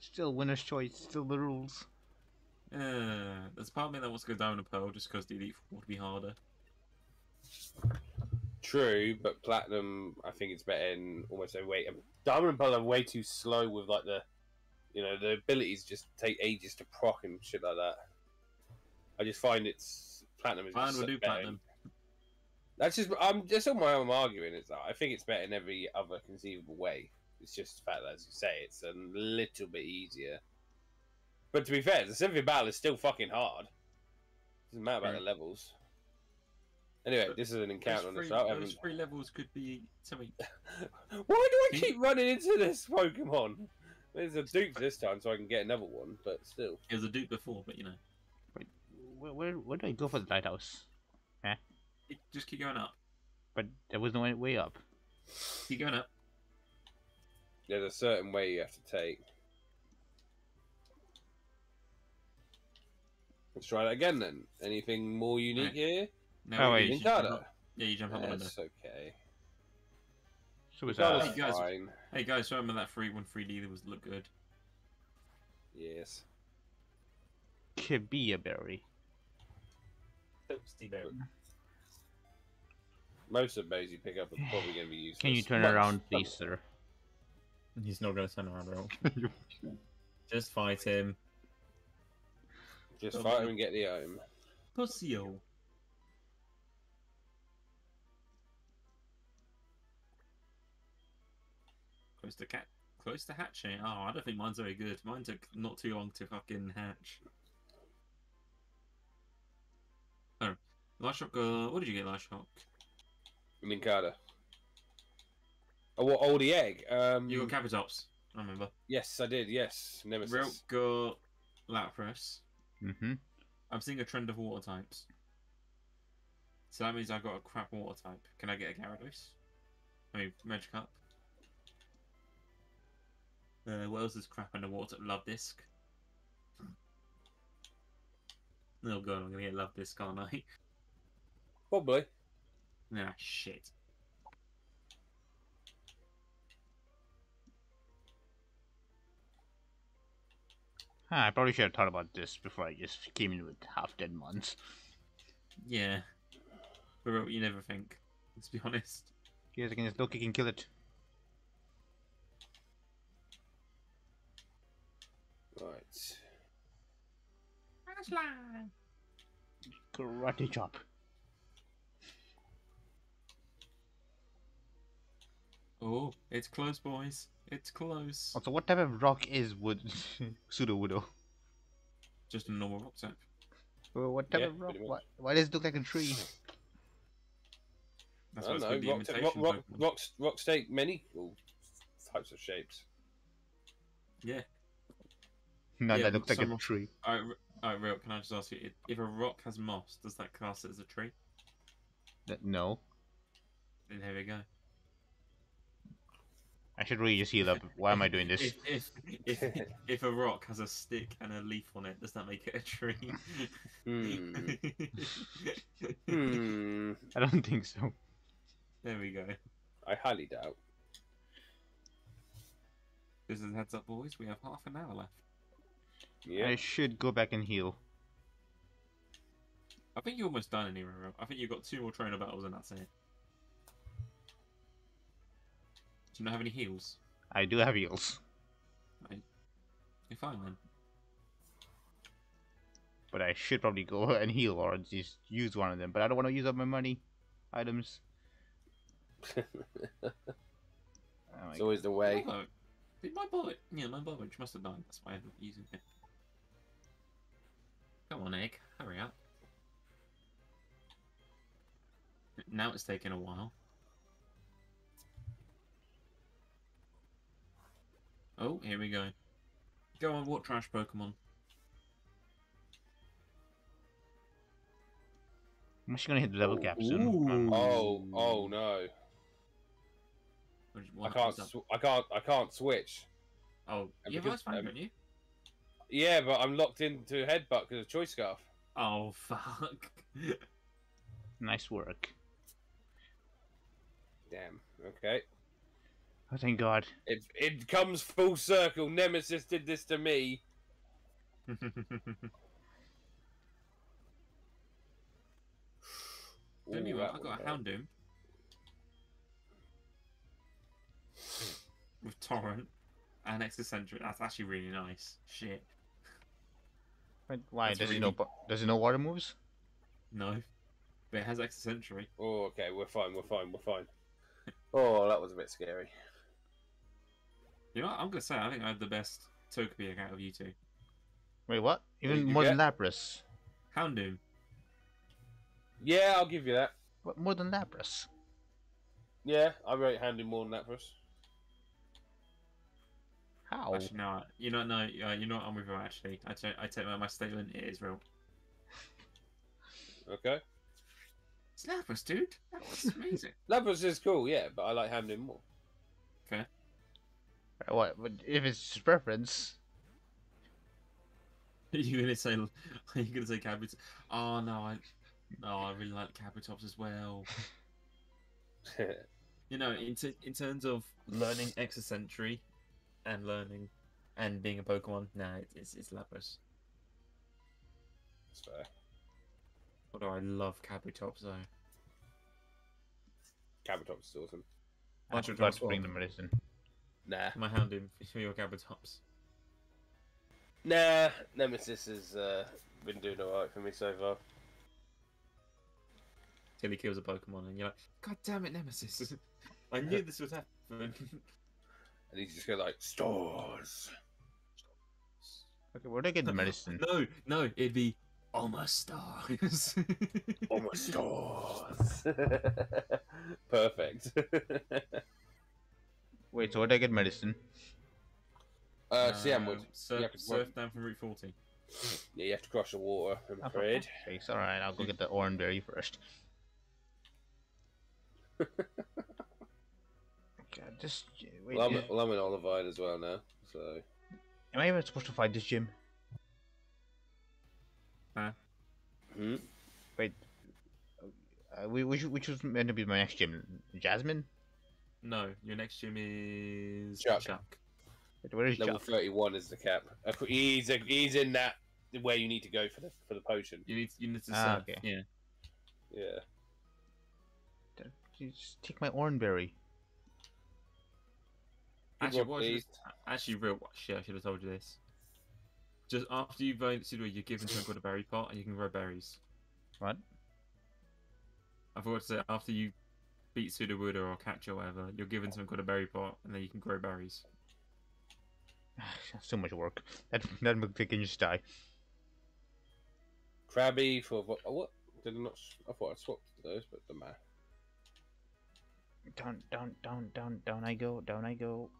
Still winner's choice, still the rules. Uh, there's a part of me that wants to go down and Pearl just because the Elite Four would be harder. True. But Platinum, I think it's better in almost every way. Diamond and Pearl are way too slow with like the, you know, the abilities just take ages to proc and shit like that. I just find it's Platinum is Fine, just we'll do better. Platinum. That's just I'm just all my I'm arguing is that I think it's better in every other conceivable way. It's just the fact that, as you say, it's a little bit easier. But to be fair, the Symphony Battle is still fucking hard. Doesn't matter about Right. the levels. Anyway, this is an encounter on the this three, route. Those haven't- three levels could be something. Why do I keep running into this Pokemon? There's a Duke this time, so I can get another one, but still. It was a Duke before, but you know, Where, where, where do I go for the lighthouse? it, just keep going up. But there was no way up. Keep going up. There's a certain way you have to take. Let's try that again then. Anything more unique Right. here? No, Oh, you wait. just jump Linkada. up. Yeah, you jump up on That's okay. Suicide. Hey, guys. fine. Hey guys, remember that free one free D that was look good? Yes. Kebia berry. Toasty berry. Most of those you pick up are probably going to be useless. Can you turn Most- around, please, sir? He's not going to turn around at all. Just fight him. Just fight him and get the item. Pussyo. Close to cat. Close to hatching. Oh, I don't think mine's very good. Mine took not too long to fucking hatch. Oh, Last Shock. Uh, what did you get, Last Shock? Linkada. Oh, what? Oh, the egg. Um, You got Kabutops. I remember. Yes, I did. Yes, Nemesis. Real got Lapras. Mm-hmm. I'm seeing a trend of water types. So that means I've got a crap water type. Can I get a Gyarados? I mean, Magikarp. Uh, what else is crap in the water? Luvdisc. Oh god, I'm gonna get Luvdisc, aren't I? Probably. nah, shit. Ah, I probably should have thought about this before I just came in with half dead months. Yeah. But you never think. Let's be honest. Yes, I can just look, you can kill it. Right. Karate chop. Oh, it's close, boys. It's close. Oh, also, what type of rock is wood? Sudowoodo. Just a normal rock type. Well, What type Yeah, of rock? pretty. Why, why does it look like a tree? That's I don't know. called the Rock, imitation rock, rock, Pokemon. rock, rock stake many all types of shapes. Yeah. No, Yeah, that looks like a rock- tree. Alright, R- alright, Real, can I just ask you, if- if a rock has moss, does that class it as a tree? That- No. Then there we go. I should really just heal up. Why am I doing this? If, if, if, if a rock has a stick and a leaf on it, does that make it a tree? Hmm. Hmm. I don't think so. there we go. I highly doubt. This is a heads up, boys. We have half an hour left. Yeah. I should go back and heal. I think you're almost done anyway, Real. I think you've got two more trainer battles and that's it. Do you not have any heals? I do have heals, You're fine then. but I should probably go and heal or just use one of them. But I don't want to use up my money items. Oh it's always the way. Oh, did my bullet? Yeah, my bullet must have died. That's why I'm not using it. Come on, egg. Hurry up. Now it's taking a while. Oh, here we go. Go on, what trash Pokemon? I'm actually gonna hit the level cap soon. Um, Oh, oh no! What, I can't. is that? Sw- I can't. I can't switch. Oh, and you have because- Ice Fang, um, don't you? Yeah, but I'm locked into headbutt because of choice scarf. Oh, fuck. Nice work. Damn. Okay. Oh, thank God. It it comes full circle. Nemesis did this to me. Don't Ooh, you? I got a hurt. Houndoom. With Torrent and Eccentric. That's actually really nice. Shit. Wait, Why That's does really- it know? po- Does it know water moves? No. But it has Eccentric. Oh, okay. We're fine. We're fine. We're fine. Oh, that was a bit scary. You know what? I'm gonna say I think I have the best Togepi out of you two. Wait, what? Even did you more than get? Lapras. Houndoom. Yeah, I'll give you that. What, more than Lapras? Yeah, I rate Houndoom more than Lapras. How? Actually, no. You know, no. Uh, you know what? I'm with you. Actually, I take I take my, my statement. It is real. Okay. It's Lapras, dude. That was amazing. Lapras is cool, yeah, but I like Houndoom more. Okay. What? But if it's just preference, Are you gonna say? Are you gonna say Kabutops? Oh no, I no, I really like Kabutops as well. You know, in t- in terms of learning Exocentry and learning and being a Pokemon, nah, it- it's it's Lapras. That's fair. Although I love Kabutops though. Kabutops is awesome. I Watch your forgot to bring the medicine. Nah. My Houndoom for your Kabutops. Nah, Nemesis has uh, been doing alright for me so far. Till he kills a Pokemon, and you're like, God damn it, Nemesis! I knew this would happen. And he's just go like, stores. Okay, where do I get the medicine? no, no, it'd be almost stars. Almost stores. Perfect. Wait, so where do I get medicine? uh, Cianwood. Um, Surf, You have surf down from Route 40. Yeah, you have to cross the water, I'm for afraid. fuck's. Alright, I'll go get the orange berry first. God, just wait. Well I'm, is- well, I'm in Olivine as well now, so. am I even supposed to find this gym? Huh? Hmm? Uh, whi- which which was meant to be my next gym? Jasmine? No, your next gym is Chuck. Wait, where is Level Chuck? 31 is the cap. Uh, He's, a, he's in that where you need to go for the for the potion. You need, you need to Ah, surf. okay. Yeah. Yeah. You Just take my orange berry. Actually, what I should- actually, real shit. I should have told you this. Just after you vote Sudowoodo, you're given something called a berry pot, and you can grow berries. What? I forgot to say after you beat Sudowoodo or catch or whatever, you're given something called a berry pot, and then you can grow berries. That's too much work. That that they can just die. Crabby for what? oh, what? Did I not? s- I thought I swapped those, but the math. Down, down, down, down, down I go, down I go.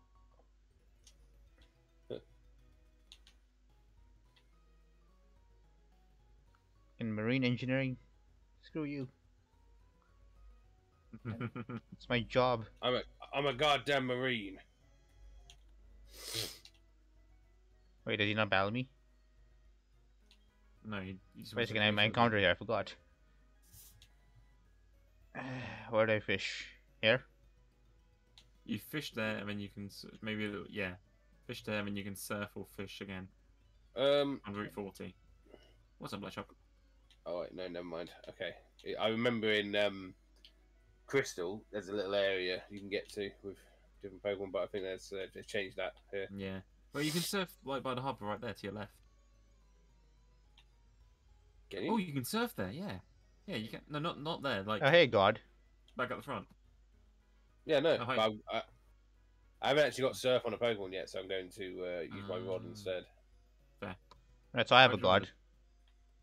In marine engineering, screw you. It's my job. I'm a I'm a goddamn marine. Wait, did he not battle me? no, you, you just Wait a second, I have my encounter here. I forgot. Where do I fish? Here? You fish there, and then you can maybe little- yeah, fish there, and then you can surf or fish again Um. on Route 40. What's up, Black Shop? Oh wait, no, never mind. Okay, I remember in um, Crystal, there's a little area you can get to with different Pokemon, but I think that's uh, they changed that here. Yeah. Well, you can surf like by the harbour right there to your left. Can you? Oh, you can surf there. Yeah. Yeah, you can. No, not not there. Like Oh, hey, God. back at the front. yeah, no. Oh, but I, I, I haven't actually got Surf on a Pokemon yet, so I'm going to uh, use my rod instead. instead. Right, so I have a Which God.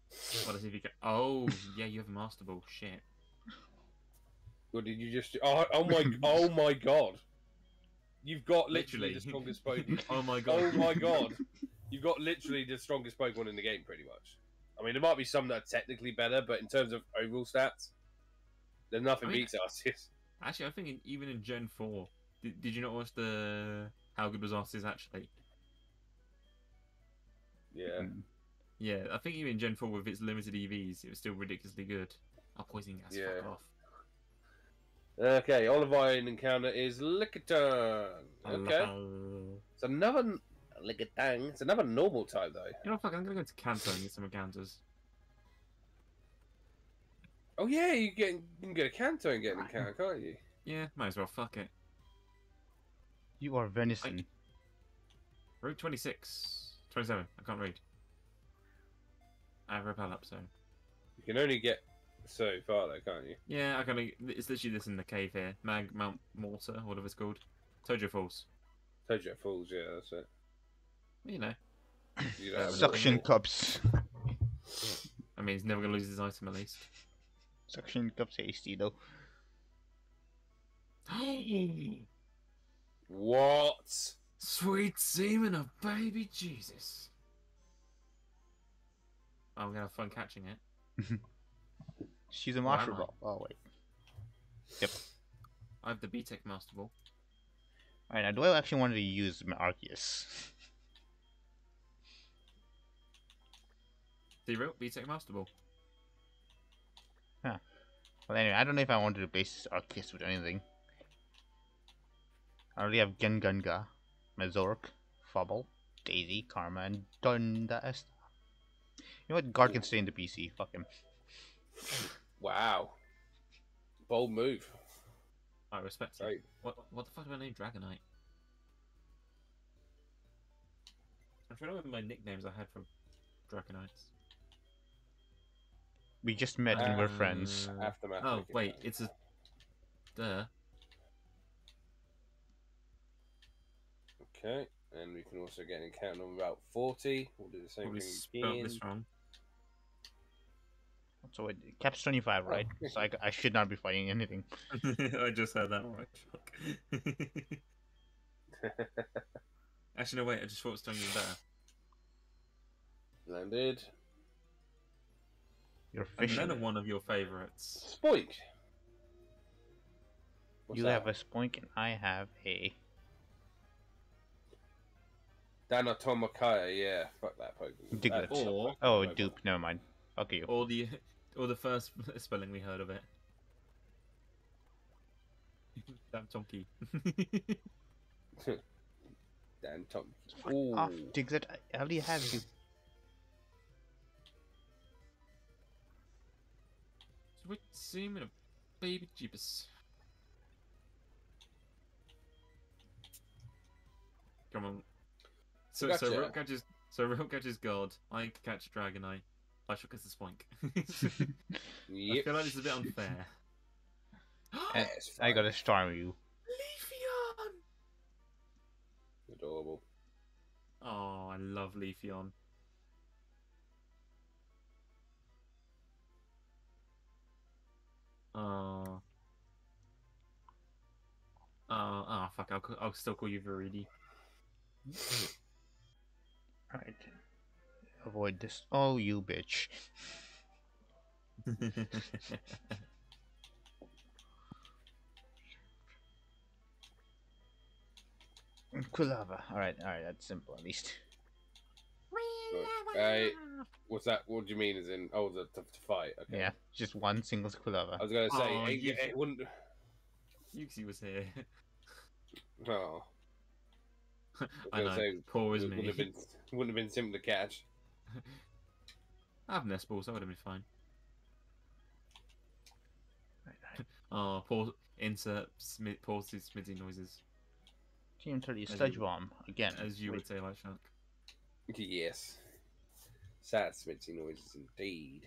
One What does if you get? Oh, yeah, you have a Master Ball. Shit. What did you just? do? Oh, oh my! oh my God! You've got literally, Literally. the strongest Pokemon. Oh my god. oh my God! You've got literally the strongest Pokemon in the game, pretty much. I mean, there might be some that are technically better, but in terms of overall stats, there's nothing I mean- beats Arceus. Actually, I think in, even in Gen Four, did, did you not watch the How Good Was Arceus actually? Yeah. Hmm. Yeah, I think even in Gen Four with its limited EVs, it was still ridiculously good. Oh, poison gas. Yeah. Fuck off. Okay, Olivine encounter is Lickitung. Okay, it's another Lickitung. It's another normal type though. You know, fuck. I'm gonna go to Kanto and get some encounters. Oh yeah, you get you can get a Kanto and get an encounter, can't you? Yeah, might as well. Fuck it. You are venison. Route 26, 27. I can't read. I have repel up, so You can only get so far though, can't you? yeah, I can. It's literally this in the cave here, Mag Mount Mortar, whatever it's called, Tojo Falls. Tojo Falls, yeah, that's it. You know, You don't Suction cups. I mean, he's never gonna lose his item at least. Suction cups hasty though. What? Sweet semen of baby Jesus. I'm gonna have fun catching it. She's a master ball. Oh wait. Yep. I have the BTEC Master Ball. Alright, now do I actually want to use my Arceus? Zero BTEC Master Ball. Well, anyway, I don't know if I want to replace this Arceus with anything. I already have Gengunga, Mazork, Fobble, Daisy, Karma, and Dunda You know what? Guard can stay in the PC. Fuck him. Wow. Bold move. I respect it. Right. What what the fuck do I name Dragonite? I'm trying to remember my nicknames I had from Dragonites. We just met and we're friends. Uh, Aftermath. Oh wait, Man. it's a duh. Okay, and we can also get an encounter number about 40. We'll do the same Probably thing spelled again. this wrong. So it caps 25, Oh. right? So I, I should not be fighting anything. I just had that right. Actually, no wait. I just thought it was done even better. Landed. You're And fishing. then of one of your favourites. Spoink. What's you that? have a spoink and I have a. Danotomakaya, yeah. Fuck that Pokemon. Diglett. That's a Or- oh, Pokemon. Oh, dupe. Never mind. Fuck you. Or the or the first spelling we heard of it. Damn Tonky. Dan Tom. Fuck off, Ooh. Diglett. I already have you. Sweet semen of baby jeepers. Come on. So so Gotcha. Rook catches so Rook catches God. I catch Dragonite. I should get the spoink. I feel like this is a bit unfair. I gotta storm you. Leafeon! Adorable. Oh, I love Leafeon. Oh. Oh, oh, fuck, I'll, I'll still call you Viridi. Alright. Avoid this. Oh, you bitch. Quilava. Alright, alright, that's simple at least. Right. What's that? What do you mean? Is in, oh, the, to, to fight? Okay. Yeah, just one single Quilava. I was gonna say Oh, it, you- it wouldn't. Uxie was here. Oh, I gonna know. say, Poor is it me. wouldn't have been wouldn't have been simple to catch. I have nest balls, that would have been fine. Right, right. Oh, poor insert Smith, poor Smithy noises, Team 30 As Sludge you- Bomb. Again. as you Wait, would say, like Shark. Yes. Sad smithy noises indeed.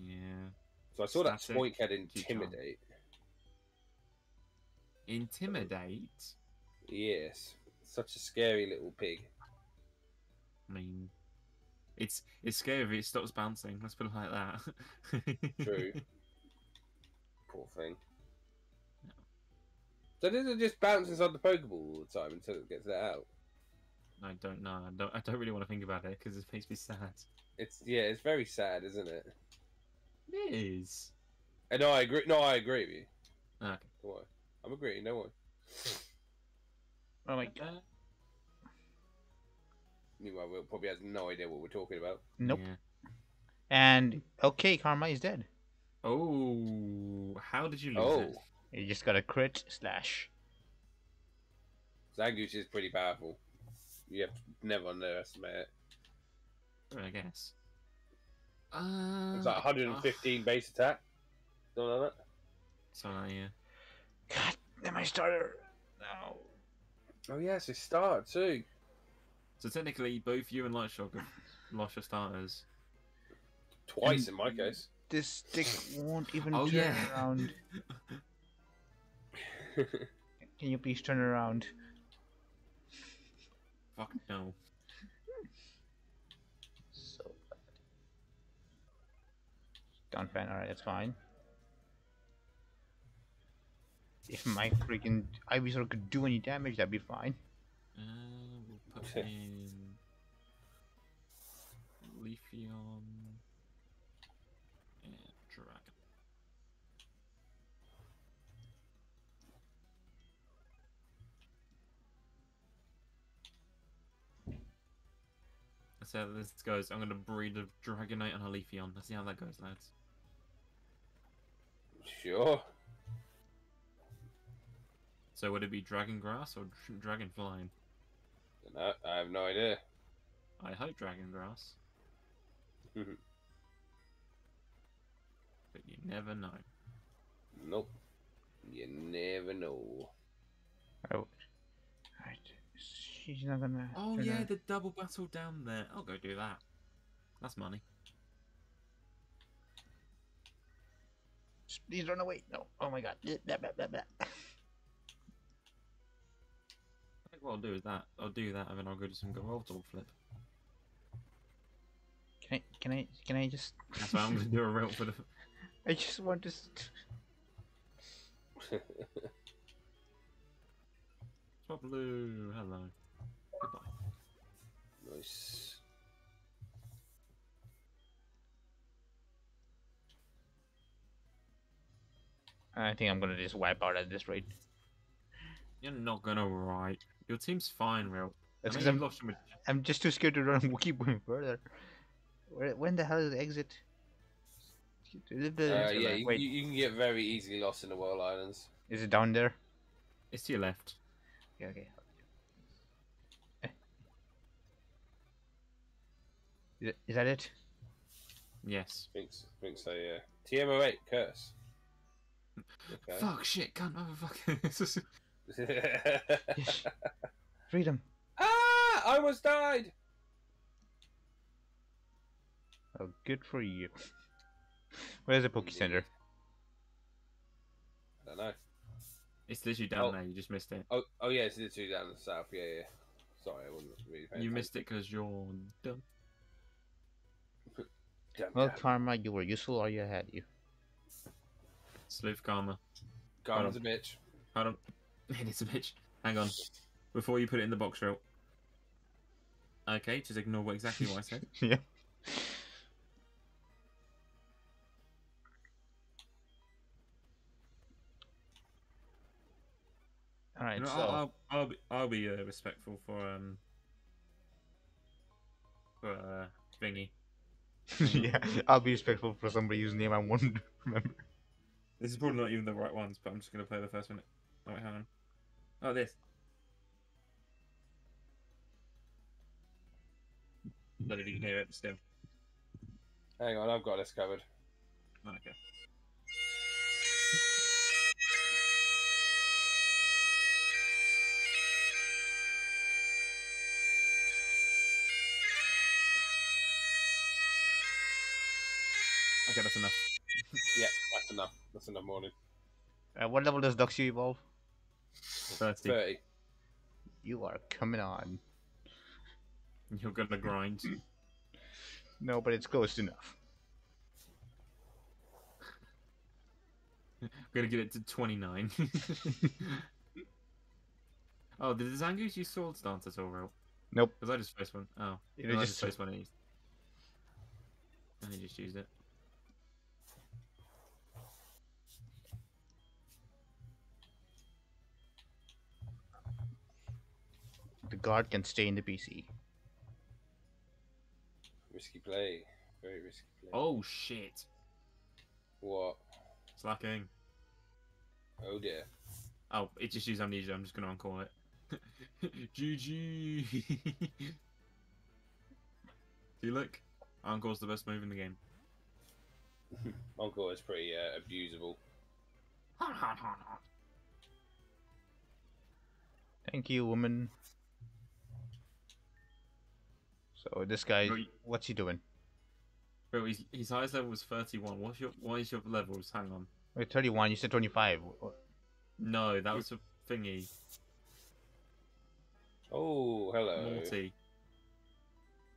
Yeah. So I saw that Static Spoink had key charm. intimidate. Intimidate. Yes. Such a scary little pig. I mean, it's it's scary. It stops bouncing. Let's put it like that. True. Poor thing. So does it just bounce inside the Pokeball all the time until it gets let out? I don't know. I don't. I don't really want to think about it because it makes me sad. It's yeah, it's very sad, isn't it? It is. And no, I agree. No, I agree with you. Okay. I'm agreeing. No one. Oh my Uh, god. Meanwhile, Will probably has no idea what we're talking about. Nope. yeah. And okay, Karma is dead. Oh, how did you lose Oh, it? You just got a crit slash. Zangoose is pretty powerful. You have to never underestimate it. I guess. Uh, It's like 115 base attack. Something like that. So uh, yeah. God, then my starter. No. Oh yes, it started too. So technically, both you and Lightshock have lost your starters. Twice And- in my case. This stick won't even Oh turn yeah. around. Can you please turn around? Fuck no. So bad. Donphan, alright, that's fine. If my freaking Ivysaur could do any damage, that'd be fine. We'll put in Leafeon and Dragon. Let's see how this goes. I'm gonna breed a Dragonite and a Leafeon. Let's see how that goes, lads. Sure. So would it be Dragon Grass or Dr- Dragon Flying? No, I have no idea. I hope Dragon Grass, but you never know. nope. You never know. Oh. Alright. She's not gonna. Oh turn yeah, her- the double battle down there. I'll go do that. That's money. Please run away. No. Oh my god. Blah, blah, blah, blah. I think what I'll do is that. I'll do that and then I'll go do some gold Goldal flip. Can I? Can I? Can I just? That's why I'm gonna do a route for the I just want to. St- Swablu. Hello. Goodbye. nice. I think I'm gonna just wipe out at this rate. You're not gonna write. Your team's fine, real. That's I because know I'm. lost I'm just too scared to run. We'll keep going further. Where? When the hell is the exit? Uh, yeah, you, you, you can get very easily lost in the Whirl Islands. Is it down there? It's to your left. Okay. okay. Eh. Is, it, is that it? Yes. Thinks, thinks so, yeah. TMO8, curse. Okay. Fuck shit, can't motherfucker. Yes. Freedom. ah! I almost died! Oh, good for you. Where's the Poke Center? I don't know. it's literally down Oh. there. You just missed it. Oh, oh yeah, it's literally down the south. Yeah, yeah. Sorry, I wasn't really paying You missed it because you're dumb. attention. Damn, Well, damn. Karma, you were useful or you had you. Sleuth Karma. Karma's a bitch. Hold on. It's a bitch. Hang on. Before you put it in the box route. Okay, just ignore what exactly what I said. yeah. Alright, You know, so I'll, I'll, I'll be, I'll be uh, respectful for um for uh, Thingy. yeah, I'll be respectful for somebody whose name I won't remember. This is probably not even the right ones, but I'm just gonna play the first minute. Wait, hang on. Oh, this. Don't know if you can hear it still. Hang on, I've got this covered. Okay. Okay, that's enough. Yeah, that's enough. That's enough morning. Uh, what level does Duxu evolve? 30. 30. You are coming on. You're gonna grind. No, but it's close enough. I'm gonna get it to 29. oh, did the Zangoose use Swords Dance at all, real? Nope. Because I just faced one. Oh. It no, I just- just faced one of these. And he just used it. The guard can stay in the PC. Risky play. Very risky play. Oh shit! What? Slaking. Oh dear. Oh, it just used amnesia. I'm just gonna uncall it. GG. See, look, uncall's the best move in the game. Uncle is pretty uh, abusable. Thank you, woman. So this guy, Right. what's he doing? Bro, his, his highest level was 31. What's your what is your levels? Hang on. Wait, 31. You said 25. No, that was a thingy. Oh, hello. Morty.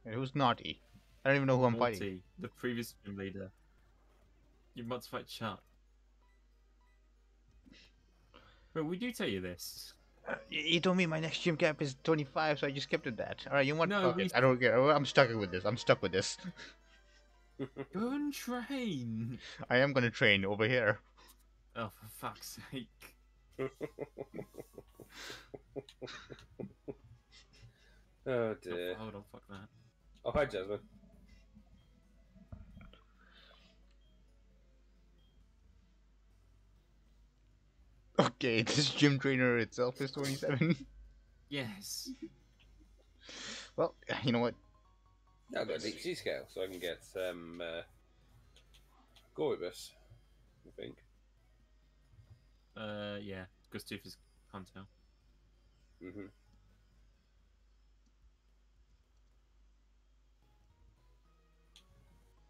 Who's naughty? I don't even know who I'm fighting. The previous gym leader. You're about to fight Chuck. But we do tell you this. You you told me my next gym cap is 25, so I just kept it that. All right, you want? No, fuck we- it. I don't care. Oh, I'm stuck with this. I'm stuck with this. Go and train. I am gonna train over here. Oh, for fuck's sake. Oh dear. Oh, dear. hold on, fuck that. Oh, hi, Jasmine. Okay, this gym trainer itself is 27. Yes. well, you know what? I've got a deep sea scale, so I can get some uh, Gorebyss, I think. Uh, yeah. Gustave is Hunter. hmm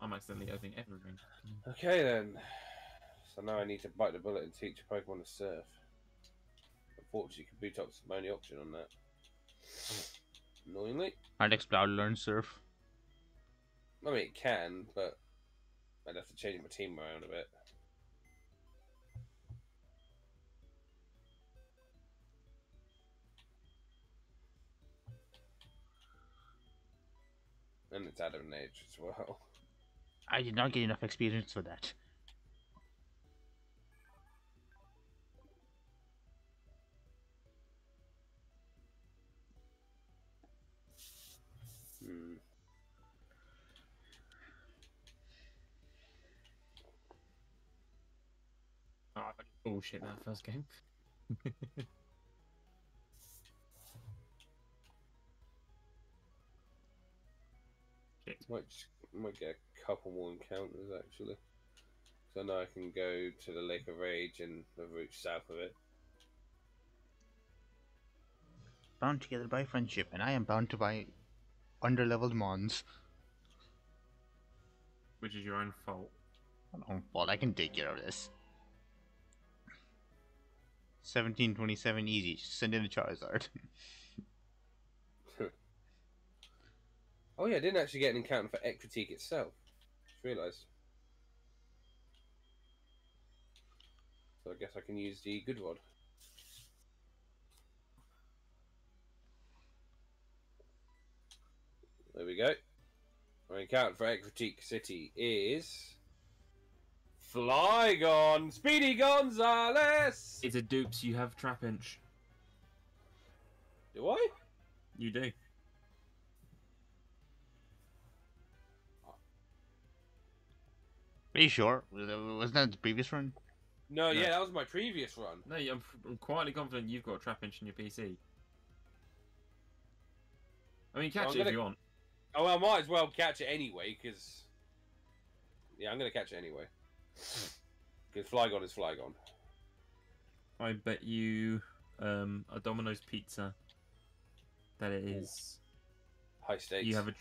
I'm accidentally opening everything. Okay then. So now I need to bite the bullet and teach a Pokemon to surf. Unfortunately, Kabutops is my only option on that. Annoyingly. Our next Cloud learn surf. I mean, it can, but I'd have to change my team around a bit. And it's out of an age as well. I did not get enough experience for that. Oh, bullshit that first game. Shit. Might just, might get a couple more encounters actually. So now I can go to the Lake of Rage and the route south of it. Bound together by friendship, and I am bound to by underleveled mons. Which is your own fault. My own fault. I can take care of this. 1727 easy. Just send in a Charizard. Oh yeah, I didn't actually get an encounter for Ecruteak itself. Just realised. So I guess I can use the good rod. There we go. My encounter for Ecruteak City is Flygon Speedy Gonzales. It's a dupes, you have Trapinch. Do I? You do. Are you sure? Was that- Wasn't that the previous run? No, No. yeah, that was my previous run. No, I'm, I'm quietly confident you've got a Trapinch in your PC. I mean, catch I'm it gonna- if you want. Oh, well, I might as well catch it anyway, because... Yeah, I'm going to catch it anyway. Because Flygon is Flygon. I bet you um, a Domino's pizza that it is. High stakes. You have a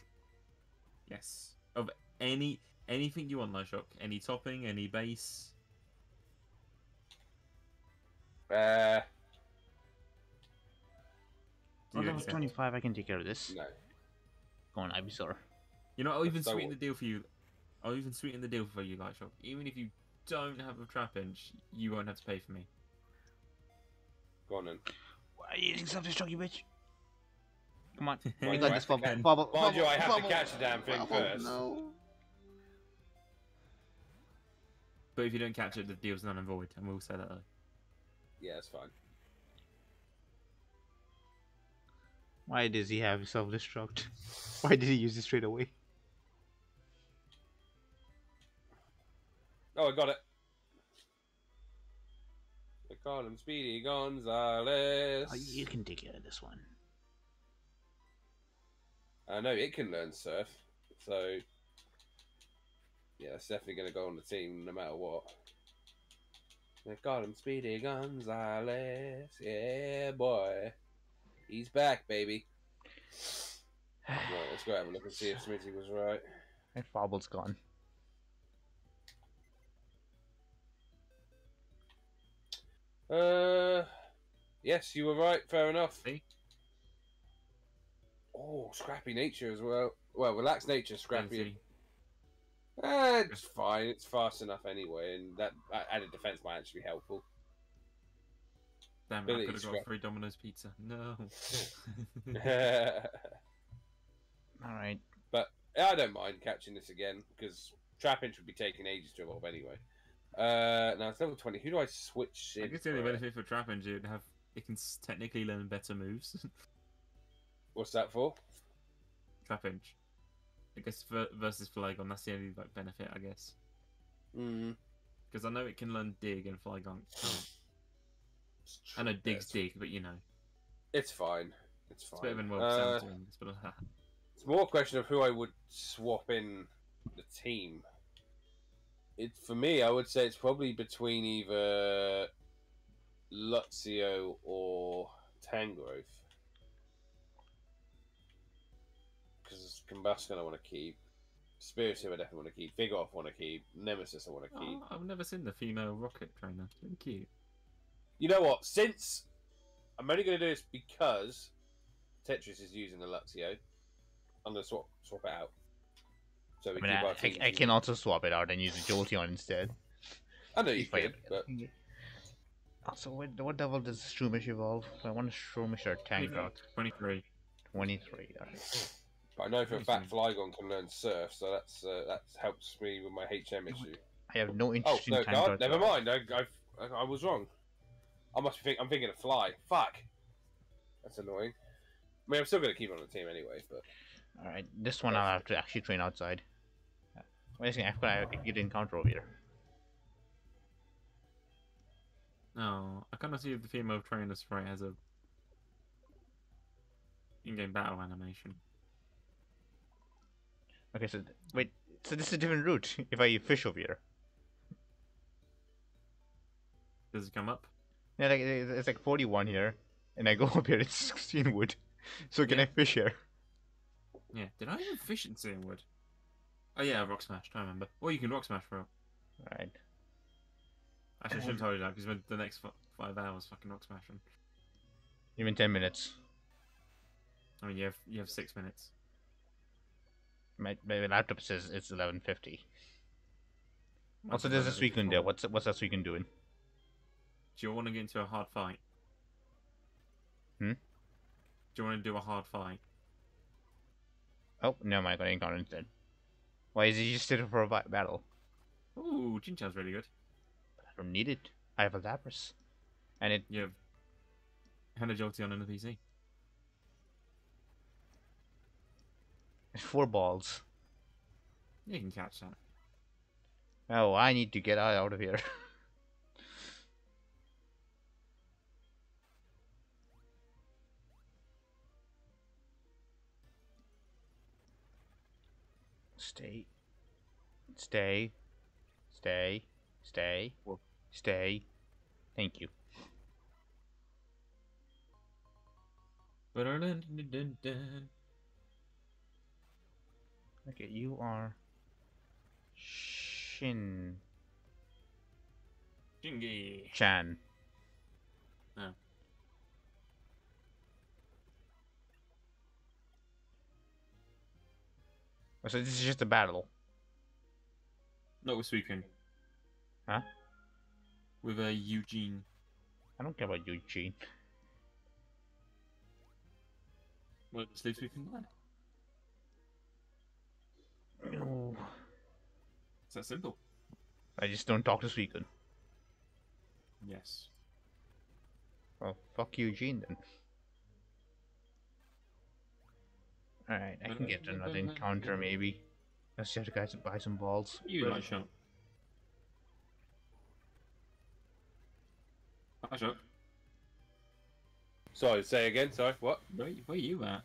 yes of any anything you want, Nightshock. Any topping, any base. Uh, Do you level 25, I can take care of this. no. Go on, Ivysaur. You know, I'll even So sweeten the deal for you. I'll even sweeten the deal for you, Lightshock. Even if you don't have a Trapinch, you won't have to pay for me. Go on then. Why are you using self-destruct, you bitch? Come on. Mind You you, got I this, have Bubble. to- Bubble, Mind you, I have Bubble. to catch the damn thing Bubble, first. No. But if you don't catch it, the deal's none and void, and we'll say that though. Yeah, it's fine. Why does he have self-destruct? Why did he use it straight away? Oh, I got it. They call him Speedy Gonzales. Oh, you can take care of this one. I know it can learn surf, so yeah, it's definitely going to go on the team no matter what. They call him Speedy Gonzales. Yeah, boy. He's back, baby. Right, let's go have a look and see if Smidsy was right. And Fobble's gone. Uh, yes, you were right. Fair enough. See? Oh, scrappy nature as well. Well, relaxed nature, scrappy. Easy. Eh, it's fine. It's fast enough anyway, and that that added defense might actually be helpful. Damn it, I could have got scrap. free Domino's pizza. No. All right. But I don't mind catching this again because Trapinch should be taking ages to evolve anyway. Uh, now it's level twenty. Who do I switch? I guess the only benefit for Trapinch is it have it can technically learn better moves. What's that for? Trapinch. I guess ver- versus Flygon, that's the only like benefit, I guess. Mm, Because I know it can learn Dig and Flygon. I know Dig's it's, Dig, but you know, It's fine. It's fine. it's better than well doing this, but uh, It's more a question of who I would swap in the team. It for me, I would say it's probably between either Luxio or Tangrowth. Because it's Combusken I want to keep. Spiritomb I definitely want to keep. Vigoroth I want to keep. Nemesis I want to oh, keep. oh, I've never seen the female rocket trainer. Thank you. You know what? Since I'm only going to do this because Tetris is using the Luxio, I'm going to swap swap it out. So we I mean, keep I, our I, I can also swap it out and use a Jolteon instead. I know you If I- could, but Also, what, what level does Shroomish evolve? I want a Shroomish or Tangrowth. 23. 23. alright. But I know for a Amazing. fact Flygon can learn Surf, so that's uh, that helps me with my HM issue. I have no Oh interest no, in no, Tangrowth. never mind. I, I, I was wrong. I must be think I'm thinking of Fly. Fuck. That's annoying. I mean, I'm still gonna keep it on the team anyway, but Alright, this one I'll have to actually train outside. Wait a second, I've got to get encounter over here. No, I cannot see if the female trainer sprite has a in-game battle animation. Okay, so wait, so this is a different route if I fish over here. Does it come up? Yeah, like it's like 41 here, and I go up here, it's 16 wood. So can Yeah. I fish here? Yeah. Did I even fish in Cianwood? Oh yeah, rock smash. I remember. Or you can rock smash for. Alright. Actually, I shouldn't tell you that because the next f- five hours fucking rock smashing. You mean 10 minutes. I mean, you have you have six minutes. My, my laptop says it's 11.50. Also, there's a Suicune there. What's what's that Suicune doing? Do you want to get into a hard fight? Hmm? Do you want to do a hard fight? Oh, no, my I got encounter instead. Why is he just sitting for a battle? Ooh, Chinchou's really good. But I don't need it. I have a Lapras. And it You have Hannah Jolteon on the PC. four balls. You can catch that. Oh, I need to get out out of here. Stay. Stay. Stay. Stay. Stay. Thank you. Okay, you are Shin Jingy. Chan. So this is just a battle. Not with Suicune. Huh? With a Eugene. I don't care about Eugene. Well, just leave Suicune there. No. It's that simple. I just don't talk to Suicune. Yes. Well, fuck Eugene then. Alright, I can get another encounter maybe. Let's just guys buy some balls. You like shot. Hi, Chuck. sorry. Say again. Sorry. What? Where, where you at?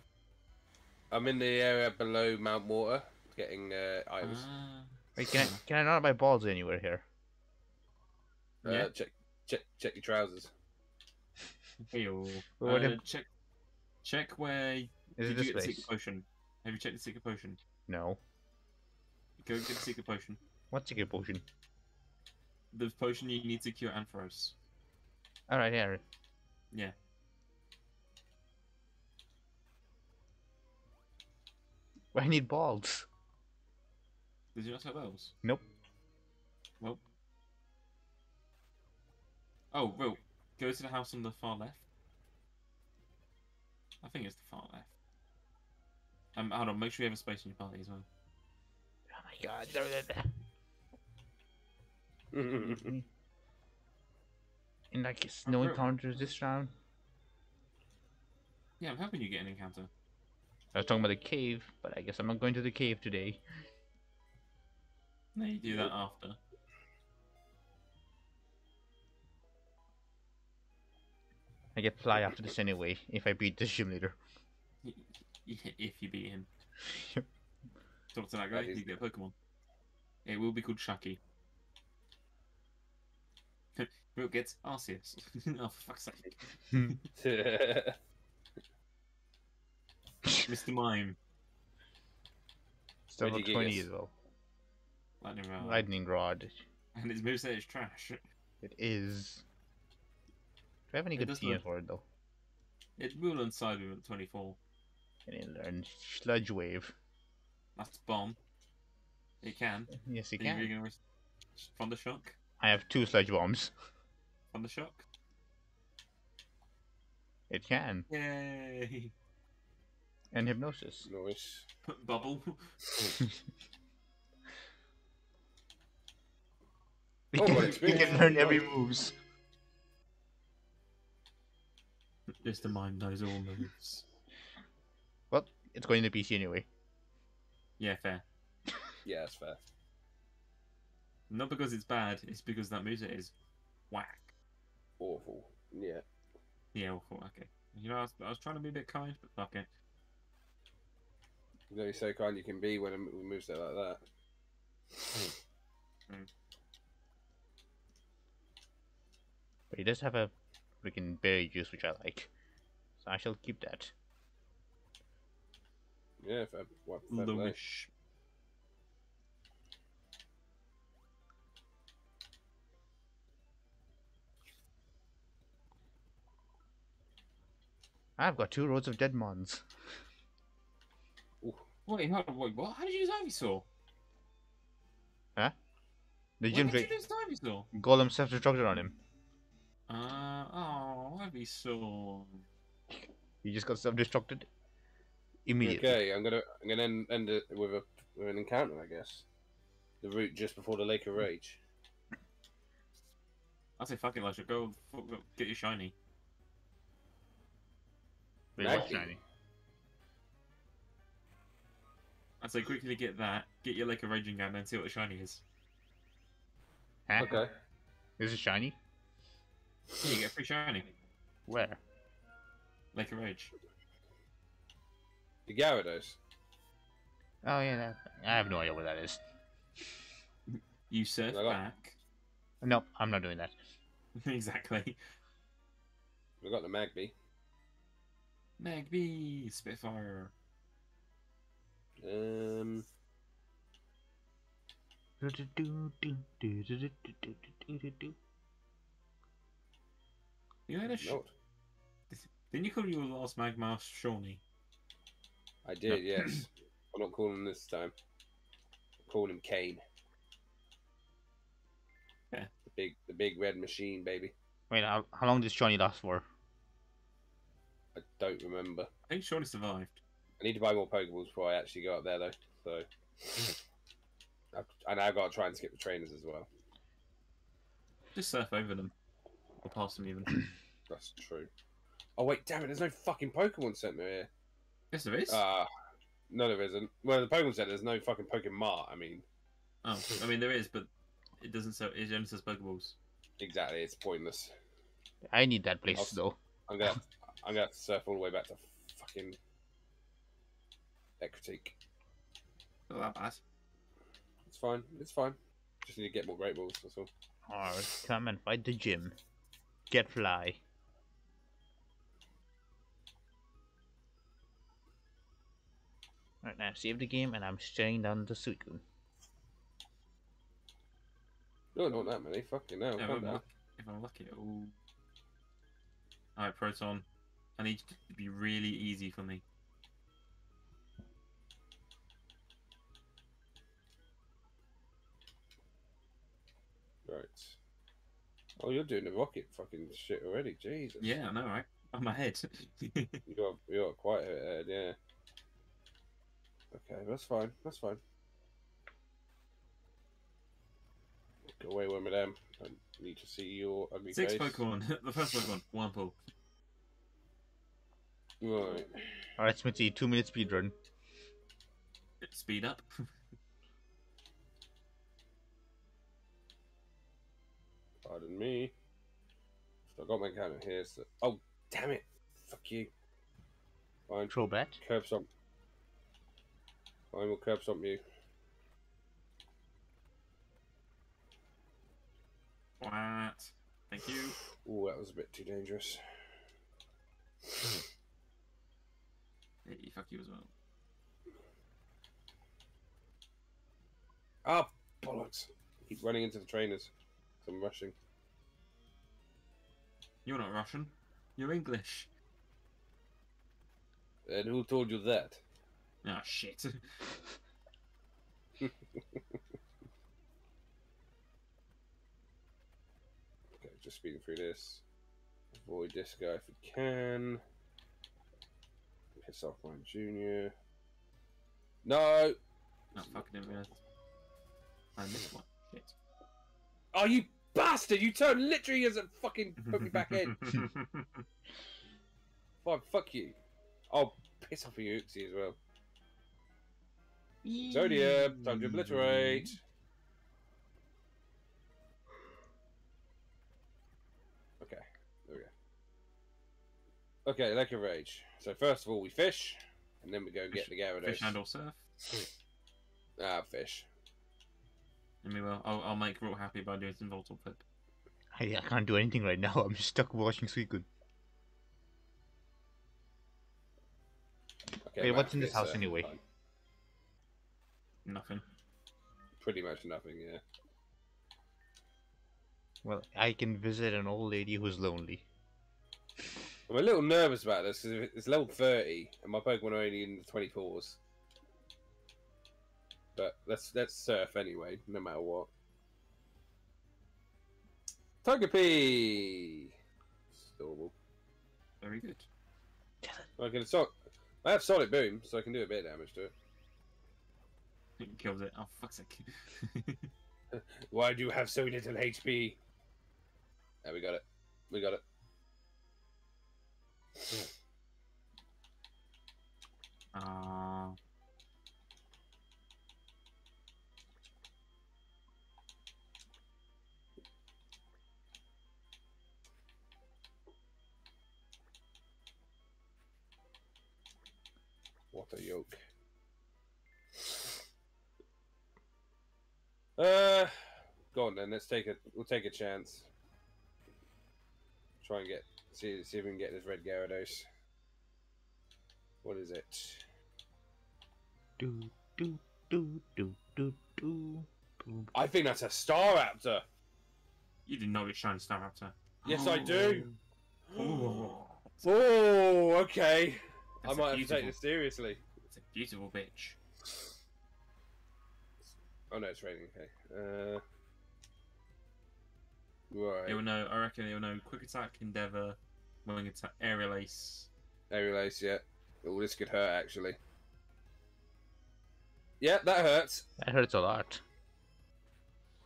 I'm in the area below Mount Mortar, getting uh, items. Ah. Wait, can I can I not buy balls anywhere here? Uh, yeah. check, check, check your trousers. Heyo. Well, what Uh, if- check, check where. Is did it you this get the secret potion? Have you checked the secret potion? No. Go get the secret potion. What's good potion? The potion you need to cure Ampharos. Alright, here. Yeah. I need balls. Did you not have those? Nope. Well. Oh, well, go to the house on the far left. I think it's the far left. Um, hold on, make sure you have a space in your party as well. Oh my god. And like it's no encounters this round. Yeah, I'm hoping you get an encounter. I was talking about the cave, but I guess I'm not going to the cave today. No, you do that after. I get fly after this anyway, if I beat this gym leader. Y- y- If you beat him. Yep. Talk to that guy, That is- you get a Pokemon. It will be called Chucky. Will gets Arceus. oh, for fuck's sake. Hmm. Mr. Mime. Still Where'd got 20 yours? as well. Lightning Rod. Lightning Rod. And his moveset is trash. It is. Do I have any It good does TM for it though? It will inside him at 24. Can you learn Sludge Wave? That's bomb. It can. Yes, you Are can. really gonna Thunder Shock? I have two Sludge Bombs. Thunder Shock? It can. Yay! And Hypnosis. nice. Bubble. We Oh, can, well, we can learn every moves. Mr. Mime knows all moves. Well, it's going to PC anyway. Yeah, fair. Yeah, that's fair. Not because it's bad, it's because that moveset is whack. Awful. Yeah. Yeah, awful. okay. You know, I was, I was trying to be a bit kind, but fuck it. There's only so kind you can be when a m- moves there like that. Mm. Mm. But he does have a freaking berry juice, which I like. So I shall keep that. Yeah, fair, well, fair The play. wish. I've got two rows of dead mons. Wait, hold wait, what? How did you use Ivysaur? The Why gym did trick you use Ivysaur? golem self-destructed on him. Uh, oh, Ivysaur. He just got self-destructed immediately. Okay, I'm gonna I'm gonna end, end it with a with an encounter, I guess. The route just before the Lake of Rage. I say fuck it, Elijah. Go, fuck, get your shiny. Wait, what's shiny? I'd say quickly get that, get your Lake of Raging gun, and see what the shiny is. Huh? Okay. Is it shiny? Yeah, you get a free shiny. Where? Lake of Rage. The Gyarados. Oh yeah, that, I have no idea what that is. You surf I back. No, I'm not doing that. exactly. We've got the Magby. Magby, Spitfire. Um, You had a sh- no, Didn't you call your last Magmar Shawnee? I did. Yes. I'm not calling him this time. I'm calling him Kane. Yeah. The big, the big red machine, baby. Wait, how, how long does Johnny last for? I don't remember. I think Shawnee survived. I need to buy more Pokeballs before I actually go up there, though. So, I've, I now got to try and skip the trainers as well. Just surf over them. Or past them even. That's true. Oh wait, damn it! There's no fucking Pokemon Center here. Yes, there is. Ah, no, there isn't. Well, the Pokemon Center, there's no fucking Pokemon. I mean, oh, I mean there is, but it doesn't. So it only says Pokeballs. exactly. It's pointless. I need that place I'll- though. I'm gonna, I'm gonna have to surf all the way back to fucking Ecruteak. Not that bad. It's fine. It's fine. Just need to get more Great Balls. That's all. Alright, come and fight the gym. Get fly. Alright, now save the game and I'm staring down the Suicune. No, not that many. Fucking hell. Yeah, calm if, I'm down. luck- if I'm lucky, oh. Alright, Proton. I need it to be really easy for me. Right. Oh, you're doing the rocket fucking shit already. Jesus. Yeah, I know, right? I'm ahead. You're you're quite ahead, uh, yeah. Okay, that's fine. That's fine. Go away, one madam. I need to see your ugly Six face. Pokemon. the first Pokemon, Wurmple. Right. All right, Smidsy, two minute speed run. Speed up. Pardon me. I got my counter here. So... Oh, damn it! Fuck you. Fine. Crobat. Curb stomp. Fine, we'll curb stomp you. What? Thank you. Ooh, that was a bit too dangerous. Hey, fuck you as well. Ah, bollocks. Keep running into the trainers. So I'm rushing. You're not Russian. You're English. And who told you that? Ah, shit. Okay, just speeding through this. Avoid this guy if we can. Piss off my junior. No! No, fucking didn't realise. I missed one. Shit. Oh, you bastard! You turned literally as a fucking put me back in. Fine, fuck you. I'll piss off you, Uxie, as well. Zodiac, time to obliterate. Okay, there we go. Okay, like a rage. So first of all, we fish, and then we go and get the Gyarados. Fish and or surf. Ah, fish. And we will. I'll, I'll make Root happy by doing some Voltal Flip. I, I can't do anything right now. I'm stuck watching Suicune. Okay, Wait, Matt, what's in this house uh, anyway? fine. Nothing. Pretty much nothing, yeah. Well, I can visit an old lady who's lonely. I'm a little nervous about this because it's level 30 and my Pokemon are only in the 24s. But let's let's surf anyway, no matter what. Togepi! It's adorable. Very good. I can so I have Solid Boom, so I can do a bit of damage to it. It kills it. Oh, fuck's sake. Why do you have so little HP? There we got it. We got it. Ah. What a yoke. Uh, go on then. Let's take a. We'll take a chance. Try and get see see if we can get this red Gyarados. What is it? Do do do do do do. I think that's a Staraptor. You didn't know it's Shiny Staraptor. Yes, I do. Oh. Oh, okay. That's I a might have to take this seriously. It's a beautiful bitch. Oh no, it's raining. Okay. Uh, right. It will know. I reckon it will know. Quick attack, Endeavor, Wing attack, Aerial Ace. Aerial Ace, yeah. Oh, this could hurt actually. Yeah, that hurts. That hurts a lot.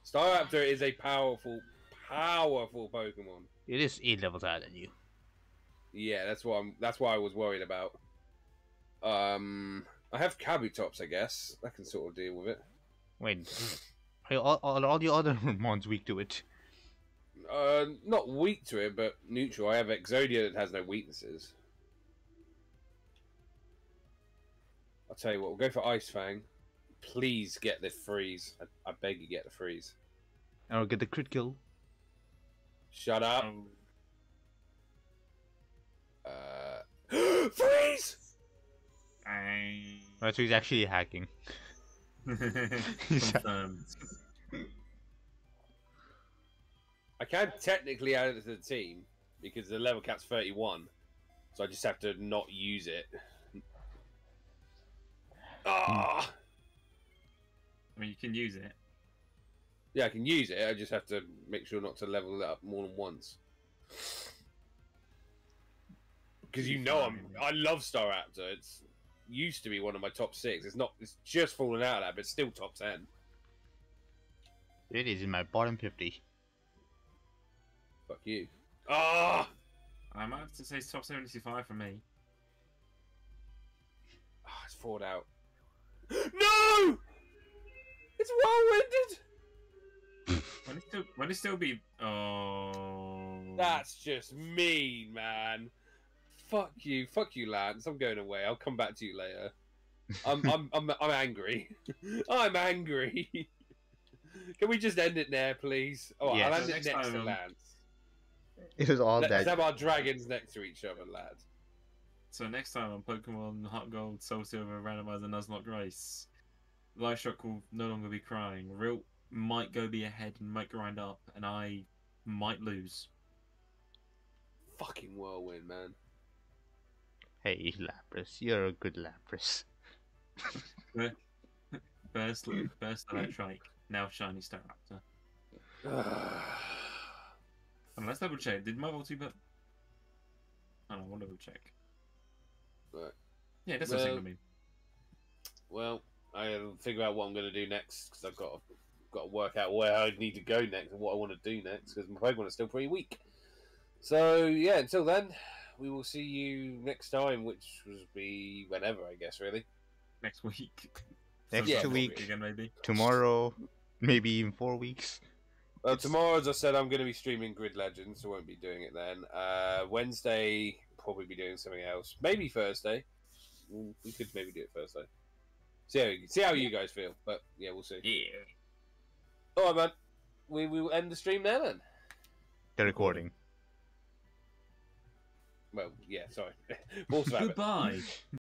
Staraptor is a powerful, powerful Pokemon. It is eight levels higher than you. Yeah, that's what I'm. That's why I was worried about. Um, I have Kabutops, I guess. I can sort of deal with it. Wait, are all, all, all the other mons weak to it? Uh, not weak to it, but neutral. I have Exodia that has no weaknesses. I'll tell you what. We'll go for Ice Fang. Please get the freeze. I, I beg you, get the freeze. And I'll get the crit kill. Shut up. Oh. Uh, freeze. I... Right, so he's actually hacking. Confirmed. I can technically add it to the team because the level cap's 31, so I just have to not use it. Ah, I mean, you can use it. Yeah, I can use it. I just have to make sure not to level it up more than once. Because you know I'm, I love Staraptor. It's used to be one of my top six. It's not. It's just fallen out of that, but it's still top ten. It is in my bottom 50. Fuck you. Ah, I might have to say top 75 for me. Ah, it's fallen out. no, it's well-winded. When it still, when it still be. Oh. That's just mean, man. Fuck you, fuck you, Lance. I'm going away. I'll come back to you later. I'm, I'm, I'm, I'm angry. I'm angry. Can we just end it there, please? Oh, Yes. I'll end it Next next to Lance. It was all Let's that. have our dragons next to each other, lads. So next time on Pokemon HeartGold, Soul Silver, Randomizer, Nuzlocke Race, Lightshock will no longer be crying. Real might go be ahead and might grind up, and I might lose. Fucking whirlwind, man. Hey, Lapras, you're a good Lapras. First, first Electrike, now Shiny Staraptor. And let's double check. Did my Voltu but I don't know, we'll double check. Right. Yeah, that's doesn't Well- seem to me. well, I'll figure out what I'm going to do next because I've got to, got to work out where I need to go next and what I want to do next because my Pokemon is still pretty weak. So yeah, until then, we will see you next time, which will be whenever, I guess. Really. Next week. Next Sometime week. again, maybe. Tomorrow, maybe in four weeks. Well, tomorrow, as I said, I'm going to be streaming Grid Legends, so I won't be doing it then. Uh, Wednesday, probably be doing something else. Maybe Thursday. Mm, We could maybe do it Thursday. See how, see how you guys feel, but yeah, we'll see. Yeah. All right, man. We we will end the stream there then. The recording. Well, yeah, sorry. Goodbye.